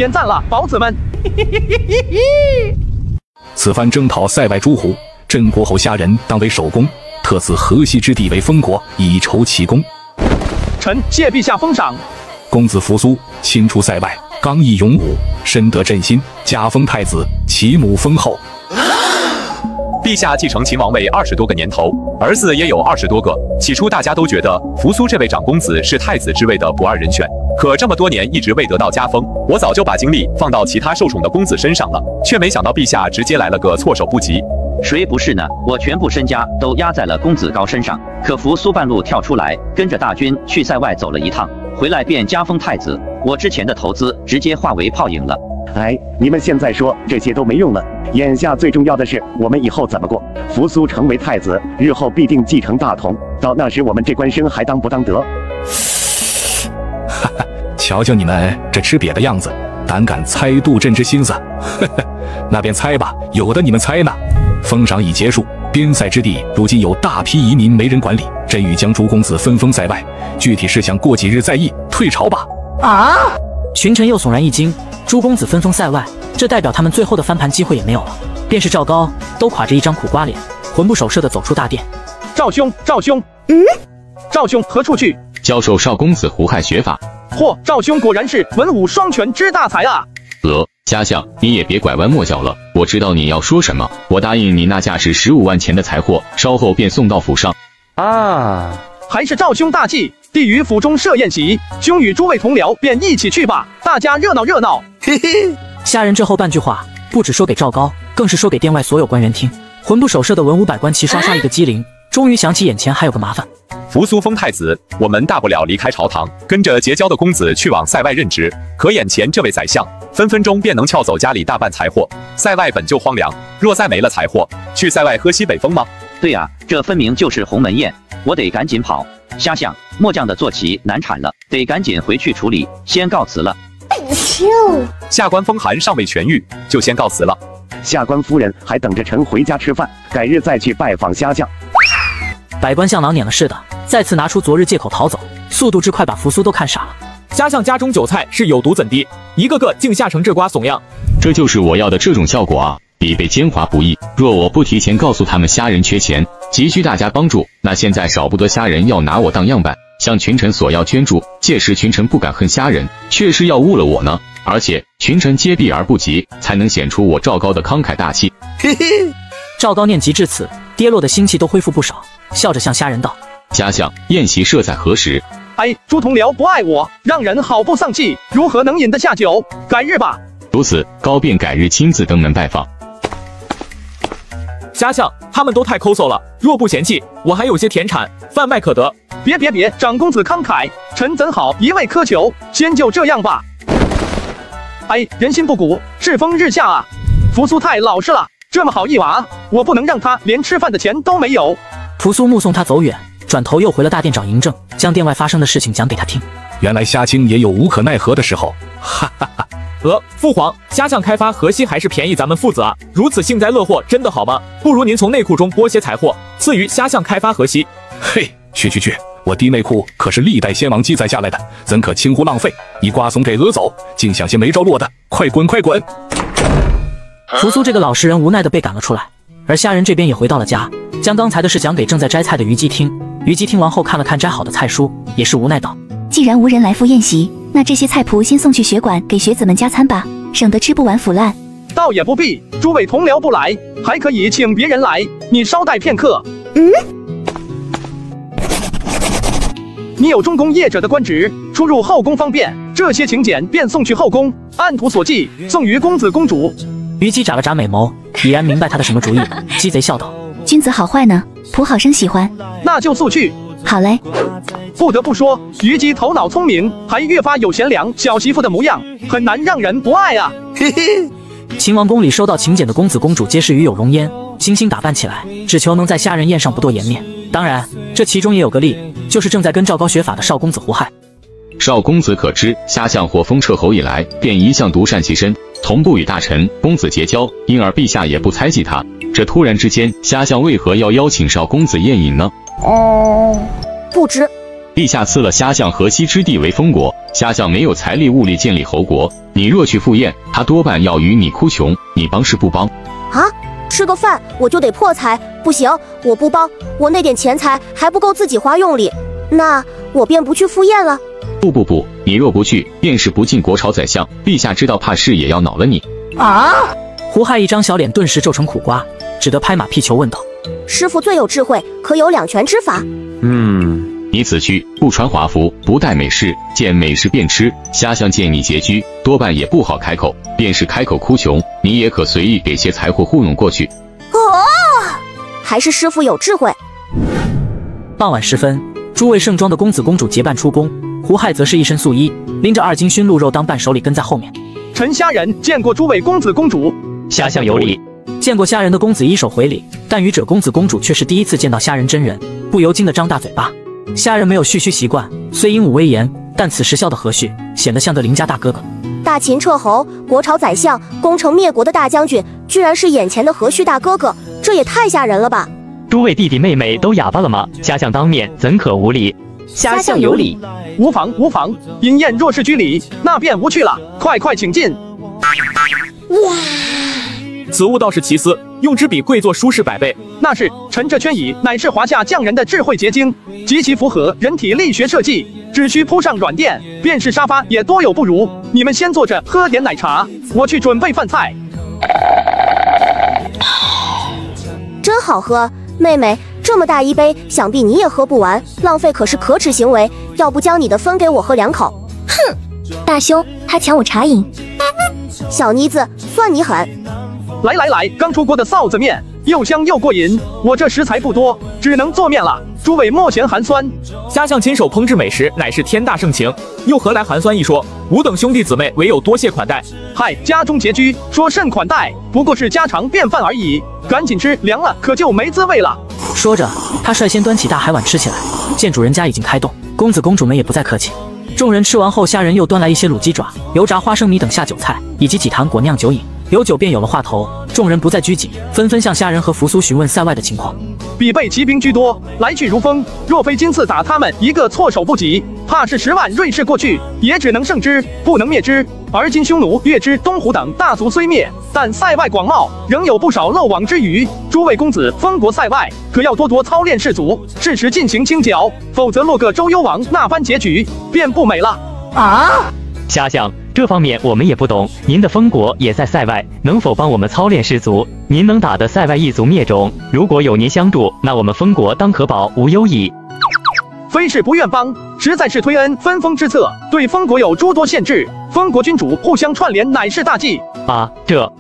Speaker 1: 点赞了，宝子们！[LAUGHS]
Speaker 2: 此番征讨塞外诸胡，镇国侯虾人当为首功，特赐河西之地为封国，以酬其功。
Speaker 1: 臣谢陛下封赏。
Speaker 2: 公子扶苏亲出塞外，刚毅勇武，深得朕心，加封太子，其母封后。
Speaker 19: 陛下继承秦王位二十多个年头，儿子也有二十多个。起初大家都觉得扶苏这位长公子是太子之位的不二人选。可这么多年一直未得到加封，我早就把精力放到其他受宠的公子身上了，却没想到陛下直接来了个措手不及。
Speaker 24: 谁不是呢？我全部身家都压在了公子高身上。可扶苏半路跳出来，跟着大军去塞外走了一趟，回来便加封太子。我之前的投资直接化为泡影了。
Speaker 20: 哎，你们现在说这些都没用了，眼下最重要的是我们以后怎么过。扶苏成为太子，日后必定继承大统，到那时我们这官生还当不当得？
Speaker 2: 哈 [LAUGHS] 哈瞧瞧你们这吃瘪的样子，胆敢猜杜振之心思？呵呵，那便猜吧，有的你们猜呢。封赏已结束，边塞之地如今有大批移民没人管理，朕欲将诸公子分封在外，具体事项过几日再议。退朝吧！
Speaker 5: 啊！群臣又悚然一惊，诸公子分封塞外，这代表他们最后的翻盘机会也没有了。便是赵高，都垮着一张苦瓜脸，魂不守舍地走出大殿。
Speaker 1: 赵兄，赵兄，嗯，赵兄何处去？
Speaker 21: 教授少公子胡亥学法。
Speaker 1: 嚯，赵兄果然是文武双全之大才啊！
Speaker 21: 呃，家相你也别拐弯抹角了，我知道你要说什么。我答应你那价值十五万钱的财货，稍后便送到府上。
Speaker 1: 啊，还是赵兄大气！弟于府中设宴席，兄与诸位同僚便一起去吧，大家热闹热闹。嘿嘿，
Speaker 5: 虾人这后半句话不止说给赵高，更是说给殿外所有官员听。魂不守舍的文武百官齐刷刷一个机灵。终于想起眼前还有个麻烦，
Speaker 19: 扶苏封太子，我们大不了离开朝堂，跟着结交的公子去往塞外任职。可眼前这位宰相，分分钟便能撬走家里大半财货。塞外本就荒凉，若再没了财货，去塞外喝西北风吗？
Speaker 24: 对呀，这分明就是鸿门宴，我得赶紧跑。瞎想，末将的坐骑难产了，得赶紧回去处理，先告辞了。
Speaker 19: 下官风寒尚未痊愈，就先告辞了。
Speaker 20: 下官夫人还等着臣回家吃饭，改日再去拜访虾将。
Speaker 5: 百官像狼撵了似的，再次拿出昨日借口逃走，速度之快把扶苏都看傻了。
Speaker 27: 家相家中韭菜是有毒怎的？一个个竟吓成这瓜怂样。
Speaker 21: 这就是我要的这种效果啊！比被奸猾不易。若我不提前告诉他们虾人缺钱，急需大家帮助，那现在少不得虾人要拿我当样板，向群臣索要捐助。届时群臣不敢恨虾人，却是要误了我呢。而且群臣皆避而不及，才能显出我赵高的慷慨大气。嘿嘿，
Speaker 5: 赵高念及至此，跌落的心气都恢复不少。笑着向虾人道：“
Speaker 21: 家相，宴席设在何时？”
Speaker 1: 哎，朱同僚不爱我，让人好不丧气，如何能饮得下酒？改日吧。
Speaker 21: 如此，高便改日亲自登门拜访。
Speaker 27: 家相，他们都太抠搜了，若不嫌弃，我还有些田产，贩卖可得。
Speaker 1: 别别别，长公子慷慨，臣怎好一味苛求？先就这样吧。哎，人心不古，世风日下啊！扶苏太老实了，这么好一娃，我不能让他连吃饭的钱都没有。
Speaker 5: 扶苏目送他走远，转头又回了大殿找嬴政，将殿外发生的事情讲给他听。
Speaker 2: 原来虾青也有无可奈何的时候，哈哈哈！
Speaker 27: 呃，父皇，虾象开发河西还是便宜咱们父子啊，如此幸灾乐祸，真的好吗？不如您从内库中拨些财货，赐予虾象开发河西。
Speaker 2: 嘿，去去去，我弟内库可是历代先王记载下来的，怎可轻忽浪费？你瓜怂给讹走，竟想些没着落的，快滚快滚！
Speaker 5: 扶苏这个老实人无奈的被赶了出来，而虾仁这边也回到了家，将刚才的事讲给正在摘菜的虞姬听。虞姬听完后看了看摘好的菜蔬，也是无奈道：
Speaker 18: 既然无人来赴宴席。那这些菜谱先送去学馆给学子们加餐吧，省得吃不完腐烂。
Speaker 1: 倒也不必，诸位同僚不来，还可以请别人来。你稍待片刻。
Speaker 18: 嗯，
Speaker 1: 你有中宫业者的官职，出入后宫方便，这些请柬便送去后宫，按图所记，送于公子公主。
Speaker 5: 虞姬眨了眨美眸，已然明白他的什么主意。[LAUGHS] 鸡贼笑道：“
Speaker 18: 君子好坏呢？仆好生喜欢，
Speaker 1: 那就速去。
Speaker 18: 好嘞。”
Speaker 1: 不得不说，虞姬头脑聪明，还越发有贤良小媳妇的模样，很难让人不爱啊！嘿嘿。
Speaker 5: 秦王宫里收到请柬的公子公主皆是与有容焉，精心打扮起来，只求能在虾仁宴上不堕颜面。当然，这其中也有个例，就是正在跟赵高学法的少公子胡亥。
Speaker 21: 少公子可知，虾相火封彻侯以来，便一向独善其身，从不与大臣公子结交，因而陛下也不猜忌他。这突然之间，虾相为何要邀请少公子宴饮呢？
Speaker 33: 哦，不知。
Speaker 21: 陛下赐了虾相河西之地为封国，虾相没有财力物力建立侯国。你若去赴宴，他多半要与你哭穷，你帮是不帮？
Speaker 33: 啊，吃个饭我就得破财？不行，我不帮，我那点钱财还不够自己花用哩。那我便不去赴宴了。
Speaker 21: 不不不，你若不去，便是不进国朝宰相。陛下知道，怕是也要恼了你。
Speaker 33: 啊！
Speaker 5: 胡亥一张小脸顿时皱成苦瓜，只得拍马屁求问道：“
Speaker 33: 师傅最有智慧，可有两全之法？”
Speaker 21: 嗯。你此去不穿华服，不带美饰，见美食便吃。瞎相见你拮据，多半也不好开口。便是开口哭穷，你也可随意给些财货糊弄过去。
Speaker 33: 哦，还是师傅有智慧。
Speaker 5: 傍晚时分，诸位盛装的公子公主结伴出宫，胡亥则是一身素衣，拎着二斤熏鹿肉当伴手礼跟在后面。
Speaker 1: 臣虾仁见过诸位公子公主，
Speaker 39: 虾相有礼。
Speaker 5: 见过虾仁的公子一手回礼，但愚者公子公主却是第一次见到虾仁真人，不由惊得张大嘴巴。虾仁没有蓄须习惯，虽英武威严，但此时笑得和煦，显得像个邻家大哥哥。
Speaker 33: 大秦彻侯，国朝宰相，攻城灭国的大将军，居然是眼前的和煦大哥哥，这也太吓人了吧！
Speaker 39: 诸位弟弟妹妹都哑巴了吗？虾相当面怎可无礼？
Speaker 33: 虾相有礼，
Speaker 1: 无妨无妨。饮宴若是拘礼，那便无趣了。快快请进。
Speaker 33: 哇！
Speaker 27: 此物倒是奇思，用之比贵作舒适百倍。
Speaker 1: 那是，臣这圈椅乃是华夏匠人的智慧结晶，极其符合人体力学设计，只需铺上软垫，便是沙发也多有不如。你们先坐着喝点奶茶，我去准备饭菜。
Speaker 33: 真好喝，妹妹，这么大一杯，想必你也喝不完，浪费可是可耻行为。要不将你的分给我喝两口？
Speaker 18: 哼，大兄，他抢我茶饮。
Speaker 33: 小妮子，算你狠。
Speaker 1: 来来来，刚出锅的臊子面，又香又过瘾。我这食材不多，只能做面了。诸位莫嫌寒酸。
Speaker 27: 虾相亲手烹制美食，乃是天大盛情，又何来寒酸一说？吾等兄弟姊妹唯有多谢款待。
Speaker 1: 嗨，家中拮据，说甚款待？不过是家常便饭而已。赶紧吃，凉了可就没滋味了。
Speaker 5: 说着，他率先端起大海碗吃起来。见主人家已经开动，公子公主们也不再客气。众人吃完后，虾仁又端来一些卤鸡爪、油炸花生米等下酒菜，以及几坛果酿酒饮。有酒便有了话头，众人不再拘谨，纷纷向虾仁和扶苏询问塞外的情况。
Speaker 1: 比备骑兵居多，来去如风。若非今次打他们一个措手不及，怕是十万瑞士过去，也只能胜之，不能灭之。而今匈奴、月之、东胡等大族虽灭，但塞外广袤，仍有不少漏网之鱼。诸位公子封国塞外，可要多多操练士卒，适时进行清剿，否则落个周幽王那般结局，便不美了。
Speaker 33: 啊！
Speaker 39: 虾相。这方面我们也不懂，您的封国也在塞外，能否帮我们操练士卒？您能打得塞外一族灭种？如果有您相助，那我们封国当可保无忧矣。
Speaker 1: 非是不愿帮，实在是推恩分封之策，对封国有诸多限制。封国君主互相串联，乃是大忌。
Speaker 39: 啊，这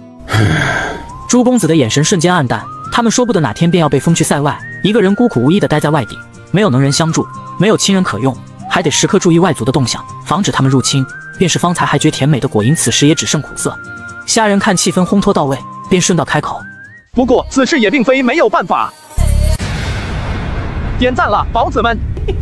Speaker 39: [SIGHS]
Speaker 5: 朱公子的眼神瞬间黯淡，他们说不得哪天便要被封去塞外，一个人孤苦无依的待在外地，没有能人相助，没有亲人可用，还得时刻注意外族的动向，防止他们入侵。便是方才还觉甜美的果蝇，此时也只剩苦涩。虾仁看气氛烘托到位，便顺道开口：“
Speaker 1: 不过此事也并非没有办法。”点赞了，宝子们！[LAUGHS]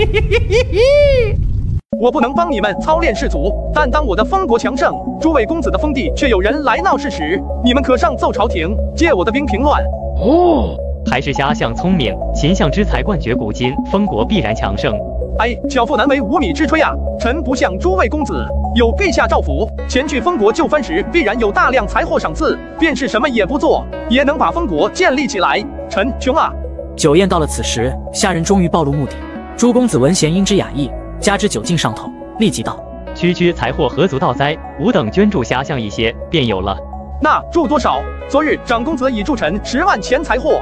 Speaker 1: 我不能帮你们操练士卒，但当我的封国强盛，诸位公子的封地却有人来闹事时，你们可上奏朝廷，借我的兵平乱。
Speaker 39: 哦，还是虾相聪明，秦相之才冠绝古今，封国必然强盛。
Speaker 1: 哎，巧妇难为无米之炊啊！臣不像诸位公子，有陛下照拂，前去封国就藩时，必然有大量财货赏赐，便是什么也不做，也能把封国建立起来。臣穷啊！
Speaker 5: 酒宴到了此时，下人终于暴露目的。朱公子闻弦因之雅意，加之酒劲上头，立即道：“
Speaker 39: 区区财货何足道哉？吾等捐助虾相一些，便有了。
Speaker 1: 那助多少？昨日长公子已助臣十万钱财货。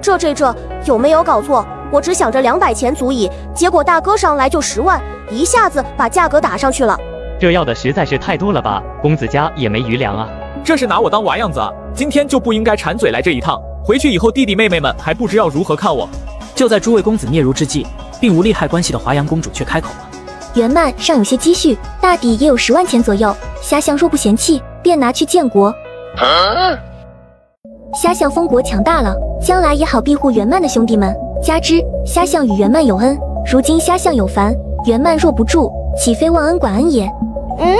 Speaker 33: 这这这，有没有搞错？我只想着两百钱足矣，结果大哥上来就十万，一下子把价格打上去了。
Speaker 39: 这要的实在是太多了吧？公子家也没余粮啊！
Speaker 27: 这是拿我当娃样子啊！今天就不应该馋嘴来这一趟。”回去以后，弟弟妹妹们还不知要如何看我。
Speaker 5: 就在诸位公子嗫嚅之际，并无利害关系的华阳公主却开口了：“
Speaker 18: 袁曼尚有些积蓄，大抵也有十万钱左右。虾相若不嫌弃，便拿去建国。虾相封国强大了，将来也好庇护袁曼的兄弟们。加之虾相与袁曼有恩，如今虾相有烦，袁曼若不助，岂非忘恩管恩也？
Speaker 33: 嗯，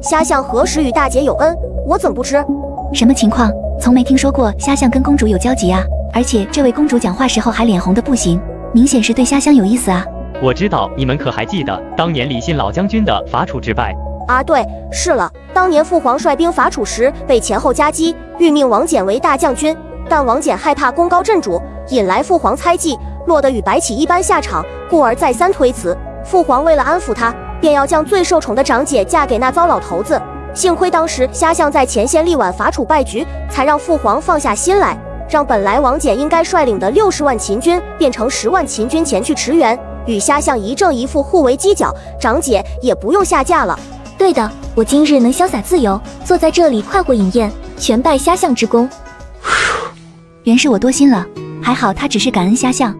Speaker 33: 虾相何时与大姐有恩？我怎不知？
Speaker 18: 什么情况？”从没听说过虾相跟公主有交集啊！而且这位公主讲话时候还脸红的不行，明显是对虾相有意思啊！
Speaker 39: 我知道你们可还记得当年李信老将军的伐楚之败
Speaker 33: 啊？对，是了，当年父皇率兵伐楚时被前后夹击，欲命王翦为大将军，但王翦害怕功高震主，引来父皇猜忌，落得与白起一般下场，故而再三推辞。父皇为了安抚他，便要将最受宠的长姐嫁给那糟老头子。幸亏当时虾象在前线力挽伐楚败局，才让父皇放下心来，让本来王翦应该率领的六十万秦军变成十万秦军前去驰援，与虾相一正一负，互为犄角，长姐也不用下嫁了。
Speaker 18: 对的，我今日能潇洒自由，坐在这里快活饮宴，全拜虾相之功。原是我多心了，还好他只是感恩虾相。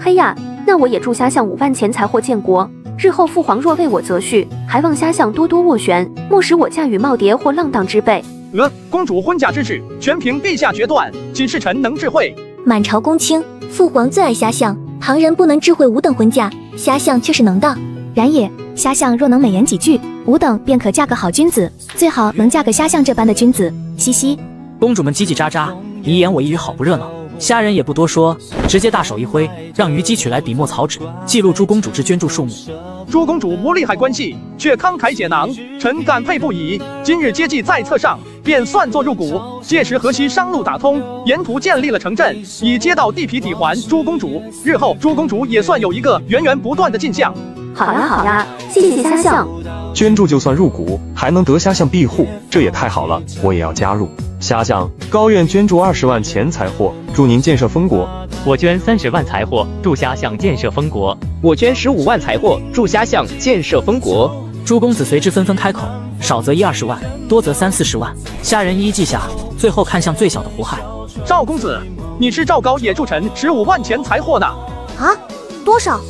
Speaker 43: 嘿呀，那我也祝虾相五万钱财获建国。日后父皇若为我择婿，还望虾相多多斡旋，莫使我嫁与耄耋或浪荡之辈。
Speaker 1: 呃，公主婚嫁之事，全凭陛下决断，仅是臣能智慧。
Speaker 18: 满朝公卿，父皇最爱虾相，旁人不能智慧吾等婚嫁，虾相却是能的。然也，虾相若能美言几句，吾等便可嫁个好君子，最好能嫁个虾相这般的君子。嘻嘻，
Speaker 5: 公主们叽叽喳喳，你一言我一语，好不热闹。虾人也不多说，直接大手一挥，让虞姬取来笔墨草纸，记录朱公主之捐助数目。
Speaker 1: 朱公主无利害关系，却慷慨解囊，臣感佩不已。今日接济在册上，便算作入股。届时河西商路打通，沿途建立了城镇，以街道地皮抵还朱公主。日后朱公主也算有一个源源不断的进项。
Speaker 43: 好呀好呀，谢谢虾相。
Speaker 44: 捐助就算入股，还能得虾相庇护，这也太好了，我也要加入。虾相高院捐助二十万钱财货，助您建设封国。
Speaker 39: 我捐三十万财货，助虾相建设封国。
Speaker 45: 我捐十五万财货，助虾相建设封国。
Speaker 5: 朱公子随之纷纷开口，少则一二十万，多则三四十万。虾人一一记下，最后看向最小的胡亥，
Speaker 1: 赵公子，你是赵高也助臣十五万钱财货呢？
Speaker 33: 啊，多少？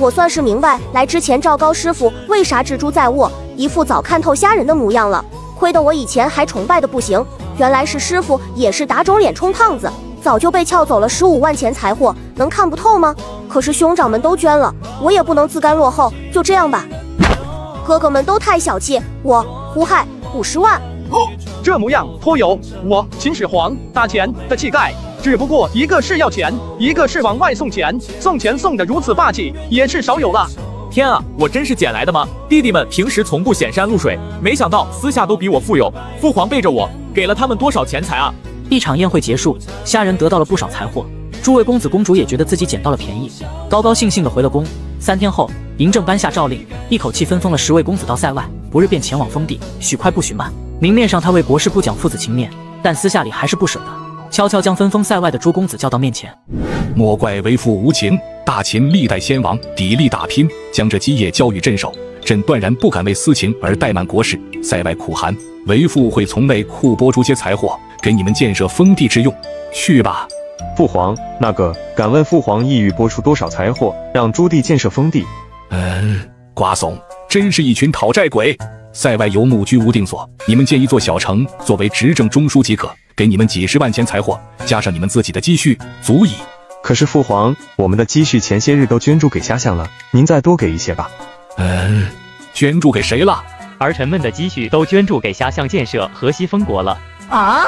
Speaker 33: 我算是明白，来之前赵高师傅为啥蜘蛛在握，一副早看透虾人的模样了。亏得我以前还崇拜的不行。原来是师傅也是打肿脸充胖子，早就被撬走了十五万钱财货，能看不透吗？可是兄长们都捐了，我也不能自甘落后，就这样吧。哥哥们都太小气，我胡亥五十万，
Speaker 1: 这模样颇有我秦始皇打钱的气概。只不过一个是要钱，一个是往外送钱，送钱送的如此霸气，也是少有了。
Speaker 27: 天啊，我真是捡来的吗？弟弟们平时从不显山露水，没想到私下都比我富有。父皇背着我。给了他们多少钱财啊！
Speaker 5: 一场宴会结束，虾人得到了不少财货，诸位公子公主也觉得自己捡到了便宜，高高兴兴的回了宫。三天后，嬴政颁下诏令，一口气分封了十位公子到塞外，不日便前往封地，许快不许慢。明面上他为国事不讲父子情面，但私下里还是不舍得，悄悄将分封塞外的诸公子叫到面前。
Speaker 2: 莫怪为父无情，大秦历代先王砥砺打拼，将这基业交与镇守，朕断然不敢为私情而怠慢国事。塞外苦寒。为父会从内库拨出些财货，给你们建设封地之用。去吧，
Speaker 44: 父皇。那个，敢问父皇意欲拨出多少财货，让朱棣建设封地？
Speaker 2: 嗯，瓜怂，真是一群讨债鬼。塞外游牧居无定所，你们建一座小城作为执政中枢即可，给你们几十万钱财货，加上你们自己的积蓄，足矣。
Speaker 44: 可是父皇，我们的积蓄前些日都捐助给虾象了，您再多给一些吧。
Speaker 2: 嗯，捐助给谁了？
Speaker 39: 儿臣们的积蓄都捐助给虾象建设河西封国了。
Speaker 2: 啊！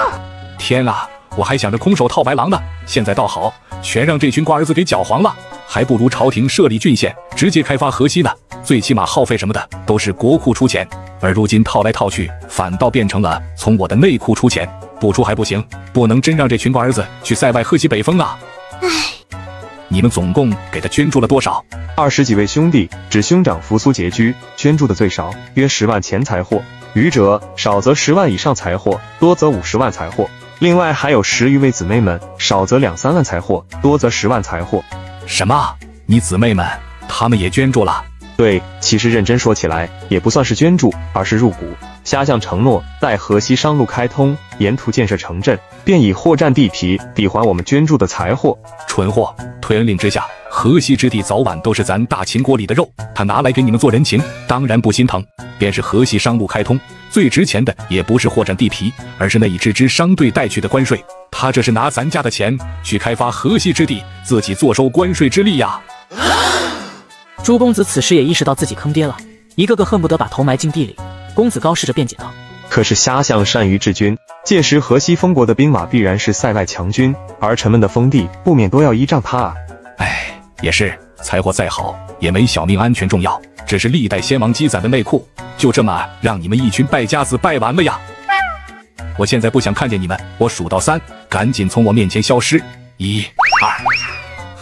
Speaker 2: 天啊！我还想着空手套白狼呢，现在倒好，全让这群瓜儿子给搅黄了。还不如朝廷设立郡县，直接开发河西呢。最起码耗费什么的都是国库出钱，而如今套来套去，反倒变成了从我的内库出钱。不出还不行，不能真让这群瓜儿子去塞外喝西北风啊！唉，你们总共给他捐助了多少？
Speaker 44: 二十几位兄弟，指兄长扶苏拮据，捐助的最少，约十万钱财货；余者少则十万以上财货，多则五十万财货。另外还有十余位姊妹们，少则两三万财货，多则十万财货。
Speaker 2: 什么？你姊妹们，他们也捐助了？
Speaker 44: 对，其实认真说起来，也不算是捐助，而是入股。虾酱承诺，待河西商路开通，沿途建设城镇，便以货占地皮抵还我们捐助的财货。
Speaker 2: 蠢货！推恩令之下，河西之地早晚都是咱大秦国里的肉，他拿来给你们做人情，当然不心疼。便是河西商路开通。最值钱的也不是货占地皮，而是那一支支商队带去的关税。他这是拿咱家的钱去开发河西之地，自己坐收关税之利呀！
Speaker 5: 朱公子此时也意识到自己坑爹了，一个个恨不得把头埋进地里。公子高试着辩解道：“
Speaker 44: 可是虾象善于治军，届时河西封国的兵马必然是塞外强军，儿臣们的封地不免都要依仗他啊！”
Speaker 2: 哎，也是，财货再好，也没小命安全重要。这是历代先王积攒的内库，就这么让你们一群败家子败完了呀！我现在不想看见你们，我数到三，赶紧从我面前消失！一、二，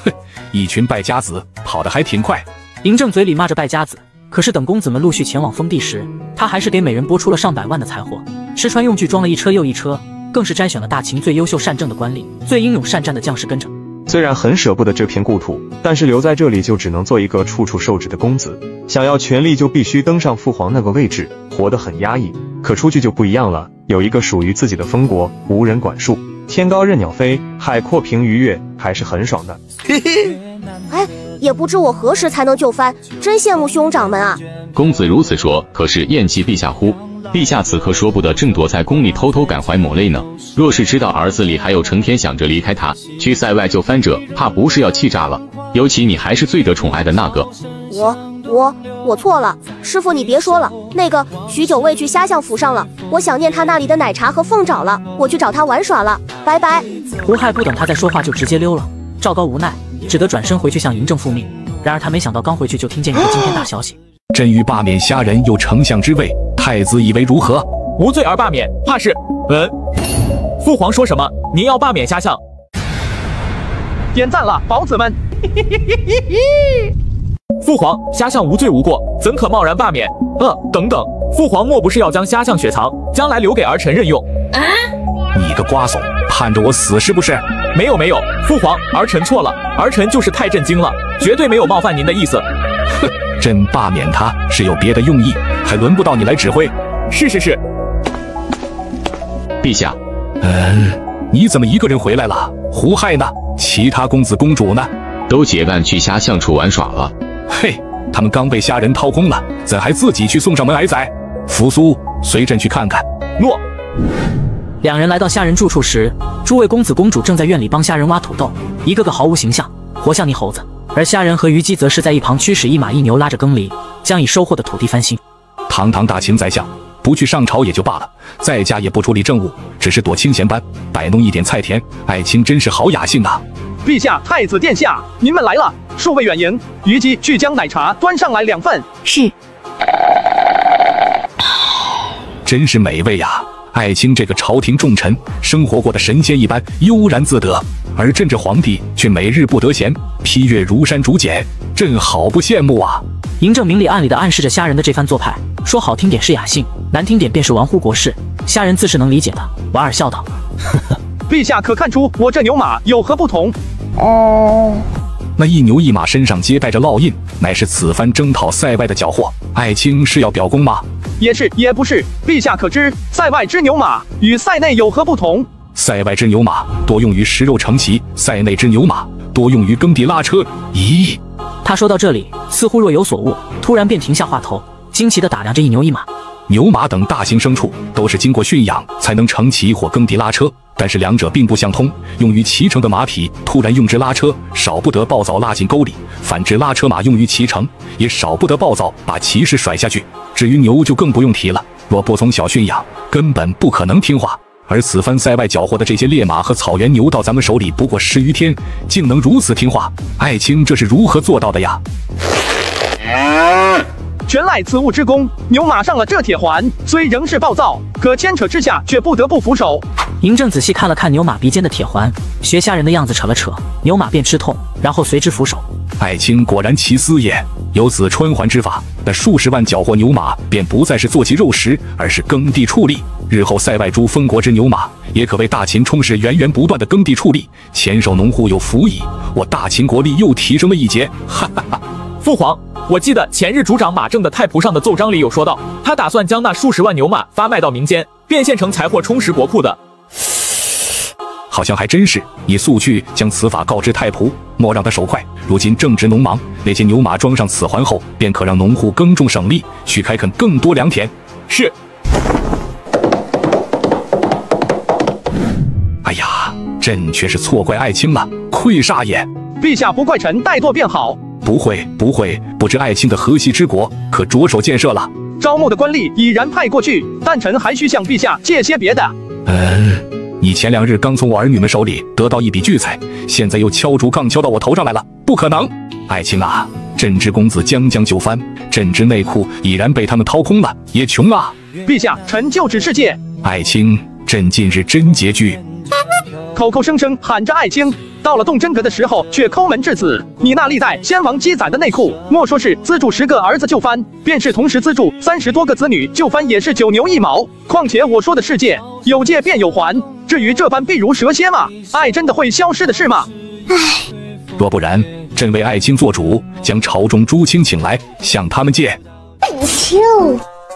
Speaker 2: 哼，一群败家子，跑得还挺快。
Speaker 5: 嬴政嘴里骂着败家子，可是等公子们陆续前往封地时，他还是给每人拨出了上百万的财货，吃穿用具装了一车又一车，更是摘选了大秦最优秀善政的官吏、最英勇善战的将士跟着。
Speaker 44: 虽然很舍不得这片故土，但是留在这里就只能做一个处处受制的公子。想要权力，就必须登上父皇那个位置，活得很压抑。可出去就不一样了，有一个属于自己的封国，无人管束，天高任鸟飞，海阔凭鱼跃，还是很爽的。嘿嘿，
Speaker 33: 哎，也不知我何时才能就翻，真羡慕兄长们啊！
Speaker 21: 公子如此说，可是厌弃陛下乎？陛下此刻说不得，正躲在宫里偷偷感怀抹泪呢。若是知道儿子里还有成天想着离开他去塞外就翻者，怕不是要气炸了。尤其你还是最得宠爱的那个。
Speaker 33: 我我我错了，师傅你别说了。那个许久未去虾象府上了，我想念他那里的奶茶和凤爪了。我去找他玩耍了，拜拜。
Speaker 5: 胡亥不等他再说话，就直接溜了。赵高无奈，只得转身回去向嬴政复命。然而他没想到，刚回去就听见一个惊天大消息：[LAUGHS]
Speaker 2: 朕欲罢免虾人，有丞相之位。太子以为如何？
Speaker 27: 无罪而罢免，怕是……嗯，父皇说什么？您要罢免虾相？
Speaker 1: 点赞了，宝子们！[LAUGHS]
Speaker 27: 父皇，虾相无罪无过，怎可贸然罢免？呃，等等，父皇莫不是要将虾相雪藏，将来留给儿臣任用？啊！
Speaker 2: 你个瓜怂，盼着我死是不是？
Speaker 27: 没有没有，父皇，儿臣错了，儿臣就是太震惊了，绝对没有冒犯您的意思。
Speaker 2: 哼。朕罢免他是有别的用意，还轮不到你来指挥。
Speaker 27: 是是是，
Speaker 21: 陛下。
Speaker 2: 嗯，你怎么一个人回来了？胡亥呢？其他公子公主呢？
Speaker 21: 都结伴去虾相处玩耍了。
Speaker 2: 嘿，他们刚被虾人掏空了，怎还自己去送上门挨宰？扶苏，随朕去看看。
Speaker 27: 诺。
Speaker 5: 两人来到虾人住处时，诸位公子公主正在院里帮虾人挖土豆，一个个毫无形象，活像泥猴子。而虾人和虞姬则是在一旁驱使一马一牛拉着耕犁，将已收获的土地翻新。
Speaker 2: 堂堂大秦宰相，不去上朝也就罢了，在家也不处理政务，只是躲清闲班，摆弄一点菜田。爱卿真是好雅兴啊！
Speaker 1: 陛下，太子殿下，您们来了。数位远迎，虞姬去将奶茶端上来两份。
Speaker 18: 是。
Speaker 2: 真是美味呀！爱卿这个朝廷重臣，生活过的神仙一般悠然自得。而朕这皇帝却每日不得闲，批阅如山竹简，朕好不羡慕啊！
Speaker 5: 嬴政明里暗里的暗示着虾人的这番做派，说好听点是雅兴，难听点便是玩忽国事。虾人自是能理解的，莞尔笑道：“
Speaker 1: 呵呵，陛下可看出我这牛马有何不同？”
Speaker 2: 哦，那一牛一马身上皆带着烙印，乃是此番征讨塞外的缴获。爱卿是要表功吗？
Speaker 1: 也是也不是，陛下可知塞外之牛马与塞内有何不同？
Speaker 2: 塞外之牛马多用于食肉成骑，塞内之牛马多用于耕地拉车。咦？
Speaker 5: 他说到这里，似乎若有所悟，突然便停下话头，惊奇地打量着一牛一马。
Speaker 2: 牛马等大型牲畜都是经过驯养才能乘骑或耕地拉车，但是两者并不相通。用于骑乘的马匹突然用之拉车，少不得暴躁拉进沟里；反之，拉车马用于骑乘，也少不得暴躁把骑士甩下去。至于牛就更不用提了，若不从小驯养，根本不可能听话。而此番塞外缴获的这些烈马和草原牛到咱们手里不过十余天，竟能如此听话，艾青这是如何做到的呀？
Speaker 1: 全赖此物之功。牛马上了这铁环，虽仍是暴躁，可牵扯之下却不得不俯首。
Speaker 5: 嬴政仔细看了看牛马鼻尖的铁环，学虾人的样子扯了扯，牛马便吃痛，然后随之俯首。
Speaker 2: 爱卿果然奇思也，有此穿环之法，那数十万缴获牛马便不再是坐骑肉食，而是耕地畜力。日后塞外诸封国之牛马，也可为大秦充实源源不断的耕地畜力，前手农户有福矣。我大秦国力又提升了一截，哈哈哈！
Speaker 27: 父皇。我记得前日主掌马政的太仆上的奏章里有说到，他打算将那数十万牛马发卖到民间，变现成财货充实国库的。
Speaker 2: 好像还真是。你速去将此法告知太仆，莫让他手快。如今正值农忙，那些牛马装上此环后，便可让农户耕种省力，去开垦更多良田。
Speaker 27: 是。
Speaker 2: 哎呀，朕却是错怪爱卿了，愧煞也。
Speaker 1: 陛下不怪臣怠惰便好。
Speaker 2: 不会，不会，不知爱卿的河西之国可着手建设了？
Speaker 1: 招募的官吏已然派过去，但臣还需向陛下借些别的。
Speaker 2: 嗯，你前两日刚从我儿女们手里得到一笔巨财，现在又敲竹杠敲到我头上来了，不可能！爱卿啊，朕之公子将将就藩，朕之内库已然被他们掏空了，也穷啊！
Speaker 1: 陛下，臣就只是借。
Speaker 2: 爱卿，朕近日真拮据，
Speaker 1: 口口声声喊着爱卿。到了动真格的时候，却抠门至此。你那历代先王积攒的内库，莫说是资助十个儿子就翻，便是同时资助三十多个子女就翻，也是九牛一毛。况且我说的世界有借便有还，至于这般避如蛇蝎吗？爱真的会消失的是吗？
Speaker 18: 唉，
Speaker 2: 若不然，朕为爱卿做主，将朝中诸卿请来，向他们借。
Speaker 18: 晚秋，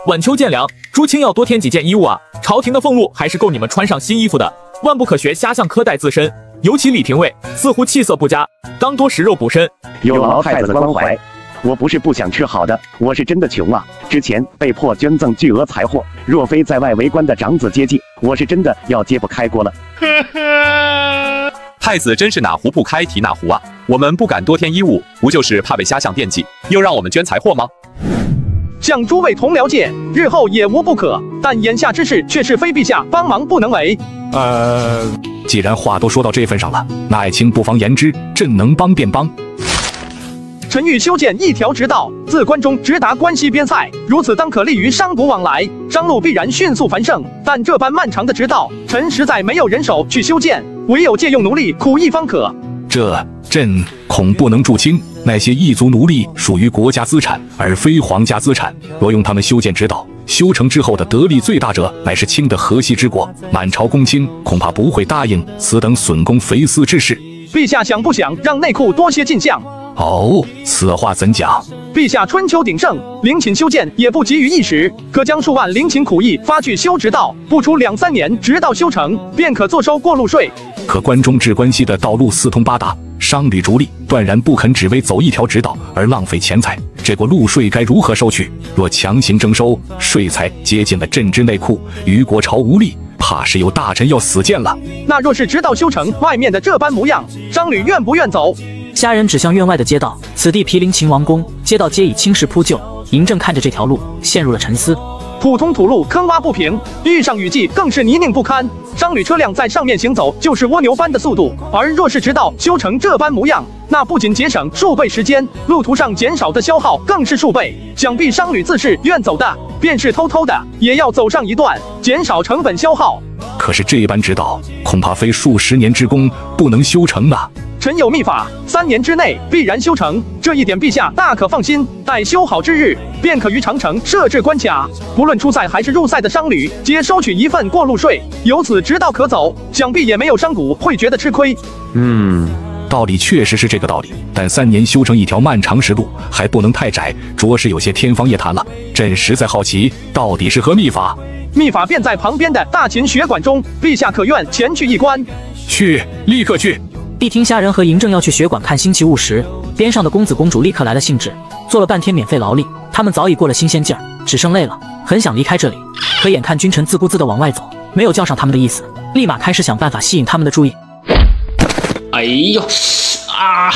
Speaker 27: 晚秋见凉，诸卿要多添几件衣物啊！朝廷的俸禄还是够你们穿上新衣服的，万不可学瞎相苛待自身。尤其李廷尉似乎气色不佳，当多食肉补身。
Speaker 20: 有劳太子的关怀，我不是不想吃好的，我是真的穷啊！之前被迫捐赠巨额财货，若非在外为官的长子接济，我是真的要揭不开锅了。[LAUGHS]
Speaker 19: 太子真是哪壶不开提哪壶啊！我们不敢多添衣物，不就是怕被瞎相惦记，又让我们捐财货吗？
Speaker 1: 向诸位同僚借，日后也无不可。但眼下之事却是非陛下帮忙不能为。
Speaker 2: 呃。既然话都说到这份上了，那爱卿不妨言之，朕能帮便帮。
Speaker 1: 臣欲修建一条直道，自关中直达关西边塞，如此当可利于商贾往来，商路必然迅速繁盛。但这般漫长的直道，臣实在没有人手去修建，唯有借用奴隶苦役方可。
Speaker 2: 这朕恐不能助清。那些异族奴隶属于国家资产，而非皇家资产。若用他们修建直道，修成之后的得利最大者，乃是清的河西之国。满朝公卿恐怕不会答应此等损公肥私之事。
Speaker 1: 陛下想不想让内库多些进项？
Speaker 2: 哦，此话怎讲？
Speaker 1: 陛下春秋鼎盛，陵寝修建也不急于一时，可将数万陵寝苦役发去修直道，不出两三年，直到修成，便可坐收过路税。
Speaker 2: 可关中至关西的道路四通八达，商旅逐利，断然不肯只为走一条直道而浪费钱财。这过路税该如何收取？若强行征收，税财接近了朕之内库，于国朝无力，怕是有大臣要死谏了。
Speaker 1: 那若是直到修成，外面的这般模样，商旅愿不愿走？
Speaker 5: 虾人指向院外的街道，此地毗邻秦王宫，街道皆以青石铺就。嬴政看着这条路，陷入了沉思。
Speaker 1: 普通土路坑洼不平，遇上雨季更是泥泞不堪。商旅车辆在上面行走就是蜗牛般的速度，而若是直道修成这般模样，那不仅节省数倍时间，路途上减少的消耗更是数倍。想必商旅自是愿走的，便是偷偷的也要走上一段，减少成本消耗。
Speaker 2: 可是这般直道，恐怕非数十年之功不能修成啊！
Speaker 1: 臣有秘法，三年之内必然修成，这一点陛下大可放心。待修好之日，便可于长城设置关卡，不论出塞还是入塞的商旅，皆收取一份过路税，由此直道可走，想必也没有商贾会觉得吃亏。
Speaker 2: 嗯，道理确实是这个道理，但三年修成一条漫长石路，还不能太窄，着实有些天方夜谭了。朕实在好奇，到底是何秘法？
Speaker 1: 秘法便在旁边的大秦学馆中，陛下可愿前去一观？
Speaker 2: 去，立刻去。
Speaker 5: 谛听虾仁和嬴政要去学馆看新奇物时，边上的公子公主立刻来了兴致，做了半天免费劳力，他们早已过了新鲜劲儿，只剩累了，很想离开这里。可眼看君臣自顾自的往外走，没有叫上他们的意思。立马开始想办法吸引他们的注意。
Speaker 40: 哎呦，啊！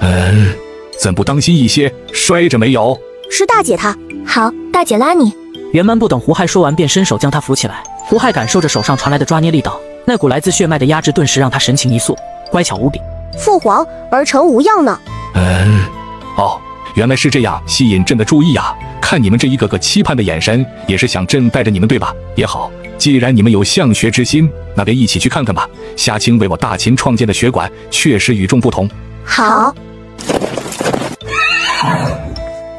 Speaker 2: 嗯，怎不当心一些？摔着没有？
Speaker 33: 是大姐她。
Speaker 18: 好，大姐拉你。
Speaker 5: 袁蛮不等胡亥说完，便伸手将他扶起来。胡亥感受着手上传来的抓捏力道，那股来自血脉的压制，顿时让他神情一肃，乖巧无比。
Speaker 33: 父皇，儿臣无恙呢。
Speaker 2: 嗯，哦，原来是这样，吸引朕的注意啊！看你们这一个个期盼的眼神，也是想朕带着你们对吧？也好，既然你们有向学之心，那便一起去看看吧。夏青为我大秦创建的学馆确实与众不同。
Speaker 33: 好。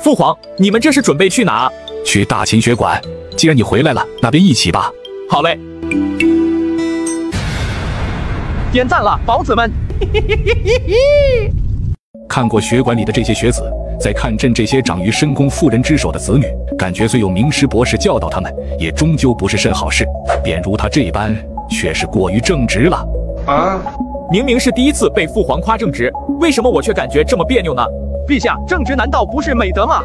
Speaker 27: 父皇，你们这是准备去哪？
Speaker 2: 去大秦学馆。既然你回来了，那便一起吧。
Speaker 27: 好嘞。
Speaker 1: 点赞了，宝子们！[LAUGHS]
Speaker 2: 看过学馆里的这些学子，再看朕这些长于深宫妇人之手的子女，感觉虽有名师博士教导他们，也终究不是甚好事。便如他这般，却是过于正直了。
Speaker 27: 啊！明明是第一次被父皇夸正直，为什么我却感觉这么别扭呢？
Speaker 1: 陛下，正直难道不是美德吗？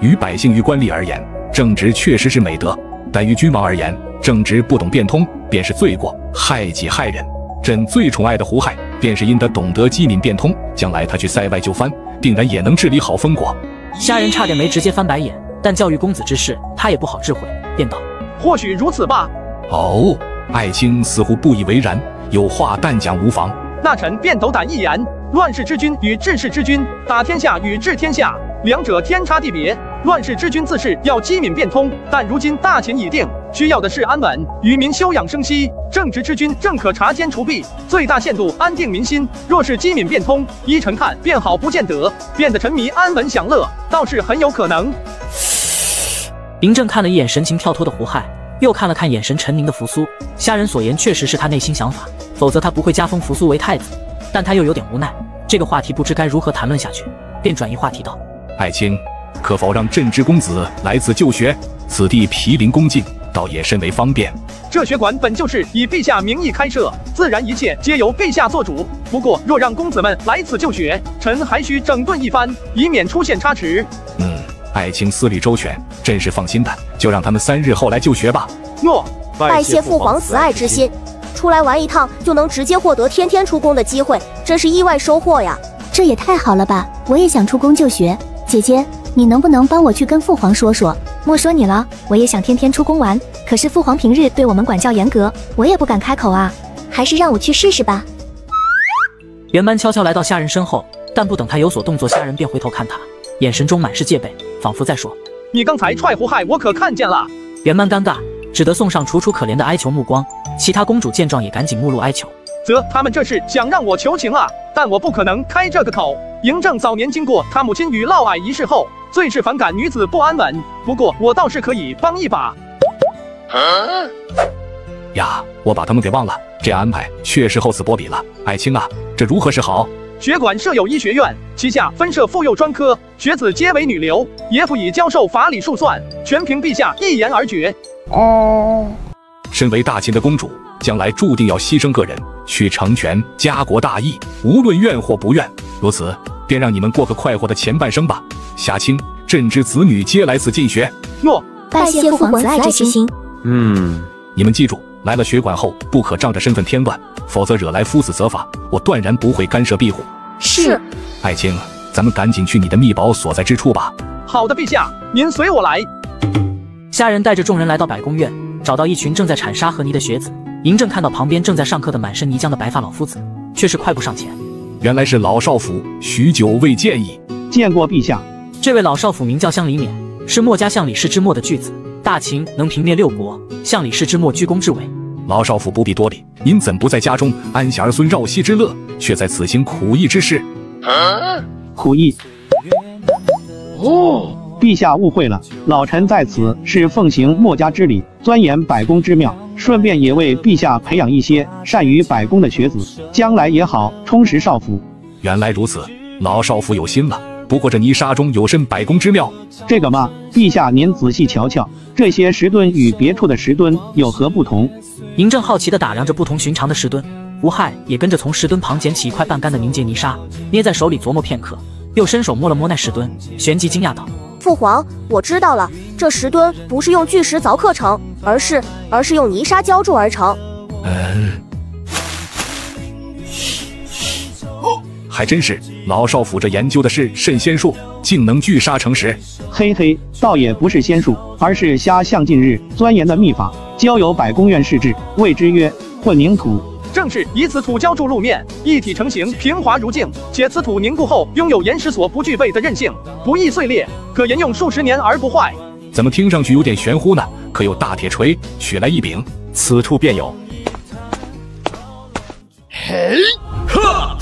Speaker 2: 于百姓于官吏而言，正直确实是美德；但于君王而言，正直不懂变通，便是罪过，害己害人。朕最宠爱的胡亥，便是因他懂得机敏变通，将来他去塞外就藩，定然也能治理好封国。
Speaker 5: 虾仁差点没直接翻白眼，但教育公子之事，他也不好智慧，便道：
Speaker 1: 或许如此吧。
Speaker 2: 哦，爱卿似乎不以为然，有话但讲无妨。
Speaker 1: 那臣便斗胆一言：乱世之君与治世之君，打天下与治天下，两者天差地别。乱世之君自是要机敏变通，但如今大秦已定，需要的是安稳，与民休养生息。正直之君正可察奸除弊，最大限度安定民心。若是机敏变通，依臣看便好不见得，变得沉迷安稳享乐，倒是很有可能。
Speaker 5: 嬴政看了一眼神情跳脱的胡亥，又看了看眼神沉凝的扶苏。虾仁所言确实是他内心想法，否则他不会加封扶苏为太子。但他又有点无奈，这个话题不知该如何谈论下去，便转移话题道：“
Speaker 2: 爱卿。”可否让朕之公子来此就学？此地毗邻宫禁，倒也甚为方便。
Speaker 1: 这学馆本就是以陛下名义开设，自然一切皆由陛下做主。不过若让公子们来此就学，臣还需整顿一番，以免出现差池。
Speaker 2: 嗯，爱卿思虑周全，朕是放心的。就让他们三日后来就学吧。
Speaker 1: 诺，
Speaker 33: 拜谢父皇慈爱之心。出来玩一趟就能直接获得天天出宫的机会，真是意外收获呀！
Speaker 18: 这也太好了吧！我也想出宫就学，姐姐。你能不能帮我去跟父皇说说？莫说你了，我也想天天出宫玩，可是父皇平日对我们管教严格，我也不敢开口啊。还是让我去试试吧。
Speaker 5: 袁蛮悄悄来到虾仁身后，但不等他有所动作，虾仁便回头看他，眼神中满是戒备，仿佛在说：“
Speaker 1: 你刚才踹胡亥，我可看见了。”
Speaker 5: 袁蛮尴尬，只得送上楚楚可怜的哀求目光。其他公主见状也赶紧目露哀求。
Speaker 1: 则他们这是想让我求情啊，但我不可能开这个口。嬴政早年经过他母亲与嫪毐一事后。最是反感女子不安稳，不过我倒是可以帮一把。
Speaker 2: 呀，我把他们给忘了，这安排确实厚此薄彼了。爱卿啊，这如何是好？
Speaker 1: 学馆设有医学院，旗下分设妇幼专科，学子皆为女流，也辅以教授法理数算，全凭陛下一言而决。
Speaker 2: 哦，身为大秦的公主，将来注定要牺牲个人去成全家国大义，无论愿或不愿，如此。便让你们过个快活的前半生吧。夏青，朕之子女皆来此进学。
Speaker 1: 诺，
Speaker 18: 拜谢父皇慈爱之心。
Speaker 2: 嗯，你们记住，来了学馆后不可仗着身份添乱，否则惹来夫子责罚，我断然不会干涉庇护。
Speaker 33: 是，
Speaker 2: 爱卿，咱们赶紧去你的秘宝所在之处吧。
Speaker 1: 好的，陛下，您随我来。
Speaker 5: 虾仁带着众人来到百宫院，找到一群正在铲沙和泥的学子。嬴政看到旁边正在上课的满身泥浆的白发老夫子，却是快步上前。
Speaker 2: 原来是老少府，许久未见矣。
Speaker 11: 见过陛下。
Speaker 5: 这位老少府名叫乡里冕，是墨家相李氏之墨的巨子。大秦能平灭六国，相李氏之墨居功至伟。
Speaker 2: 老少府不必多礼，您怎不在家中安享儿孙绕膝之乐，却在此行苦役之事？
Speaker 11: 苦役？哦，陛下误会了，老臣在此是奉行墨家之礼，钻研百工之妙。顺便也为陛下培养一些善于百工的学子，将来也好充实少府。
Speaker 2: 原来如此，老少府有心了。不过这泥沙中有甚百工之妙？
Speaker 11: 这个嘛，陛下您仔细瞧瞧，这些石墩与别处的石墩有何不同？
Speaker 5: 嬴政好奇地打量着不同寻常的石墩，胡亥也跟着从石墩旁捡起一块半干的凝结泥沙，捏在手里琢磨片刻，又伸手摸了摸那石墩，旋即惊讶道：“
Speaker 33: 父皇，我知道了，这石墩不是用巨石凿刻成。”而是，而是用泥沙浇筑而成。
Speaker 2: 嗯，还真是，老少府这研究的是神仙术，竟能聚沙成石。
Speaker 46: 嘿嘿，倒也不是仙术，而是虾象近日钻研的秘法，交由百工院试制，谓之曰混凝土。
Speaker 1: 正是以此土浇筑路面，一体成型，平滑如镜。且此土凝固后，拥有岩石所不具备的韧性，不易碎裂，可沿用数十年而不坏。
Speaker 2: 怎么听上去有点玄乎呢？可有大铁锤，取来一柄，此处便有。
Speaker 11: 嘿，哈！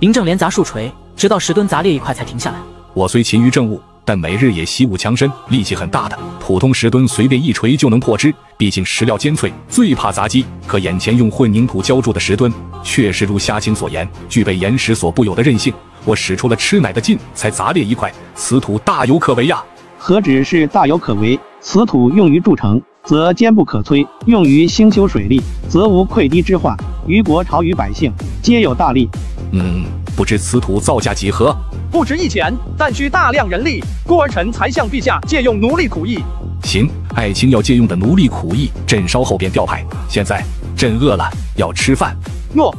Speaker 5: 嬴政连砸数锤，直到石墩砸裂一块才停下来。
Speaker 2: 我虽勤于政务，但每日也习武强身，力气很大的。普通石墩随便一锤就能破之，毕竟石料尖脆，最怕砸击。可眼前用混凝土浇筑的石墩，确实如虾青所言，具备岩石所不有的韧性。我使出了吃奶的劲，才砸裂一块。此土大有可为呀！
Speaker 46: 何止是大有可为？此土用于筑城，则坚不可摧；用于兴修水利，则无溃堤之患。于国朝于百姓，皆有大利。
Speaker 2: 嗯，不知此土造价几何？
Speaker 1: 不值一钱，但需大量人力，故儿臣才向陛下借用奴隶苦役。
Speaker 2: 行，爱卿要借用的奴隶苦役，朕稍后便调派。现在朕饿了，要吃饭。
Speaker 1: 诺。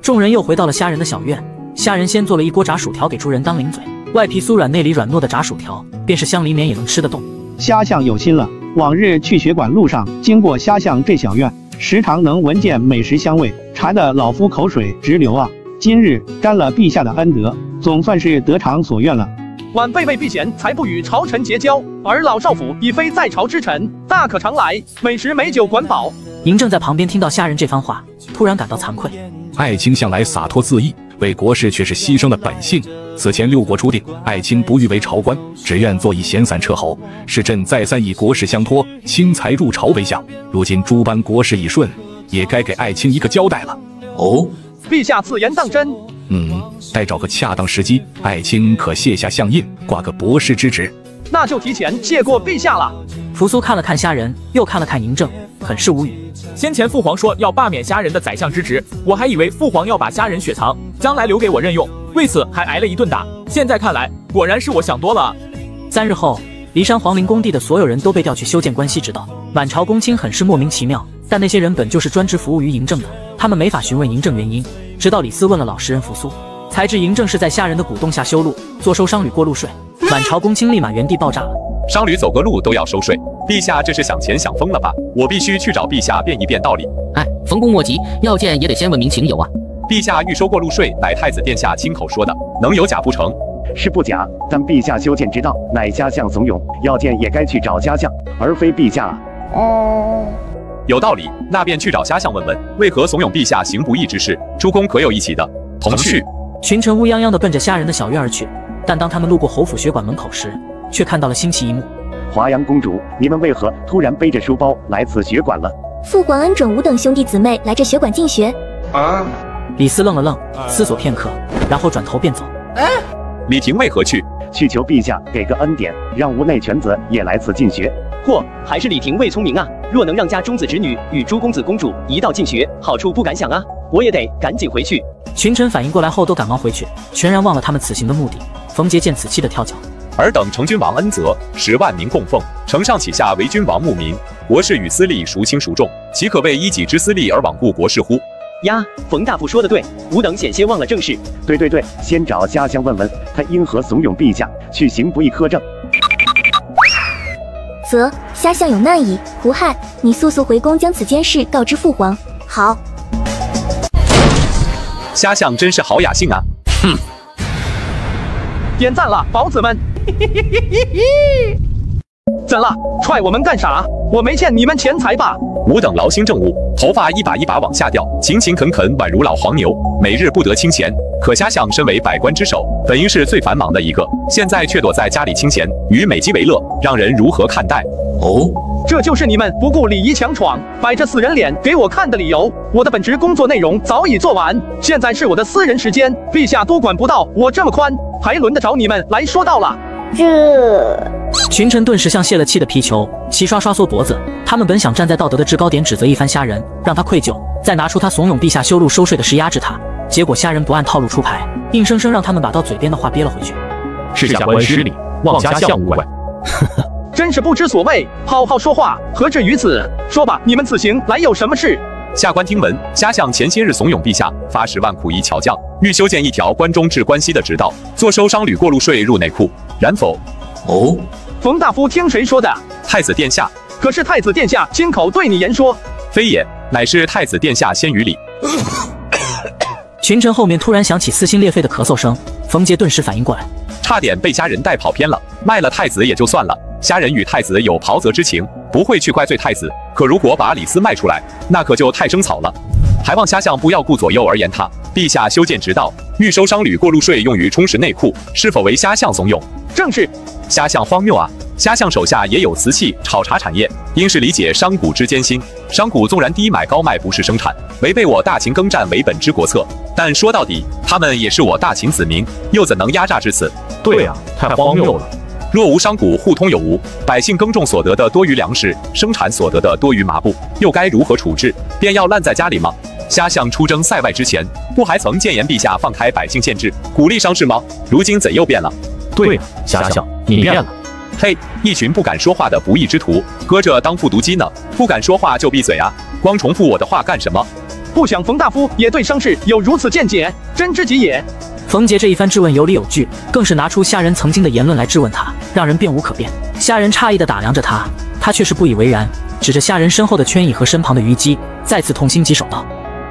Speaker 5: 众人又回到了虾仁的小院，虾仁先做了一锅炸薯条给诸人当零嘴。外皮酥软，内里软糯的炸薯条，便是乡里面也能吃得动。
Speaker 46: 虾相有心了，往日去学馆路上经过虾巷这小院，时常能闻见美食香味，馋得老夫口水直流啊！今日沾了陛下的恩德，总算是得偿所愿了。
Speaker 1: 晚辈为避嫌，才不与朝臣结交，而老少府已非在朝之臣，大可常来，美食美酒管饱。
Speaker 5: 嬴政在旁边听到虾仁这番话，突然感到惭愧。
Speaker 2: 爱卿向来洒脱恣意，为国事却是牺牲了本性。此前六国初定，爱卿不欲为朝官，只愿做一闲散彻侯。是朕再三以国事相托，轻才入朝为相。如今诸般国事已顺，也该给爱卿一个交代了。
Speaker 1: 哦，陛下此言当真？
Speaker 2: 嗯，待找个恰当时机，爱卿可卸下相印，挂个博士之职。
Speaker 1: 那就提前谢过陛下了。
Speaker 5: 扶苏看了看虾仁，又看了看嬴政，很是无语。
Speaker 27: 先前父皇说要罢免虾仁的宰相之职，我还以为父皇要把虾仁雪藏，将来留给我任用。为此还挨了一顿打，现在看来果然是我想多了。
Speaker 5: 三日后，骊山皇陵工地的所有人都被调去修建关西直道，满朝公卿很是莫名其妙。但那些人本就是专职服务于嬴政的，他们没法询问嬴政原因。直到李斯问了老实人扶苏，才知嬴政是在虾人的鼓动下修路，坐收商旅过路税。满朝公卿立马原地爆炸了。
Speaker 19: 商旅走个路都要收税，陛下这是想钱想疯了吧？我必须去找陛下辩一辩道理。
Speaker 28: 哎，冯公莫急，要见也得先问明情由啊。
Speaker 19: 陛下欲收过路税，乃太子殿下亲口说的，能有假不成？
Speaker 20: 是不假，但陛下修建之道，乃家相怂恿，要见也该去找家相，而非陛下啊。
Speaker 19: 哦，有道理，那便去找家相问问，为何怂恿陛下行不义之事？诸公可有一起的？同去。
Speaker 5: 群臣乌泱泱的奔着虾仁的小院而去，但当他们路过侯府学馆门口时，却看到了新奇一幕。
Speaker 20: 华阳公主，你们为何突然背着书包来此学馆了？
Speaker 18: 父皇恩准吾等兄弟姊妹来这学馆进学。
Speaker 5: 啊！李斯愣了愣，思索片刻，然后转头便走。
Speaker 19: 哎，李婷为何去？
Speaker 20: 去求陛下给个恩典，让吾内犬子也来此进学。
Speaker 47: 嚯，还是李廷未聪明啊！若能让家中子侄女与朱公子公主一道进学，好处不敢想啊！我也得赶紧回去。
Speaker 5: 群臣反应过来后，都赶忙回去，全然忘了他们此行的目的。冯杰见此，气得跳脚。
Speaker 19: 尔等承君王恩泽，十万民供奉，承上启下为君王牧民，国事与私利孰轻孰重？岂可为一己之私利而罔顾国事乎？
Speaker 47: 呀，冯大夫说的对，吾等险些忘了正事。
Speaker 20: 对对对，先找家乡问问，他因何怂恿陛下去行不义苛政？
Speaker 18: 则虾相有难矣，胡亥，你速速回宫将此件事告知父皇。
Speaker 33: 好。
Speaker 19: 虾相真是好雅兴啊！哼，
Speaker 1: 点赞了，宝子们。[LAUGHS] 怎了？踹我们干啥？我没欠你们钱财吧？
Speaker 19: 吾等劳心政务，头发一把一把往下掉，勤勤恳恳宛如老黄牛，每日不得清闲。可虾相身为百官之首，本应是最繁忙的一个，现在却躲在家里清闲，与美姬为乐，让人如何看待？
Speaker 1: 哦，这就是你们不顾礼仪强闯，摆着死人脸给我看的理由。我的本职工作内容早已做完，现在是我的私人时间，陛下都管不到我这么宽，还轮得着你们来说道了？
Speaker 5: 这群臣顿时像泄了气的皮球，齐刷刷缩脖子。他们本想站在道德的制高点指责一番虾仁，让他愧疚，再拿出他怂恿陛下修路收税的事压制他。结果虾仁不按套路出牌，硬生生让他们把到嘴边的话憋了回去。
Speaker 40: 是下官失礼，望家相勿怪。
Speaker 1: 真是不知所谓，好好说话，何至于此？说吧，你们此行来有什么事？
Speaker 19: 下官听闻，虾相前些日怂恿陛下发十万苦役巧匠，欲修建一条关中至关西的直道，坐收商旅过路税入内库，然否？
Speaker 1: 哦，冯大夫听谁说的？
Speaker 19: 太子殿下。
Speaker 1: 可是太子殿下亲口对你言说，
Speaker 19: 非也，乃是太子殿下先于礼。
Speaker 5: 群臣后面突然响起撕心裂肺的咳嗽声，冯杰顿时反应过来，
Speaker 19: 差点被家人带跑偏了。卖了太子也就算了，虾人与太子有袍泽之情，不会去怪罪太子。可如果把李斯卖出来，那可就太生草了。还望虾相不要顾左右而言他。陛下修建直道，欲收商旅过路税用于充实内库，是否为虾相怂恿？
Speaker 1: 正是。
Speaker 19: 虾相荒谬啊！虾相手下也有瓷器、炒茶产业，应是理解商贾之艰辛。商贾纵然低买高卖，不是生产，违背我大秦耕战为本之国策，但说到底，他们也是我大秦子民，又怎能压榨至此？
Speaker 38: 对呀，太荒谬了。
Speaker 19: 若无商贾互通有无，百姓耕种所得的多余粮食，生产所得的多余麻布，又该如何处置？便要烂在家里吗？虾相出征塞外之前，不还曾谏言陛下放开百姓限制，鼓励商事吗？如今怎又变了？
Speaker 38: 对呀，虾相，你变了。
Speaker 19: 嘿，一群不敢说话的不义之徒，搁这当复读机呢？不敢说话就闭嘴啊！光重复我的话干什么？
Speaker 1: 不想冯大夫也对伤势有如此见解，真知己也。
Speaker 5: 冯杰这一番质问有理有据，更是拿出虾人曾经的言论来质问他，让人辩无可辩。虾人诧异的打量着他，他却是不以为然，指着虾人身后的圈椅和身旁的虞姬，再次痛心疾首道：“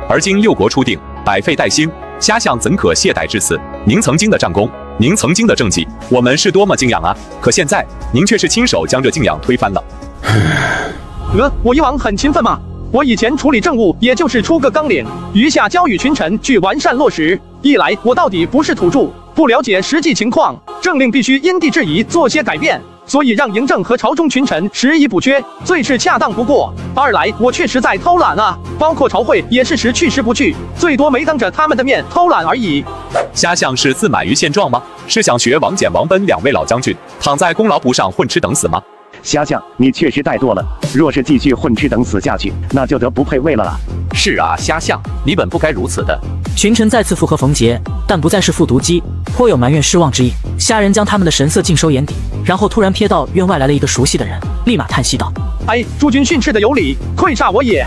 Speaker 19: 而今六国初定，百废待兴，虾相怎可懈怠至此？您曾经的战功。”您曾经的政绩，我们是多么敬仰啊！可现在，您却是亲手将这敬仰推翻了。
Speaker 1: 呃，我以往很勤奋吗？我以前处理政务，也就是出个纲领，余下交与群臣去完善落实。一来，我到底不是土著，不了解实际情况，政令必须因地制宜做些改变。所以让嬴政和朝中群臣拾遗补缺，最是恰当不过。二来我确实在偷懒啊，包括朝会也是时去时不去，最多没当着他们的面偷懒而已。
Speaker 19: 虾相是自满于现状吗？是想学王翦、王奔两位老将军，躺在功劳簿上混吃等死吗？
Speaker 20: 虾相，你确实怠惰了。若是继续混吃等死下去，那就得不配位了啊！
Speaker 24: 是啊，虾相，你本不该如此的。
Speaker 5: 群臣再次附和冯杰，但不再是复读机，颇有埋怨失望之意。虾人将他们的神色尽收眼底，然后突然瞥到院外来了一个熟悉的人，立马叹息道：“
Speaker 1: 哎，诸君训斥的有理，愧煞我也。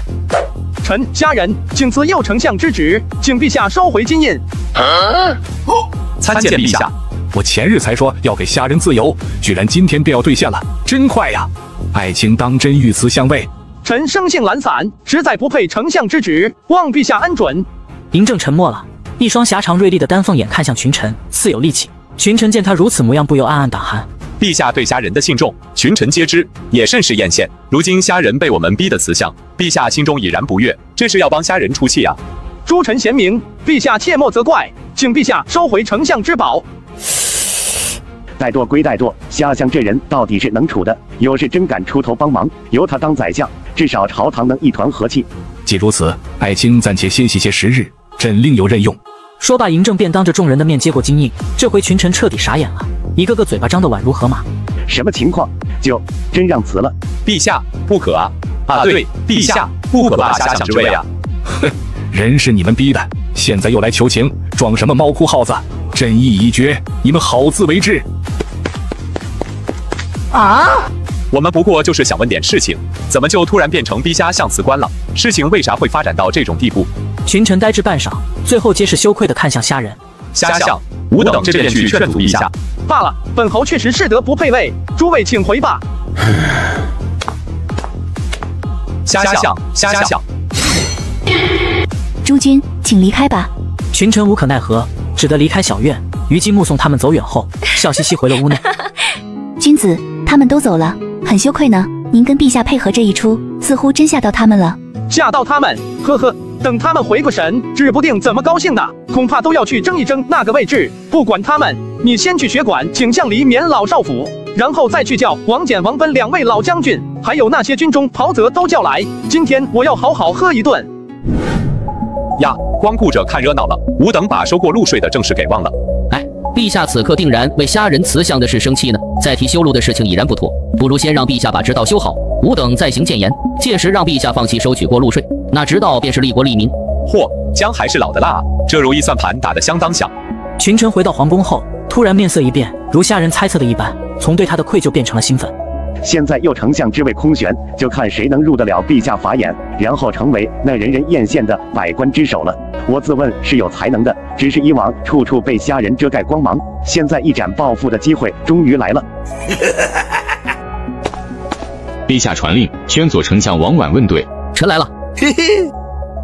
Speaker 1: 臣虾人请辞右丞相之职，请陛下收回金印。”
Speaker 19: 参见陛下。
Speaker 2: 我前日才说要给虾仁自由，居然今天便要兑现了，真快呀！爱卿当真遇此相位？
Speaker 1: 臣生性懒散，实在不配丞相之职，望陛下恩准。
Speaker 5: 嬴政沉默了，一双狭长锐利的丹凤眼看向群臣，似有力气。群臣见他如此模样，不由暗暗胆寒。
Speaker 19: 陛下对虾仁的信重，群臣皆知，也甚是艳羡。如今虾仁被我们逼得慈相，陛下心中已然不悦，这是要帮虾仁出气啊！
Speaker 1: 诸臣贤明，陛下切莫责怪，请陛下收回丞相之宝。
Speaker 20: 怠惰归怠惰，虾相这人到底是能处的，有事真敢出头帮忙，由他当宰相，至少朝堂能一团和气。
Speaker 2: 既如此，爱卿暂且歇息些时日，朕另有任用。
Speaker 5: 说罢，嬴政便当着众人的面接过金印。这回群臣彻底傻眼了，一个个嘴巴张得宛如河马。
Speaker 20: 什么情况？就真让辞了？
Speaker 19: 陛下不可啊！啊，对，陛下不可罢虾相之位啊！[LAUGHS]
Speaker 2: 哼，人是你们逼的，现在又来求情，装什么猫哭耗子？朕意已决，你们好自为之。
Speaker 19: 啊！我们不过就是想问点事情，怎么就突然变成逼虾相辞官了？事情为啥会发展到这种地步？
Speaker 5: 群臣呆滞半晌，最后皆是羞愧的看向虾人。
Speaker 19: 虾相，吾等这便去劝阻陛下。
Speaker 1: 罢了，本侯确实是德不配位，诸位请回吧。[LAUGHS]
Speaker 19: 虾相，虾相。
Speaker 18: 诸君，请离开吧。
Speaker 5: 群臣无可奈何，只得离开小院。虞姬目送他们走远后，笑嘻嘻回了屋内。[LAUGHS]
Speaker 18: 君子。他们都走了，很羞愧呢。您跟陛下配合这一出，似乎真吓到他们了。
Speaker 1: 吓到他们？呵呵，等他们回过神，指不定怎么高兴呢。恐怕都要去争一争那个位置。不管他们，你先去学馆请向黎免老少府，然后再去叫王翦、王奔两位老将军，还有那些军中袍泽都叫来。今天我要好好喝一顿。
Speaker 19: 呀，光顾着看热闹了，吾等把收过路税的正事给忘了。
Speaker 28: 哎。陛下此刻定然为虾人慈祥的事生气呢，再提修路的事情已然不妥，不如先让陛下把直道修好，吾等再行谏言，届时让陛下放弃收取过路税，那直道便是利国利民。
Speaker 19: 嚯，姜还是老的辣啊！这如意算盘打得相当响。
Speaker 5: 群臣回到皇宫后，突然面色一变，如虾人猜测的一般，从对他的愧疚变成了兴奋。
Speaker 20: 现在右丞相之位空悬，就看谁能入得了陛下法眼，然后成为那人人艳羡的百官之首了。我自问是有才能的，只是以往处处被虾人遮盖光芒，现在一展抱负的机会终于来了。
Speaker 21: 陛下传令，宣左丞相王绾问对。
Speaker 28: 臣来了。
Speaker 19: 嘿嘿，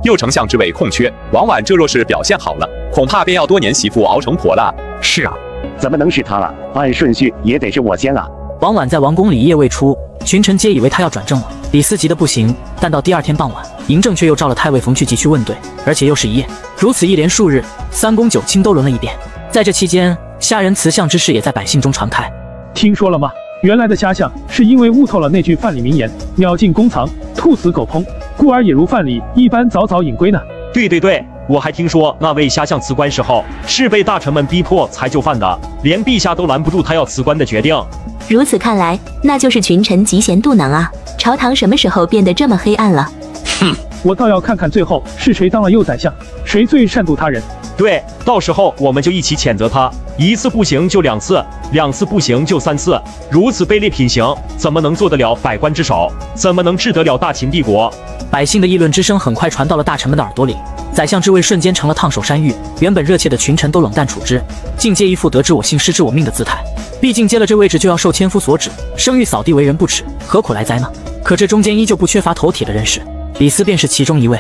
Speaker 19: 右丞相之位空缺，王绾这若是表现好了，恐怕便要多年媳妇熬成婆了。
Speaker 2: 是啊，
Speaker 20: 怎么能是他了？按顺序也得是我先啊。
Speaker 5: 王绾在王宫里一夜未出，群臣皆以为他要转正了。李斯急得不行，但到第二天傍晚，嬴政却又召了太尉冯去疾去问对，而且又是一夜。如此一连数日，三公九卿都轮了一遍。在这期间，虾仁辞相之事也在百姓中传开。
Speaker 11: 听说了吗？原来的虾相是因为悟透了那句范蠡名言：“鸟尽弓藏，兔死狗烹”，故而也如范蠡一般早早隐归呢。
Speaker 48: 对对对，我还听说那位虾将辞官时候是被大臣们逼迫才就范的，连陛下都拦不住他要辞官的决定。
Speaker 49: 如此看来，那就是群臣嫉贤妒能啊！朝堂什么时候变得这么黑暗了？
Speaker 11: 哼，我倒要看看最后是谁当了右宰相，谁最善妒他人。
Speaker 48: 对，到时候我们就一起谴责他，一次不行就两次，两次不行就三次，如此卑劣品行，怎么能做得了百官之首？怎么能治得了大秦帝国？
Speaker 5: 百姓的议论之声很快传到了大臣们的耳朵里，宰相之位瞬间成了烫手山芋。原本热切的群臣都冷淡处之，尽皆一副得之我幸失之我命的姿态。毕竟接了这位置就要受千夫所指，生育扫地为人不耻，何苦来哉呢？可这中间依旧不缺乏头铁的人士，李斯便是其中一位。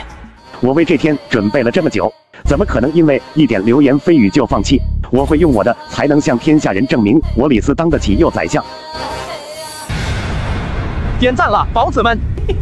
Speaker 20: 我为这天准备了这么久，怎么可能因为一点流言蜚语就放弃？我会用我的才能向天下人证明，我李斯当得起右宰相。
Speaker 1: 点赞了，宝子们！[LAUGHS]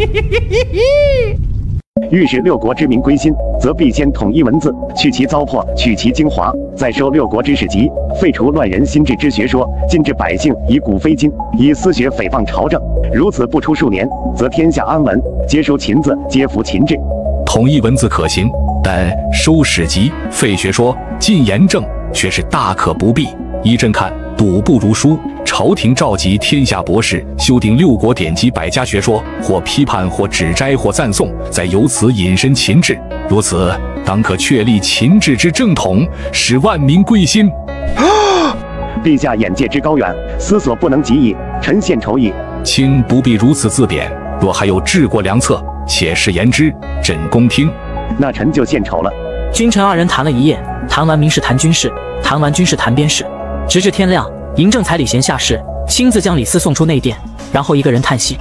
Speaker 20: 欲使六国之民归心，则必先统一文字，去其糟粕，取其精华，再收六国之史籍，废除乱人心智之学说，禁止百姓以古非今，以私学诽谤朝政。如此不出数年，则天下安稳，皆书秦字，皆服秦制。
Speaker 2: 统一文字可行，但收史籍、废学说、禁言政却是大可不必。依朕看，赌不如输。朝廷召集天下博士，修订六国典籍百家学说，或批判，或指摘，或赞颂，再由此引申秦制。如此，当可确立秦制之正统，使万民归心。
Speaker 20: 啊陛下眼界之高远，思所不能及矣。臣献丑矣。
Speaker 2: 卿不必如此自贬。若还有治国良策，且试言之，朕恭听。
Speaker 20: 那臣就献丑了。
Speaker 5: 君臣二人谈了一夜，谈完民事谈军事，谈完军事谈边事，直至天亮。嬴政才礼贤下士，亲自将李斯送出内殿，然后一个人叹息：“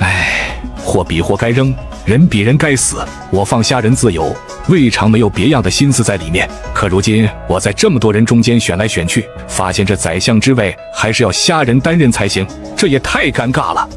Speaker 2: 唉，货比货该扔，人比人该死。我放虾人自由，未尝没有别样的心思在里面。可如今我在这么多人中间选来选去，发现这宰相之位还是要虾人担任才行，这也太尴尬了。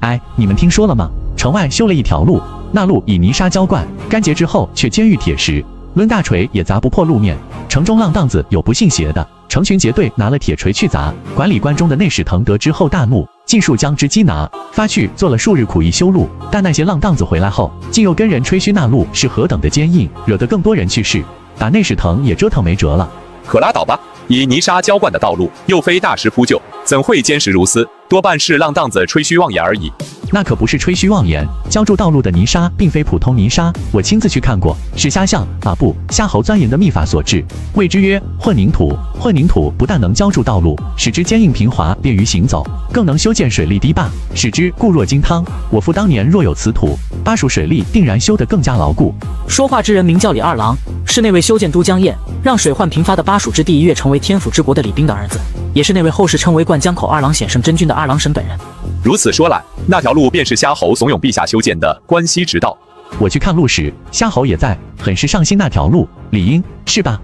Speaker 25: 哎，你们听说了吗？城外修了一条路，那路以泥沙浇灌，干结之后却坚如铁石，抡大锤也砸不破路面。城中浪荡子有不信邪的。”成群结队拿了铁锤去砸，管理官中的内史腾得知后大怒，尽数将之缉拿，发去做了数日苦役修路。但那些浪荡子回来后，竟又跟人吹嘘那路是何等的坚硬，惹得更多人去世，把内史腾也折腾没辙了。
Speaker 19: 可拉倒吧，以泥沙浇灌的道路，又非大石铺就，怎会坚实如斯？多半是浪荡子吹嘘妄言而已。
Speaker 25: 那可不是吹嘘妄言，浇筑道路的泥沙并非普通泥沙，我亲自去看过，是虾象啊不虾猴钻研的秘法所致，谓之曰混凝土。混凝土不但能浇筑道路，使之坚硬平滑，便于行走，更能修建水利堤坝，使之固若金汤。我父当年若有此土，巴蜀水利定然修得更加牢固。
Speaker 5: 说话之人名叫李二郎，是那位修建都江堰，让水患频发的巴蜀之地一跃成为天府之国的李冰的儿子，也是那位后世称为灌江口二郎显圣真君的二郎神本人。
Speaker 19: 如此说来，那条路便是夏侯怂恿陛下修建的关西直道。
Speaker 25: 我去看路时，夏侯也在，很是上心那条路，理应是吧？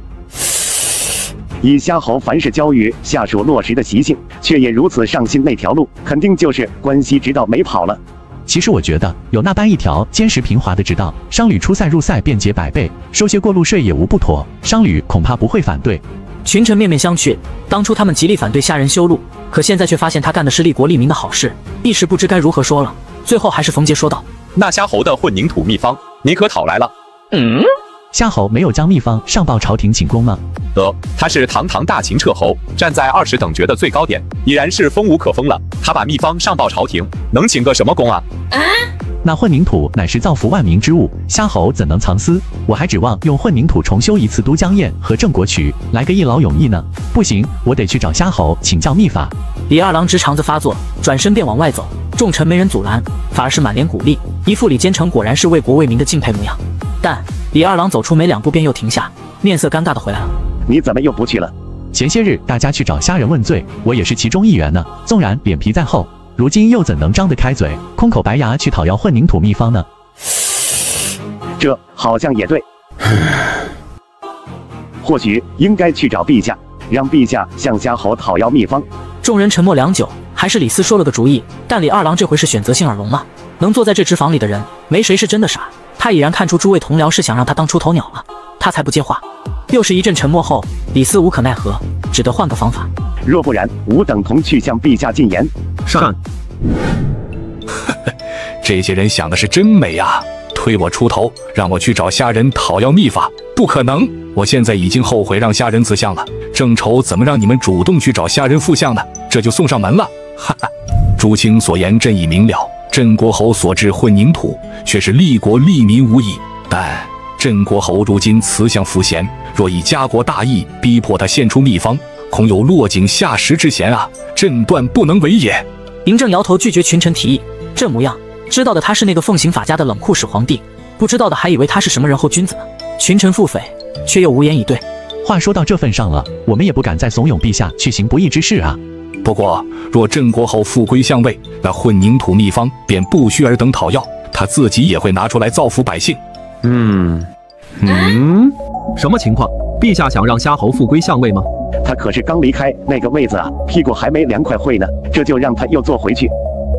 Speaker 20: 以夏侯凡事交于下属落实的习性，却也如此上心那条路，肯定就是关西直道没跑了。
Speaker 25: 其实我觉得有那般一条坚实平滑的直道，商旅出塞入塞便捷百倍，收些过路税也无不妥，商旅恐怕不会反对。
Speaker 5: 群臣面面相觑，当初他们极力反对虾人修路，可现在却发现他干的是利国利民的好事，一时不知该如何说了。最后还是冯杰说道：“
Speaker 19: 那虾侯的混凝土秘方，你可讨来了？”
Speaker 25: 嗯。夏侯没有将秘方上报朝廷请功吗？
Speaker 19: 得，他是堂堂大秦彻侯，站在二十等爵的最高点，已然是封无可封了。他把秘方上报朝廷，能请个什么功啊啊？
Speaker 25: 那混凝土乃是造福万民之物，虾猴怎能藏私？我还指望用混凝土重修一次都江堰和郑国渠，来个一劳永逸呢。不行，我得去找虾猴请教秘法。
Speaker 5: 李二郎直肠子发作，转身便往外走，众臣没人阻拦，反而是满脸鼓励，一副李坚成果然是为国为民的敬佩模样。但李二郎走出没两步，便又停下，面色尴尬的回来了。
Speaker 20: 你怎么又不去了？
Speaker 25: 前些日大家去找虾仁问罪，我也是其中一员呢。纵然脸皮再厚，如今又怎能张得开嘴，空口白牙去讨要混凝土秘方呢？
Speaker 20: 这好像也对，[LAUGHS] 或许应该去找陛下，让陛下向家侯讨要秘方。
Speaker 5: 众人沉默良久，还是李斯说了个主意。但李二郎这回是选择性耳聋了，能坐在这纸房里的人，没谁是真的傻。他已然看出诸位同僚是想让他当出头鸟了，他才不接话。又是一阵沉默后，李斯无可奈何，只得换个方法。
Speaker 20: 若不然，吾等同去向陛下进言。
Speaker 38: 上。[LAUGHS]
Speaker 2: 这些人想的是真美啊！推我出头，让我去找虾仁讨要秘法，不可能！我现在已经后悔让虾仁辞相了，正愁怎么让你们主动去找虾仁复相呢？这就送上门了。哈哈，朱清所言朕已明了，镇国侯所制混凝土却是利国利民无益，但镇国侯如今慈祥赋闲，若以家国大义逼迫他献出秘方，恐有落井下石之嫌啊！朕断不能为也。
Speaker 5: 嬴政摇头拒绝群臣提议，这模样。知道的他是那个奉行法家的冷酷始皇帝，不知道的还以为他是什么仁厚君子呢。群臣腹诽，却又无言以对。
Speaker 25: 话说到这份上了，我们也不敢再怂恿陛下去行不义之事啊。
Speaker 2: 不过，若镇国侯复归相位，那混凝土秘方便不需尔等讨要，他自己也会拿出来造福百姓。
Speaker 29: 嗯嗯，什么情况？陛下想让虾侯复归相位吗？
Speaker 20: 他可是刚离开那个位子啊，屁股还没凉快会呢，这就让他又坐回去。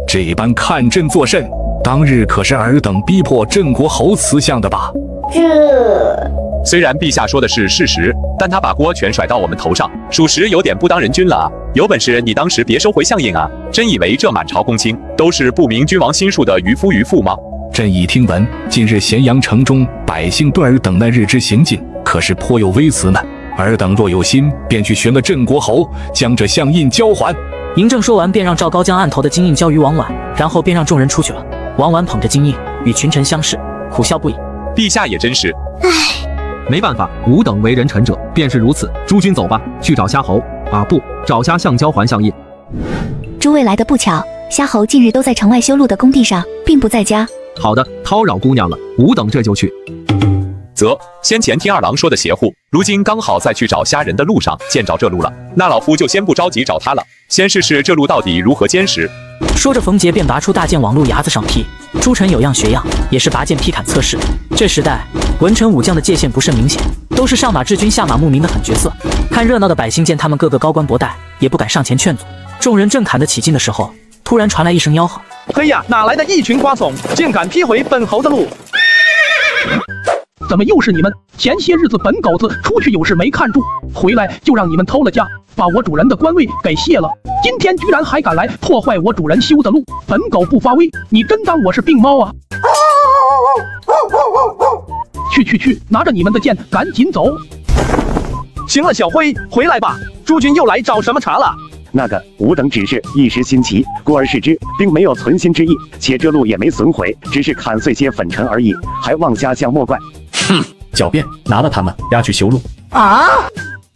Speaker 2: 这般看朕作甚？当日可是尔等逼迫镇国侯辞相的吧？
Speaker 19: 这虽然陛下说的是事实，但他把锅全甩到我们头上，属实有点不当人君了啊！有本事你当时别收回相印啊！真以为这满朝公卿都是不明君王心术的渔夫渔妇吗？
Speaker 2: 朕已听闻，近日咸阳城中百姓对尔等那日之行径，可是颇有微词呢。尔等若有心，便去寻个镇国侯，将这相印交还。
Speaker 5: 嬴政说完，便让赵高将案头的金印交于王婉，然后便让众人出去了。王婉捧着金印，与群臣相视，苦笑不已。
Speaker 19: 陛下也真是，唉，
Speaker 29: 没办法，吾等为人臣者便是如此。诸君走吧，去找虾侯啊，不，找虾相交还相印。
Speaker 18: 诸位来的不巧，虾侯近日都在城外修路的工地上，并不在家。
Speaker 29: 好的，叨扰姑娘了，吾等这就去。
Speaker 19: 则先前听二郎说的邪乎，如今刚好在去找虾人的路上见着这路了，那老夫就先不着急找他了，先试试这路到底如何坚实。
Speaker 5: 说着，冯杰便拔出大剑往路牙子上劈。朱晨有样学样，也是拔剑劈砍测试。这时代文臣武将的界限不甚明显，都是上马治军下马牧民的狠角色。看热闹的百姓见他们个个高官博带，也不敢上前劝阻。众人正砍得起劲的时候，突然传来一声吆喝：“
Speaker 1: 嘿呀，哪来的一群瓜怂，竟敢劈毁本侯的路！”
Speaker 11: 怎么又是你们？前些日子本狗子出去有事没看住，回来就让你们偷了家，把我主人的官位给卸了。今天居然还敢来破坏我主人修的路，本狗不发威，你真当我是病猫啊？去去去，拿着你们的剑赶紧走！
Speaker 1: 行了，小辉，回来吧。诸君又来找什么茬了？
Speaker 20: 那个，吾等只是一时心急，故而视之，并没有存心之意。且这路也没损毁，只是砍碎些粉尘而已，还望家相莫怪。
Speaker 40: 哼，[COUGHS] 狡辩！拿了他们押去修路。
Speaker 50: 啊！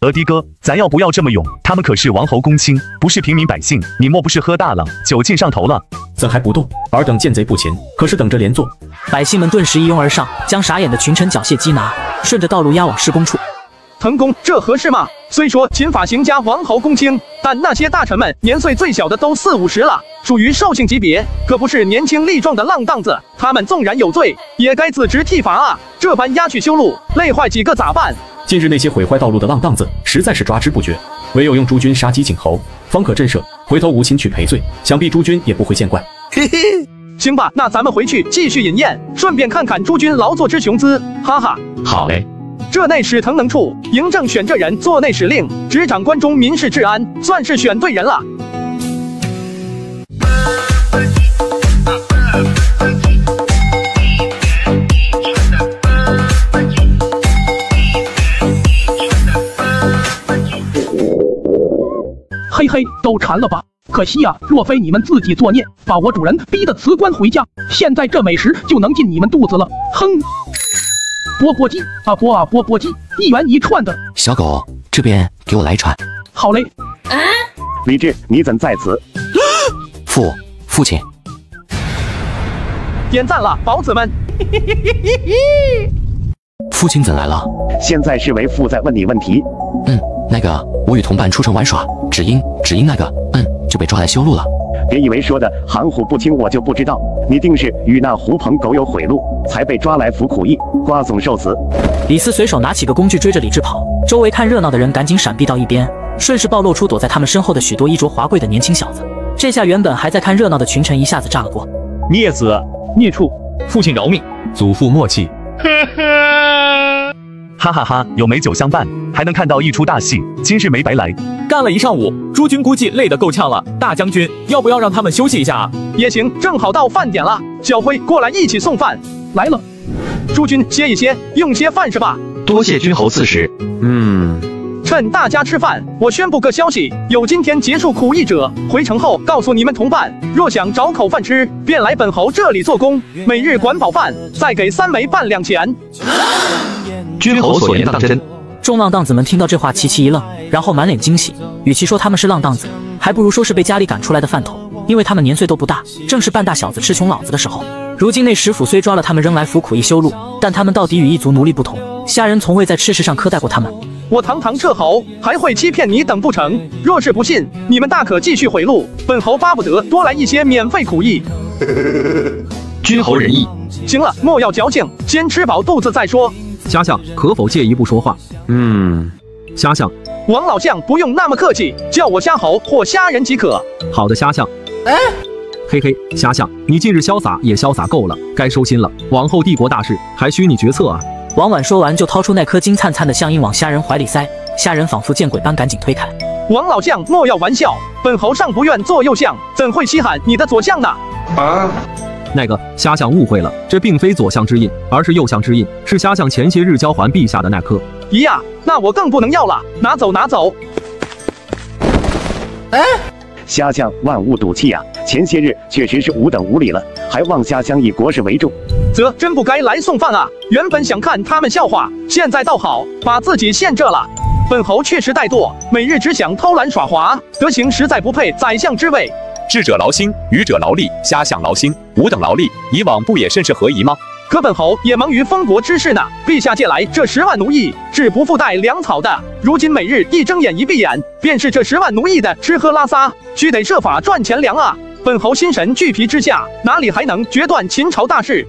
Speaker 50: 俄的哥，咱要不要这么勇？他们可是王侯公卿，不是平民百姓。你莫不是喝大了，酒劲上头了？
Speaker 40: 怎还不动？尔等见贼不擒，可是等着连坐。
Speaker 5: 百姓们顿时一拥而上，将傻眼的群臣缴械缉拿，顺着道路押往施工处。
Speaker 1: 滕公，这合适吗？虽说秦法行家王侯公卿，但那些大臣们年岁最小的都四五十了，属于兽性级别，可不是年轻力壮的浪荡子。他们纵然有罪，也该自执剃罚啊！这般押去修路，累坏几个咋办？
Speaker 40: 近日那些毁坏道路的浪荡子，实在是抓之不绝，唯有用诸君杀鸡儆猴，方可震慑。回头无亲去赔罪，想必诸君也不会见怪。
Speaker 1: 嘿嘿，行吧，那咱们回去继续饮宴，顺便看看诸君劳作之雄姿，哈哈。
Speaker 40: 好嘞。
Speaker 1: 这内史腾能处，嬴政选这人做内史令，执掌关中民事治安，算是选对人了。
Speaker 11: 嘿嘿，都馋了吧？可惜呀，若非你们自己作孽，把我主人逼得辞官回家，现在这美食就能进你们肚子了。哼！钵钵鸡啊钵啊钵钵鸡，一元一串的。
Speaker 51: 小狗，这边给我来一串。
Speaker 11: 好嘞。
Speaker 20: 啊李治，你怎在此？[GASPS]
Speaker 51: 父父亲，
Speaker 1: 点赞了，宝子们。[LAUGHS]
Speaker 51: 父亲怎来了？
Speaker 20: 现在是为父在问你问题。
Speaker 51: 嗯，那个，我与同伴出城玩耍，只因只因那个，嗯，就被抓来修路了。
Speaker 20: 别以为说的含糊不清，我就不知道。你定是与那狐朋狗友贿赂，才被抓来服苦役，瓜总受死。
Speaker 5: 李斯随手拿起个工具追着李治跑，周围看热闹的人赶紧闪避到一边，顺势暴露出躲在他们身后的许多衣着华贵的年轻小子。这下原本还在看热闹的群臣一下子炸了锅。
Speaker 48: 孽子，
Speaker 11: 孽畜，
Speaker 38: 父亲饶命，
Speaker 29: 祖父默契。
Speaker 50: 哈哈哈！有美酒相伴，还能看到一出大戏，今日没白来。
Speaker 27: 干了一上午，诸军估计累得够呛了。大将军，要不要让他们休息一下啊？
Speaker 1: 也行，正好到饭点了，小辉过来一起送饭。
Speaker 11: 来了，
Speaker 1: 诸军歇一歇，用些饭是吧。
Speaker 51: 多谢君侯赐食。
Speaker 38: 嗯。
Speaker 1: 趁大家吃饭，我宣布个消息：有今天结束苦役者，回城后告诉你们同伴，若想找口饭吃，便来本侯这里做工，每日管饱饭，再给三枚半两钱。
Speaker 51: 君侯所言当真？
Speaker 5: 众浪荡子们听到这话，齐齐一愣，然后满脸惊喜。与其说他们是浪荡子，还不如说是被家里赶出来的饭桶，因为他们年岁都不大，正是半大小子吃穷老子的时候。如今那石府虽抓了他们，扔来服苦役修路，但他们到底与异族奴隶不同，虾人从未在吃食上苛待过他们。
Speaker 1: 我堂堂彻侯还会欺骗你等不成？若是不信，你们大可继续回路，本侯巴不得多来一些免费苦役。[LAUGHS]
Speaker 51: 君侯仁义。
Speaker 1: 行了，莫要矫情，先吃饱肚子再说。
Speaker 29: 虾相可否借一步说话？
Speaker 38: 嗯，
Speaker 29: 虾相，
Speaker 1: 王老将不用那么客气，叫我虾侯或虾人即可。
Speaker 29: 好的，虾相。哎，嘿嘿，虾相，你近日潇洒也潇洒够了，该收心了。往后帝国大事还需你决策啊。
Speaker 5: 王婉说完，就掏出那颗金灿灿的象印往虾人怀里塞，虾人仿佛见鬼般赶紧推开。
Speaker 1: 王老将莫要玩笑，本侯尚不愿做右相，怎会稀罕你的左相呢？
Speaker 29: 啊！那个虾相误会了，这并非左相之印，而是右相之印，是虾相前些日交还陛下的那颗。
Speaker 1: 咦呀，那我更不能要了，拿走拿走。
Speaker 20: 哎，虾相万物赌气呀！前些日确实是吾等无礼了，还望虾将以国事为重。
Speaker 1: 则真不该来送饭啊！原本想看他们笑话，现在倒好，把自己陷这了。本侯确实怠惰，每日只想偷懒耍滑，德行实在不配宰相之位。
Speaker 19: 智者劳心，愚者劳力，虾相劳心，吾等劳力，以往不也甚是合宜吗？
Speaker 1: 可本侯也忙于封国之事呢。陛下借来这十万奴役，是不附带粮草的。如今每日一睁眼一闭眼，便是这十万奴役的吃喝拉撒，须得设法赚钱粮啊！本侯心神俱疲之下，哪里还能决断秦朝大事？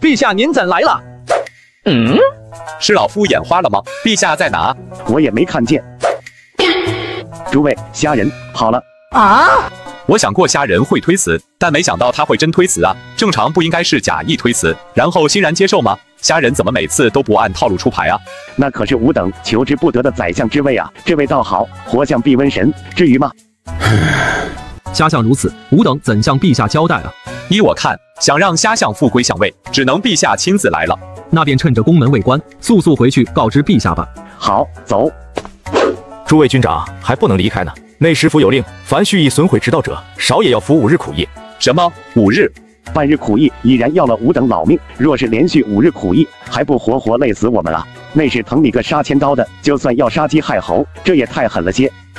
Speaker 1: 陛下您怎来了？
Speaker 19: 嗯，是老夫眼花了吗？陛下在哪？
Speaker 20: 我也没看见。诸位虾人，好了
Speaker 19: 啊！我想过虾仁会推辞，但没想到他会真推辞啊！正常不应该是假意推辞，然后欣然接受吗？虾仁怎么每次都不按套路出牌啊？
Speaker 20: 那可是吾等求之不得的宰相之位啊！这位倒好，活像避瘟神，至于吗？[SIGHS]
Speaker 29: 虾相如此，吾等怎向陛下交代啊？
Speaker 19: 依我看，想让虾相复归相位，只能陛下亲自来了。
Speaker 29: 那便趁着宫门未关，速速回去告知陛下吧。
Speaker 20: 好，走。
Speaker 52: 诸位军长还不能离开呢。内史府有令，凡蓄意损毁直道者，少也要服五日苦役。
Speaker 19: 什么五日？
Speaker 20: 半日苦役已然要了吾等老命，若是连续五日苦役，还不活活累死我们啊？那是疼你个杀千刀的，就算要杀鸡害猴，这也太狠了些。[LAUGHS]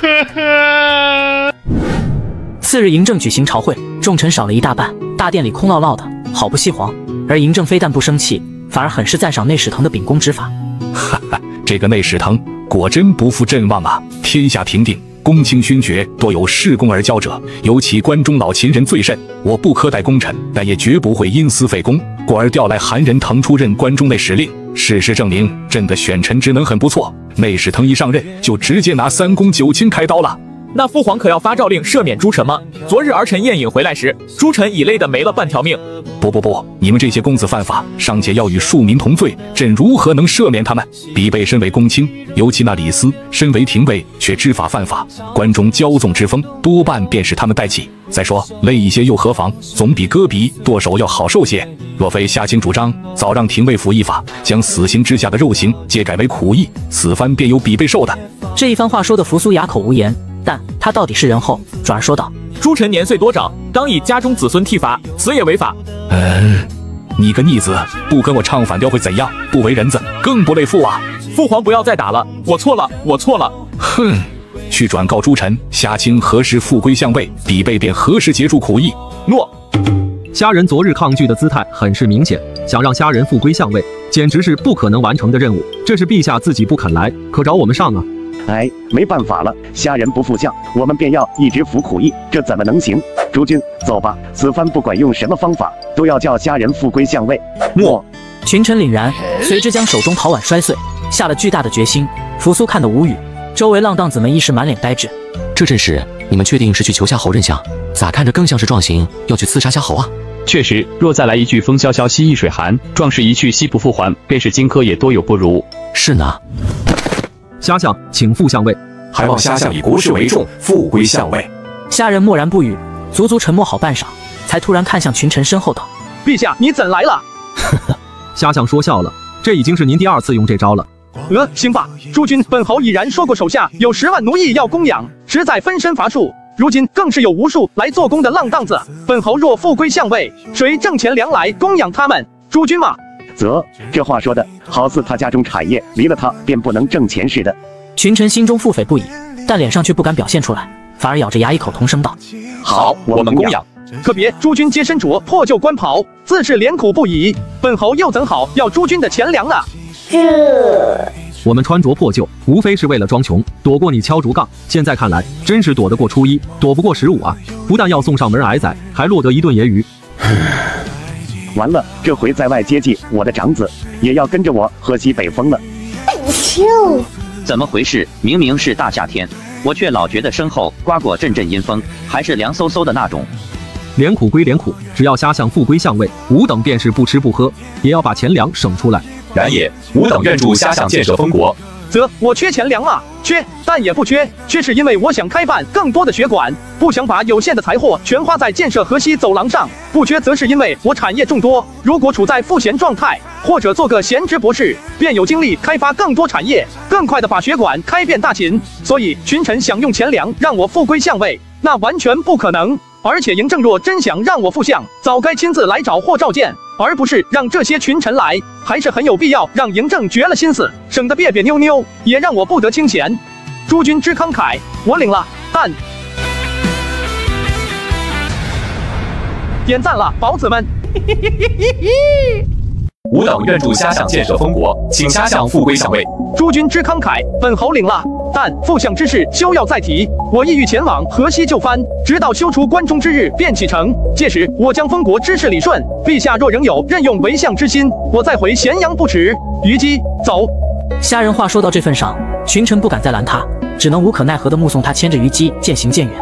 Speaker 5: 次日，嬴政举行朝会，众臣少了一大半，大殿里空落落的，好不锡皇。而嬴政非但不生气，反而很是赞赏内史腾的秉公执法。
Speaker 2: 哈哈，这个内史腾果真不负朕望啊！天下平定，公卿勋爵多有恃功而骄者，尤其关中老秦人最甚。我不苛待功臣，但也绝不会因私废公，故而调来韩人腾出任关中内史令。事实证明，朕的选臣之能很不错。内史腾一上任，就直接拿三公九卿开刀了。
Speaker 27: 那父皇可要发诏令赦免诸臣吗？昨日儿臣宴饮回来时，诸臣已累得没了半条命。
Speaker 2: 不不不，你们这些公子犯法，尚且要与庶民同罪，朕如何能赦免他们？比贝身为公卿，尤其那李斯身为廷尉，却知法犯法，关中骄纵之风，多半便是他们带起。再说累一些又何妨？总比割鼻剁手要好受些。若非夏卿主张早让廷尉府一法，将死刑之下的肉刑皆改为苦役，此番便有比贝受的。
Speaker 5: 这一番话说的扶苏哑口无言。但他到底是人后，转而说道：“
Speaker 27: 诸臣年岁多长，当以家中子孙剃发，此也违法。”
Speaker 2: 嗯，你个逆子，不跟我唱反调会怎样？不为人子，更不类父啊！
Speaker 27: 父皇不要再打了，我错了，我错了。
Speaker 2: 哼，去转告诸臣，夏卿何时复归相位，比贝便何时结束苦役。
Speaker 27: 诺。
Speaker 29: 虾仁昨日抗拒的姿态很是明显，想让虾仁复归相位，简直是不可能完成的任务。这是陛下自己不肯来，可找我们上啊！
Speaker 20: 哎，没办法了，虾仁不复相，我们便要一直服苦役，这怎么能行？诸君，走吧，此番不管用什么方法，都要叫虾仁复归相位。
Speaker 5: 诺。群臣凛然，随之将手中陶碗摔碎，下了巨大的决心。扶苏看得无语，周围浪荡子们一时满脸呆滞。
Speaker 51: 这阵势，你们确定是去求夏侯任相？咋看着更像是壮行要去刺杀夏侯啊？
Speaker 53: 确实，若再来一句“风萧萧兮易水寒，壮士一去兮不复还”，便是荆轲也多有不如。
Speaker 51: 是呢。
Speaker 29: 虾相，请复相位。
Speaker 52: 还望虾相以国事为重，复归相位。
Speaker 5: 虾人默然不语，足足沉默好半晌，才突然看向群臣身后道：“
Speaker 1: 陛下，你怎来了？”
Speaker 29: 呵呵，虾相说笑了，这已经是您第二次用这招了。
Speaker 1: 呃，行吧，诸君，本侯已然说过，手下有十万奴役要供养，实在分身乏术。如今更是有无数来做工的浪荡子，本侯若复归相位，谁挣钱粮来供养他们？诸君嘛，
Speaker 20: 啧，这话说的好似他家中产业离了他便不能挣钱似的。
Speaker 5: 群臣心中腹诽不已，但脸上却不敢表现出来，反而咬着牙一口同声道：“
Speaker 19: 好，我们供养。
Speaker 1: 可别诸君皆身着破旧官袍，自是怜苦不已。本侯又怎好要诸君的钱粮呢？”
Speaker 18: 这。
Speaker 29: 我们穿着破旧，无非是为了装穷，躲过你敲竹杠。现在看来，真是躲得过初一，躲不过十五啊！不但要送上门挨宰，还落得一顿揶揄。
Speaker 20: 完了，这回在外接济我的长子，也要跟着我喝西北风了。
Speaker 24: 怎么回事？明明是大夏天，我却老觉得身后刮过阵阵阴风，还是凉飕飕的那种。
Speaker 29: 连苦归连苦，只要虾相富归相位，吾等便是不吃不喝，也要把钱粮省出来。
Speaker 19: 然也，吾等愿助虾相建设封国。
Speaker 1: 则我缺钱粮吗？缺，但也不缺，缺是因为我想开办更多的学馆，不想把有限的财货全花在建设河西走廊上。不缺，则是因为我产业众多，如果处在赋闲状态，或者做个闲职博士，便有精力开发更多产业，更快的把学馆开遍大秦。所以群臣想用钱粮让我复归相位，那完全不可能。而且嬴政若真想让我复相，早该亲自来找或召见。而不是让这些群臣来，还是很有必要让嬴政绝了心思，省得别别扭扭，也让我不得清闲。诸君之慷慨，我领了，但点赞了，宝子们。
Speaker 19: 嘿嘿嘿嘿嘿吾等愿助虾相建设封国，请虾相复归相位。
Speaker 1: 诸君之慷慨，本侯领了。但复相之事休要再提。我意欲前往河西就藩，直到修除关中之日便启程。届时我将封国之事理顺。陛下若仍有任用为相之心，我再回咸阳不迟。虞姬，走。
Speaker 5: 虾仁话说到这份上，群臣不敢再拦他，只能无可奈何地目送他牵着虞姬渐行渐远。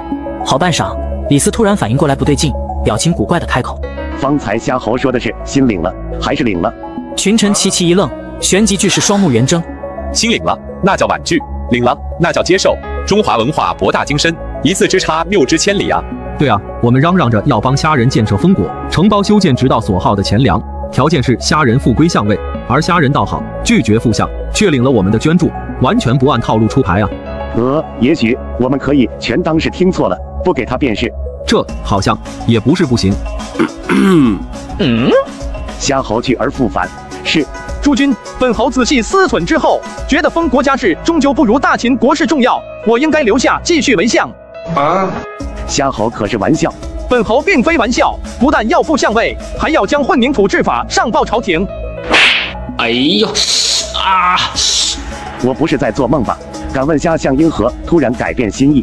Speaker 5: 好半晌，李斯突然反应过来不对劲，表情古怪地开口。
Speaker 20: 方才夏侯说的是心领了还是领了？
Speaker 5: 群臣齐齐一愣，旋即俱是双目圆睁。
Speaker 19: 心领了，那叫婉拒；领了，那叫接受。中华文化博大精深，一字之差，谬之千里啊！
Speaker 29: 对啊，我们嚷嚷着要帮虾人建设封国，承包修建直到所耗的钱粮，条件是虾人复归相位，而虾人倒好，拒绝复相，却领了我们的捐助，完全不按套路出牌啊！
Speaker 20: 呃，也许我们可以全当是听错了，不给他便是。
Speaker 29: 这好像也不是不行。
Speaker 20: 嗯，夏侯去而复返，是
Speaker 1: 诸君。本侯仔细思忖之后，觉得封国家事终究不如大秦国事重要，我应该留下继续为相。
Speaker 20: 啊，夏侯可是玩笑？
Speaker 1: 本侯并非玩笑，不但要复相位，还要将混凝土制法上报朝廷。
Speaker 28: 哎呦，啊！
Speaker 20: 我不是在做梦吧？敢问夏相因何突然改变心意？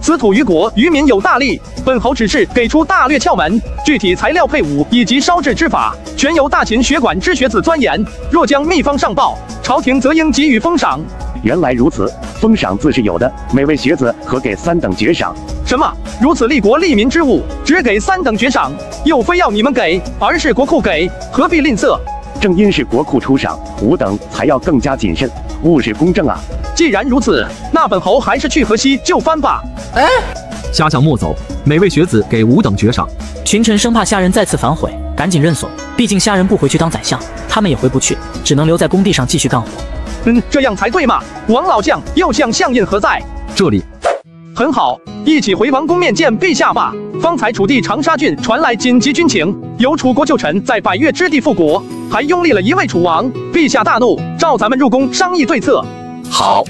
Speaker 1: 此土于国于民有大利，本侯只是给出大略窍门，具体材料配伍以及烧制之法，全由大秦学馆之学子钻研。若将秘方上报朝廷，则应给予封赏。
Speaker 20: 原来如此，封赏自是有的，每位学子可给三等爵赏。
Speaker 1: 什么？如此利国利民之物，只给三等爵赏，又非要你们给，而是国库给，何必吝啬？
Speaker 20: 正因是国库出赏，吾等才要更加谨慎，务实公正啊！
Speaker 1: 既然如此，那本侯还是去河西就藩吧。
Speaker 29: 哎，虾相莫走，每位学子给吾等爵赏。
Speaker 5: 群臣生怕虾人再次反悔，赶紧认怂。毕竟虾人不回去当宰相，他们也回不去，只能留在工地上继续干活。
Speaker 1: 嗯，这样才对嘛。王老将，右相相印何在？
Speaker 29: 这里。
Speaker 1: 很好，一起回王宫面见陛下吧。方才楚地长沙郡传来紧急军情，有楚国旧臣在百越之地复国，还拥立了一位楚王。陛下大怒，召咱们入宫商议对策。
Speaker 19: 好，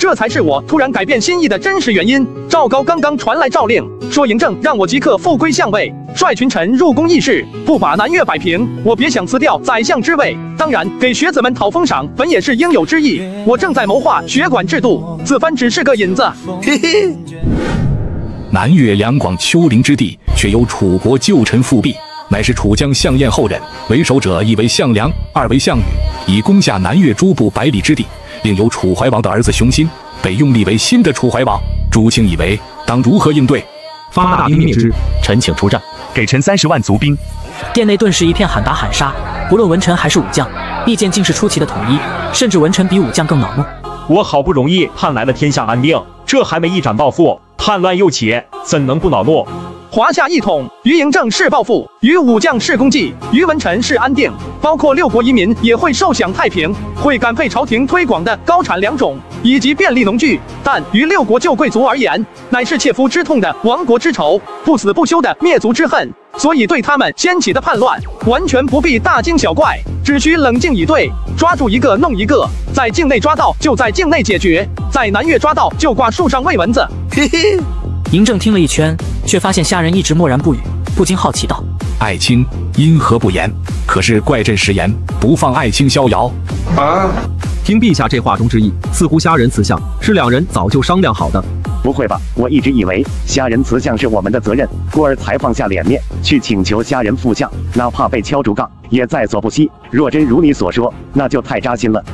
Speaker 1: 这才是我突然改变心意的真实原因。赵高刚刚传来诏令，说嬴政让我即刻复归相位，率群臣入宫议事，不把南越摆平，我别想辞掉宰相之位。当然，给学子们讨封赏，本也是应有之意。我正在谋划学管制度，此番只是个引子。嘿嘿。
Speaker 2: 南越两广丘陵之地，却有楚国旧臣复辟，乃是楚将项燕后人，为首者一为项梁，二为项羽，以攻下南越诸部百里之地。另有楚怀王的儿子熊心，被拥立为新的楚怀王。朱清以为当如何应对？
Speaker 25: 发大兵灭之，臣请出战，
Speaker 50: 给臣三十万足兵。
Speaker 5: 殿内顿时一片喊打喊杀，不论文臣还是武将，意见竟是出奇的统一，甚至文臣比武将更恼怒。
Speaker 48: 我好不容易盼来了天下安定，这还没一展抱负，叛乱又起，怎能不恼怒？
Speaker 1: 华夏一统，于嬴政是报复，于武将是功绩，于文臣是安定，包括六国移民也会受享太平，会感佩朝廷推广的高产良种以及便利农具。但于六国旧贵族而言，乃是切肤之痛的亡国之仇，不死不休的灭族之恨。所以对他们掀起的叛乱，完全不必大惊小怪，只需冷静以对，抓住一个弄一个，在境内抓到就在境内解决，在南越抓到就挂树上喂蚊子。嘿嘿。
Speaker 5: 嬴政听了一圈，却发现虾仁一直默然不语，不禁好奇道：“
Speaker 2: 爱卿因何不言？可是怪朕食言，不放爱卿逍遥？”
Speaker 29: 啊！听陛下这话中之意，似乎虾仁辞相是两人早就商量好的。
Speaker 20: 不会吧？我一直以为虾仁辞相是我们的责任，故而才放下脸面去请求虾仁副相，哪怕被敲竹杠也在所不惜。若真如你所说，那就太扎心了。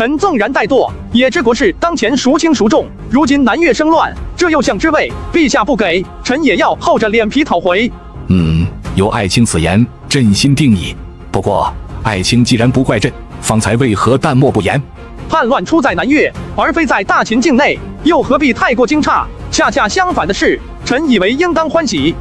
Speaker 1: 臣纵然怠惰，也知国事当前孰轻孰重。如今南越生乱，这右相之位，陛下不给，臣也要厚着脸皮讨回。
Speaker 2: 嗯，有爱卿此言，朕心定矣。不过，爱卿既然不怪朕，方才为何淡漠不言？
Speaker 1: 叛乱出在南越，而非在大秦境内，又何必太过惊诧？恰恰相反的是，臣以为应当欢喜。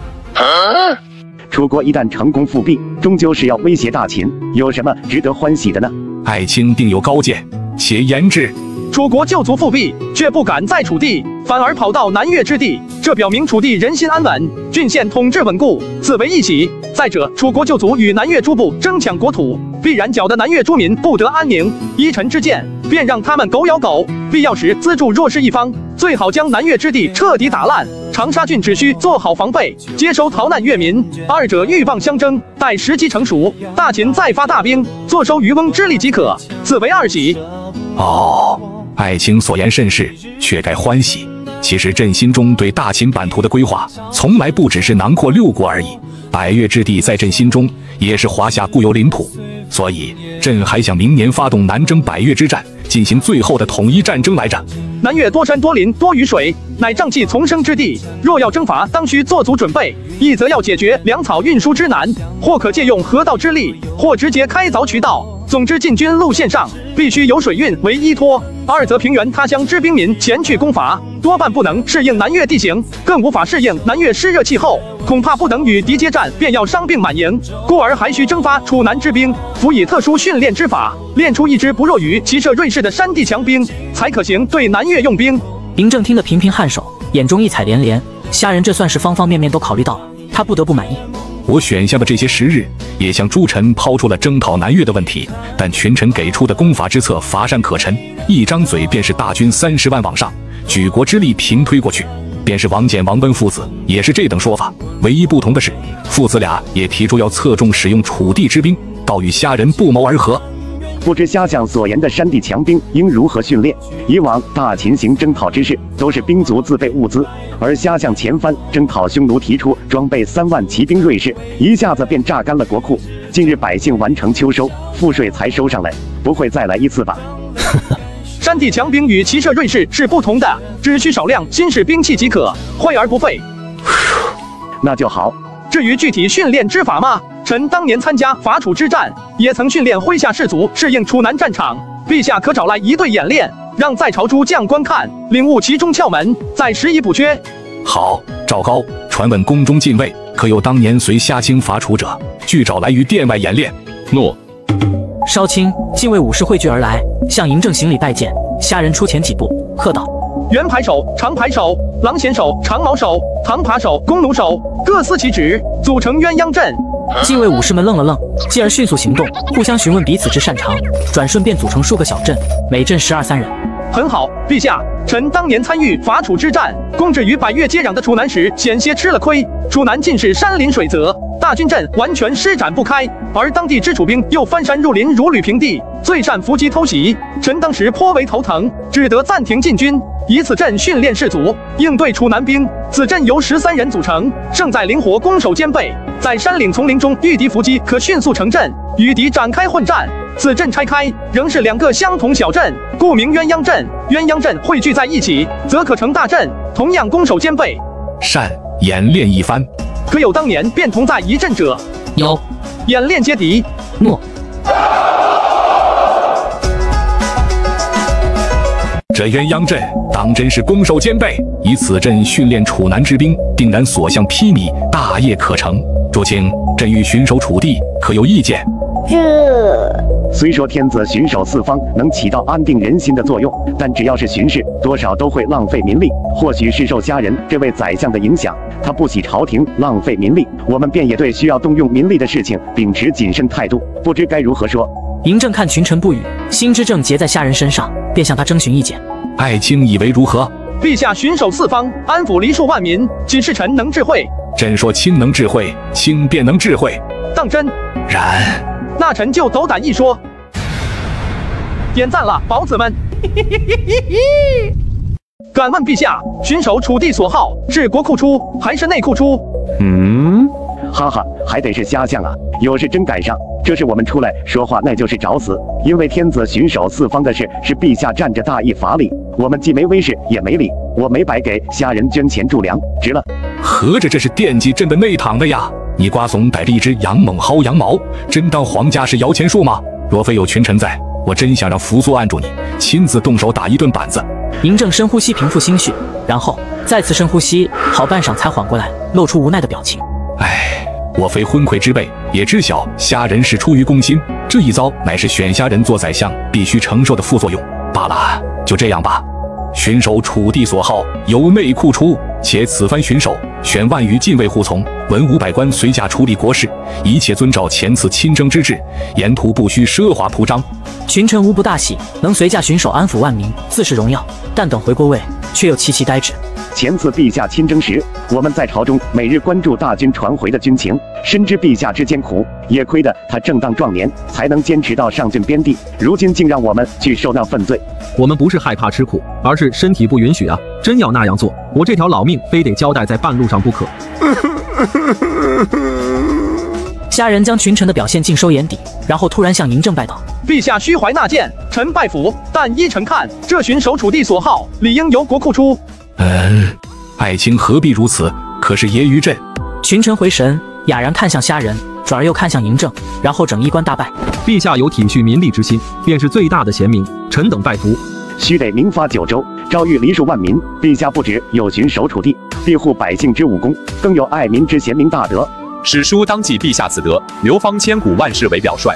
Speaker 20: 楚国一旦成功复辟，终究是要威胁大秦，有什么值得欢喜的呢？
Speaker 2: 爱卿定有高见。且言之，
Speaker 1: 楚国旧族复辟，却不敢在楚地，反而跑到南越之地，这表明楚地人心安稳，郡县统治稳固，此为一喜。再者，楚国旧族与南越诸部争抢国土，必然搅得南越诸民不得安宁。依臣之见，便让他们狗咬狗，必要时资助弱势一方，最好将南越之地彻底打烂。长沙郡只需做好防备，接收逃难越民，二者鹬蚌相争，待时机成熟，大秦再发大兵，坐收渔翁之利即可。此为二喜。
Speaker 2: 哦，爱卿所言甚是，却该欢喜。其实朕心中对大秦版图的规划，从来不只是囊括六国而已。百越之地在朕心中也是华夏固有领土，所以朕还想明年发动南征百越之战，进行最后的统一战争来着。
Speaker 1: 南越多山多林多雨水，乃瘴气丛生之地。若要征伐，当需做足准备。一则要解决粮草运输之难，或可借用河道之力，或直接开凿渠道。总之，进军路线上必须有水运为依托。二则平原他乡之兵民前去攻伐，多半不能适应南越地形，更无法适应南越湿热气候，恐怕不能与敌接战，便要伤病满营，故而还需征发楚南之兵，辅以特殊训练之法，练出一支不弱于骑射瑞士的山地强兵，才可行对南越用兵。
Speaker 5: 嬴政听得频频颔首，眼中异彩连连。虾仁这算是方方面面都考虑到了，他不得不满意。
Speaker 2: 我选下的这些时日，也向诸臣抛出了征讨南越的问题，但群臣给出的攻伐之策乏善可陈，一张嘴便是大军三十万往上，举国之力平推过去。便是王翦、王贲父子也是这等说法，唯一不同的是，父子俩也提出要侧重使用楚地之兵，倒与虾仁不谋而合。
Speaker 20: 不知虾相所言的山地强兵应如何训练？以往大秦行征讨之事，都是兵卒自备物资，而虾向前番征讨匈奴提出装备三万骑兵锐士，一下子便榨干了国库。近日百姓完成秋收，赋税才收上来，不会再来一次吧？[LAUGHS]
Speaker 1: 山地强兵与骑射锐士是不同的，只需少量新式兵器即可，会而不费。[SIGHS]
Speaker 20: 那就好。
Speaker 1: 至于具体训练之法吗？臣当年参加伐楚之战，也曾训练麾下士卒适应楚南战场。陛下可找来一队演练，让在朝诸将观看，领悟其中窍门，再施以补缺。
Speaker 2: 好，赵高，传问宫中禁卫可有当年随虾卿伐楚者？俱找来于殿外演练。
Speaker 38: 诺。
Speaker 5: 少卿，禁卫武士汇聚而来，向嬴政行礼拜见。虾仁出前几步，喝道：“
Speaker 1: 圆牌手，长牌手，狼衔手、长矛手、唐扒手、弓弩手各司其职，组成鸳鸯阵。
Speaker 5: 禁卫武士们愣了愣，继而迅速行动，互相询问彼此之擅长，转瞬便组成数个小阵，每阵十二三人。
Speaker 1: 很好，陛下，臣当年参与伐楚之战，攻至与百越接壤的楚南时，险些吃了亏。楚南尽是山林水泽，大军阵完全施展不开，而当地之楚兵又翻山入林，如履平地，最善伏击偷袭。臣当时颇为头疼，只得暂停进军，以此阵训练士卒，应对楚南兵。此阵由十三人组成，胜在灵活，攻守兼备。在山岭丛林中遇敌伏击，可迅速成阵，与敌展开混战。此阵拆开，仍是两个相同小阵，故名鸳鸯阵。鸳鸯阵汇聚在一起，则可成大阵，同样攻守兼备。
Speaker 2: 善演练一番，
Speaker 1: 可有当年便同在一阵者？
Speaker 28: 有。
Speaker 1: 演练接敌？
Speaker 28: 诺。
Speaker 2: 这鸳鸯阵当真是攻守兼备，以此阵训练楚南之兵，定然所向披靡，大业可成。诸卿，朕欲巡守楚地，可有意见？
Speaker 20: 这虽说天子巡守四方能起到安定人心的作用，但只要是巡视，多少都会浪费民力。或许是受虾仁这位宰相的影响，他不喜朝廷浪费民力，我们便也对需要动用民力的事情秉持谨慎态度，不知该如何说。
Speaker 5: 嬴政看群臣不语，心知症结在虾仁身上，便向他征询意见。
Speaker 2: 爱卿以为如何？
Speaker 1: 陛下巡守四方，安抚黎庶万民，仅是臣能智慧。
Speaker 2: 朕说卿能智慧，卿便能智慧。
Speaker 1: 当真？
Speaker 2: 然。
Speaker 1: 那臣就斗胆一说。点赞了，宝子们。[LAUGHS] 敢问陛下，巡守楚地所好是国库出还是内库出？
Speaker 20: 嗯，哈哈，还得是瞎相啊！有事真赶上。这是我们出来说话，那就是找死。因为天子巡守四方的事，是陛下占着大义法理，我们既没威势，也没理。我没白给虾人捐钱助粮，值了。
Speaker 2: 合着这是惦记朕的内堂的呀？你瓜怂逮着一只羊猛薅羊毛，真当皇家是摇钱树吗？若非有群臣在，我真想让扶苏按住你，亲自动手打一顿板子。
Speaker 5: 嬴政深呼吸，平复心绪，然后再次深呼吸，好半晌才缓过来，露出无奈的表情。
Speaker 2: 唉，我非昏聩之辈，也知晓虾人是出于公心，这一遭乃是选虾人做宰相必须承受的副作用罢了。就这样吧。巡守楚地所好，由内库出。且此番巡守，选万余禁卫护从，文武百官随驾处理国事，一切遵照前次亲征之制，沿途不需奢华铺张。
Speaker 5: 群臣无不大喜，能随驾巡守，安抚万民，自是荣耀。但等回国位，却又齐齐呆滞。
Speaker 20: 前次陛下亲征时，我们在朝中每日关注大军传回的军情，深知陛下之艰苦，也亏得他正当壮年才能坚持到上郡边地，如今竟让我们去受那份罪。
Speaker 29: 我们不是害怕吃苦，而是身体不允许啊！真要那样做，我这条老命非得交代在半路上不可。[LAUGHS] [LAUGHS]
Speaker 5: 虾仁将群臣的表现尽收眼底，然后突然向嬴政拜道：“
Speaker 1: 陛下虚怀纳谏，臣拜服。但依臣看，这巡守楚地所好，理应由国库出。”
Speaker 2: 嗯，爱卿何必如此？可是揶揄朕。
Speaker 5: 群臣回神，哑然看向虾仁，转而又看向嬴政，然后整衣冠大拜。
Speaker 29: 陛下有体恤民力之心，便是最大的贤明。臣等拜服。
Speaker 20: 须得明发九州，诏谕黎庶万民。陛下不止有巡守楚地，庇护百姓之武功，更有爱民之贤明大德。
Speaker 19: 史书当记陛下此德，流芳千古万世为表率。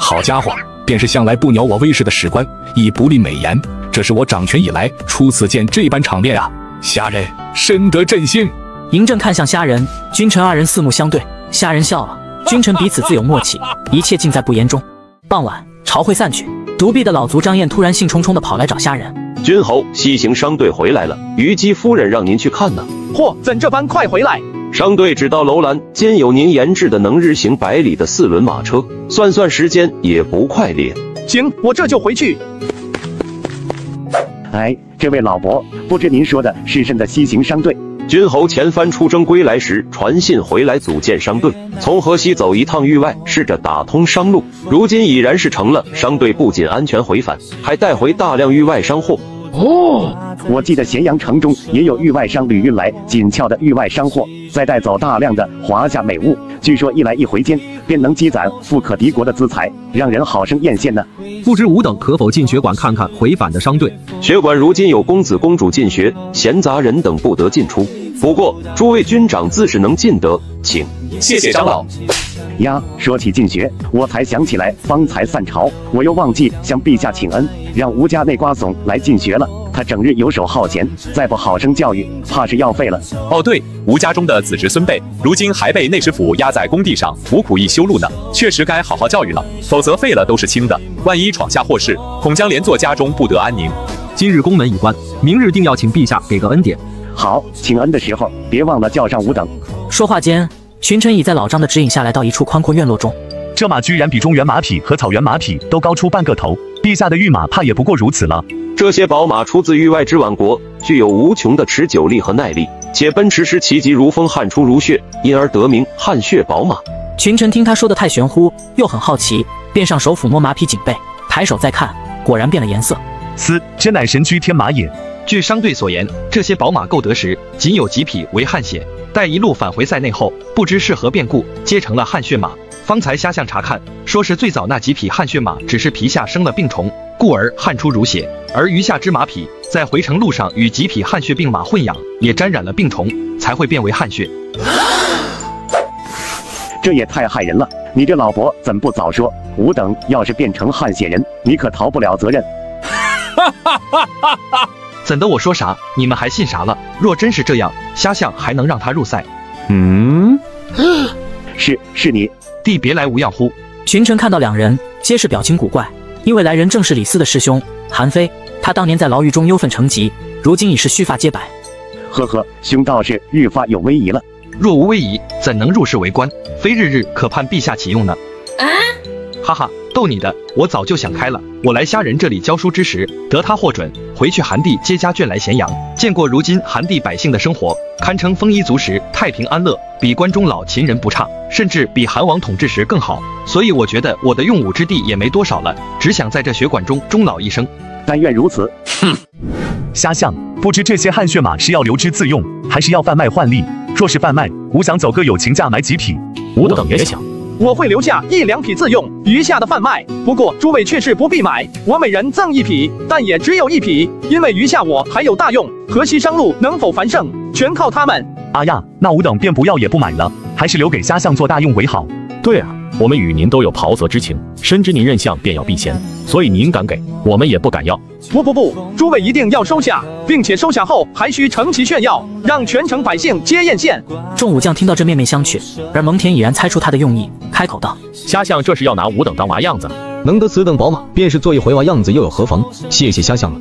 Speaker 2: 好家伙，便是向来不鸟我威势的史官，亦不吝美言。这是我掌权以来初次见这般场面啊！虾仁深得朕心。
Speaker 5: 嬴政看向虾仁，君臣二人四目相对，虾仁笑了。君臣彼此自有默契，一切尽在不言中。傍晚，朝会散去，独臂的老族张燕突然兴冲冲的跑来找虾仁。
Speaker 54: 君侯，西行商队回来了，虞姬夫人让您去看呢。
Speaker 1: 嚯，怎这般快回来？
Speaker 54: 商队只到楼兰，兼有您研制的能日行百里的四轮马车，算算时间也不快咧。
Speaker 1: 行，我这就回去。
Speaker 20: 哎，这位老伯，不知您说的是甚的西行商队？
Speaker 54: 君侯前番出征归来时，传信回来组建商队，从河西走一趟域外，试着打通商路。如今已然是成了，商队不仅安全回返，还带回大量域外商货。
Speaker 20: 哦，我记得咸阳城中也有域外商旅运来紧俏的域外商货，再带走大量的华夏美物。据说一来一回间，便能积攒富可敌国的资财，让人好生艳羡呢。
Speaker 29: 不知吾等可否进学馆看看回返的商队？
Speaker 54: 学馆如今有公子公主进学，闲杂人等不得进出。不过诸位军长自是能进得，请。
Speaker 38: 谢谢长老。
Speaker 20: 呀，说起进学，我才想起来，方才散朝，我又忘记向陛下请恩，让吴家那瓜怂来进学了。他整日游手好闲，再不好生教育，怕是要废了。
Speaker 19: 哦，对，吴家中的子侄孙辈，如今还被内师府压在工地上服苦役修路呢，确实该好好教育了，否则废了都是轻的，万一闯下祸事，恐将连坐家中不得安宁。
Speaker 29: 今日宫门已关，明日定要请陛下给个恩典。
Speaker 20: 好，请恩的时候别忘了叫上吾等。
Speaker 5: 说话间，群臣已在老张的指引下来到一处宽阔院落中。
Speaker 50: 这马居然比中原马匹和草原马匹都高出半个头，陛下的御马怕也不过如此了。
Speaker 54: 这些宝马出自域外之宛国，具有无穷的持久力和耐力，且奔驰时其疾如风，汗出如血，因而得名汗血宝马。
Speaker 5: 群臣听他说的太玄乎，又很好奇，便上手抚摸马匹颈背，抬手再看，果然变了颜色。
Speaker 50: 斯真乃神驹天马也。
Speaker 29: 据商队所言，这些宝马购得时，仅有几匹为汗血，待一路返回塞内后，不知是何变故，皆成了汗血马。方才瞎相查看，说是最早那几匹汗血马只是皮下生了病虫，故而汗出如血；而余下之马匹在回程路上与几匹汗血病马混养，也沾染了病虫，才会变为汗血。
Speaker 20: 这也太害人了！你这老伯怎不早说？吾等要是变成汗血人，你可逃不了责任。[LAUGHS]
Speaker 29: 怎的？我说啥，你们还信啥了？若真是这样，瞎相还能让他入赛？
Speaker 50: 嗯，[GASPS]
Speaker 20: 是是你。
Speaker 29: 弟别来无恙乎？
Speaker 5: 群臣看到两人，皆是表情古怪，因为来人正是李斯的师兄韩非。他当年在牢狱中忧愤成疾，如今已是须发皆白。
Speaker 20: 呵呵，兄倒是愈发有威仪了。
Speaker 29: 若无威仪，怎能入仕为官？非日日可盼陛下启用呢？啊！哈哈，逗你的，我早就想开了。我来虾仁这里教书之时，得他获准，回去韩地接家眷来咸阳，见过如今韩地百姓的生活，堪称丰衣足食、太平安乐，比关中老秦人不差，甚至比韩王统治时更好。所以我觉得我的用武之地也没多少了，只想在这血馆中终老一生。
Speaker 20: 但愿如此。
Speaker 50: 哼，瞎相，不知这些汗血马是要留之自用，还是要贩卖换利？若是贩卖，吾想走个友情价买几匹。
Speaker 40: 吾等也想。
Speaker 1: 我会留下一两匹自用，余下的贩卖。不过诸位却是不必买，我每人赠一匹，但也只有一匹，因为余下我还有大用。河西商路能否繁盛，全靠他们。
Speaker 50: 啊呀，那吾等便不要也不买了，还是留给虾象做大用为好。
Speaker 40: 对啊，我们与您都有袍泽之情，深知您任相便要避嫌，所以您敢给，我们也不敢要。
Speaker 1: 不不不，诸位一定要收下，并且收下后还需乘其炫耀，让全城百姓皆艳羡。
Speaker 5: 众武将听到这面面相觑，而蒙恬已然猜出他的用意，开口道：“
Speaker 40: 瞎相这是要拿吾等当娃样子？
Speaker 55: 能得此等宝马，便是做一回娃样子，又有何妨？谢谢瞎相了。”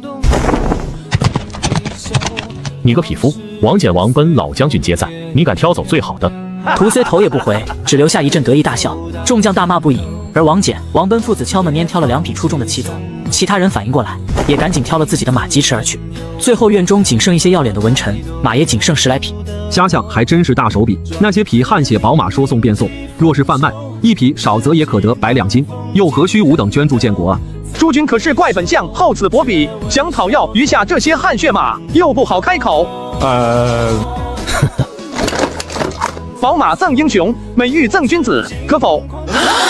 Speaker 40: 你个匹夫！王翦、王奔老将军皆在，你敢挑走最好的？
Speaker 5: 屠虽头也不回，只留下一阵得意大笑。众将大骂不已，而王翦、王奔父子敲门拈挑了两匹出众的骑走。其他人反应过来，也赶紧挑了自己的马疾驰而去。最后院中仅剩一些要脸的文臣，马也仅剩十来匹。
Speaker 29: 瞎相还真是大手笔，那些匹汗血宝马说送便送，若是贩卖，一匹少则也可得百两金，又何须吾等捐助建国啊？
Speaker 1: 诸君可是怪本相厚此薄彼，想讨要余下这些汗血马，又不好开口。
Speaker 40: 呃，
Speaker 1: 宝马赠英雄，美玉赠君子，可否？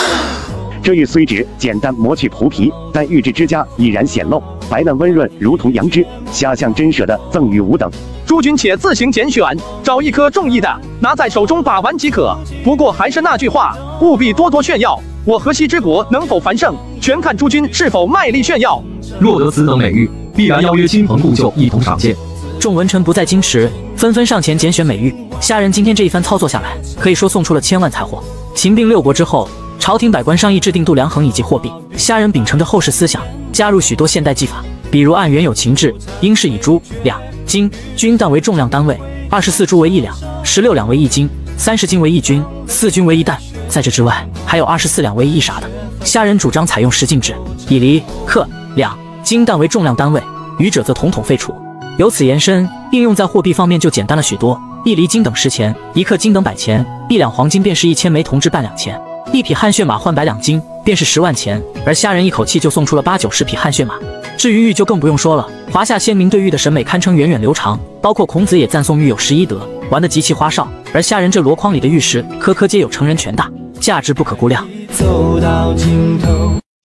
Speaker 1: [GASPS]
Speaker 20: 这玉虽只简单磨去菩皮，但玉质之佳已然显露，白嫩温润，如同羊脂。瞎相真舍得赠与吾等。
Speaker 1: 诸君且自行拣选，找一颗中意的，拿在手中把玩即可。不过还是那句话，务必多多炫耀。我河西之国能否繁盛，全看诸君是否卖力炫耀。
Speaker 29: 若得此等美玉，必然邀约亲朋故旧一同赏鉴。
Speaker 5: 众文臣不再矜持，纷纷上前拣选美玉。虾仁今天这一番操作下来，可以说送出了千万财货。秦并六国之后。朝廷百官商议制定度量衡以及货币，虾仁秉承着后世思想，加入许多现代技法，比如按原有秦制，应是以铢、两、斤、均担为重量单位，二十四铢为一两，十六两为一斤，三十斤为一均，四均为一担。在这之外，还有二十四两为一啥的。虾仁主张采用十进制，以厘、克、两、斤、担为重量单位，余者则统统废除。由此延伸，应用在货币方面就简单了许多。一厘金等十钱，一克金等百钱，一两黄金便是一千枚铜制半两钱。一匹汗血马换百两金，便是十万钱。而虾仁一口气就送出了八九十匹汗血马。至于玉，就更不用说了。华夏先民对玉的审美堪称源远流长，包括孔子也赞颂玉有十一德，玩得极其花哨。而虾仁这箩筐里的玉石，颗颗皆有成人拳大，价值不可估量。走到尽头，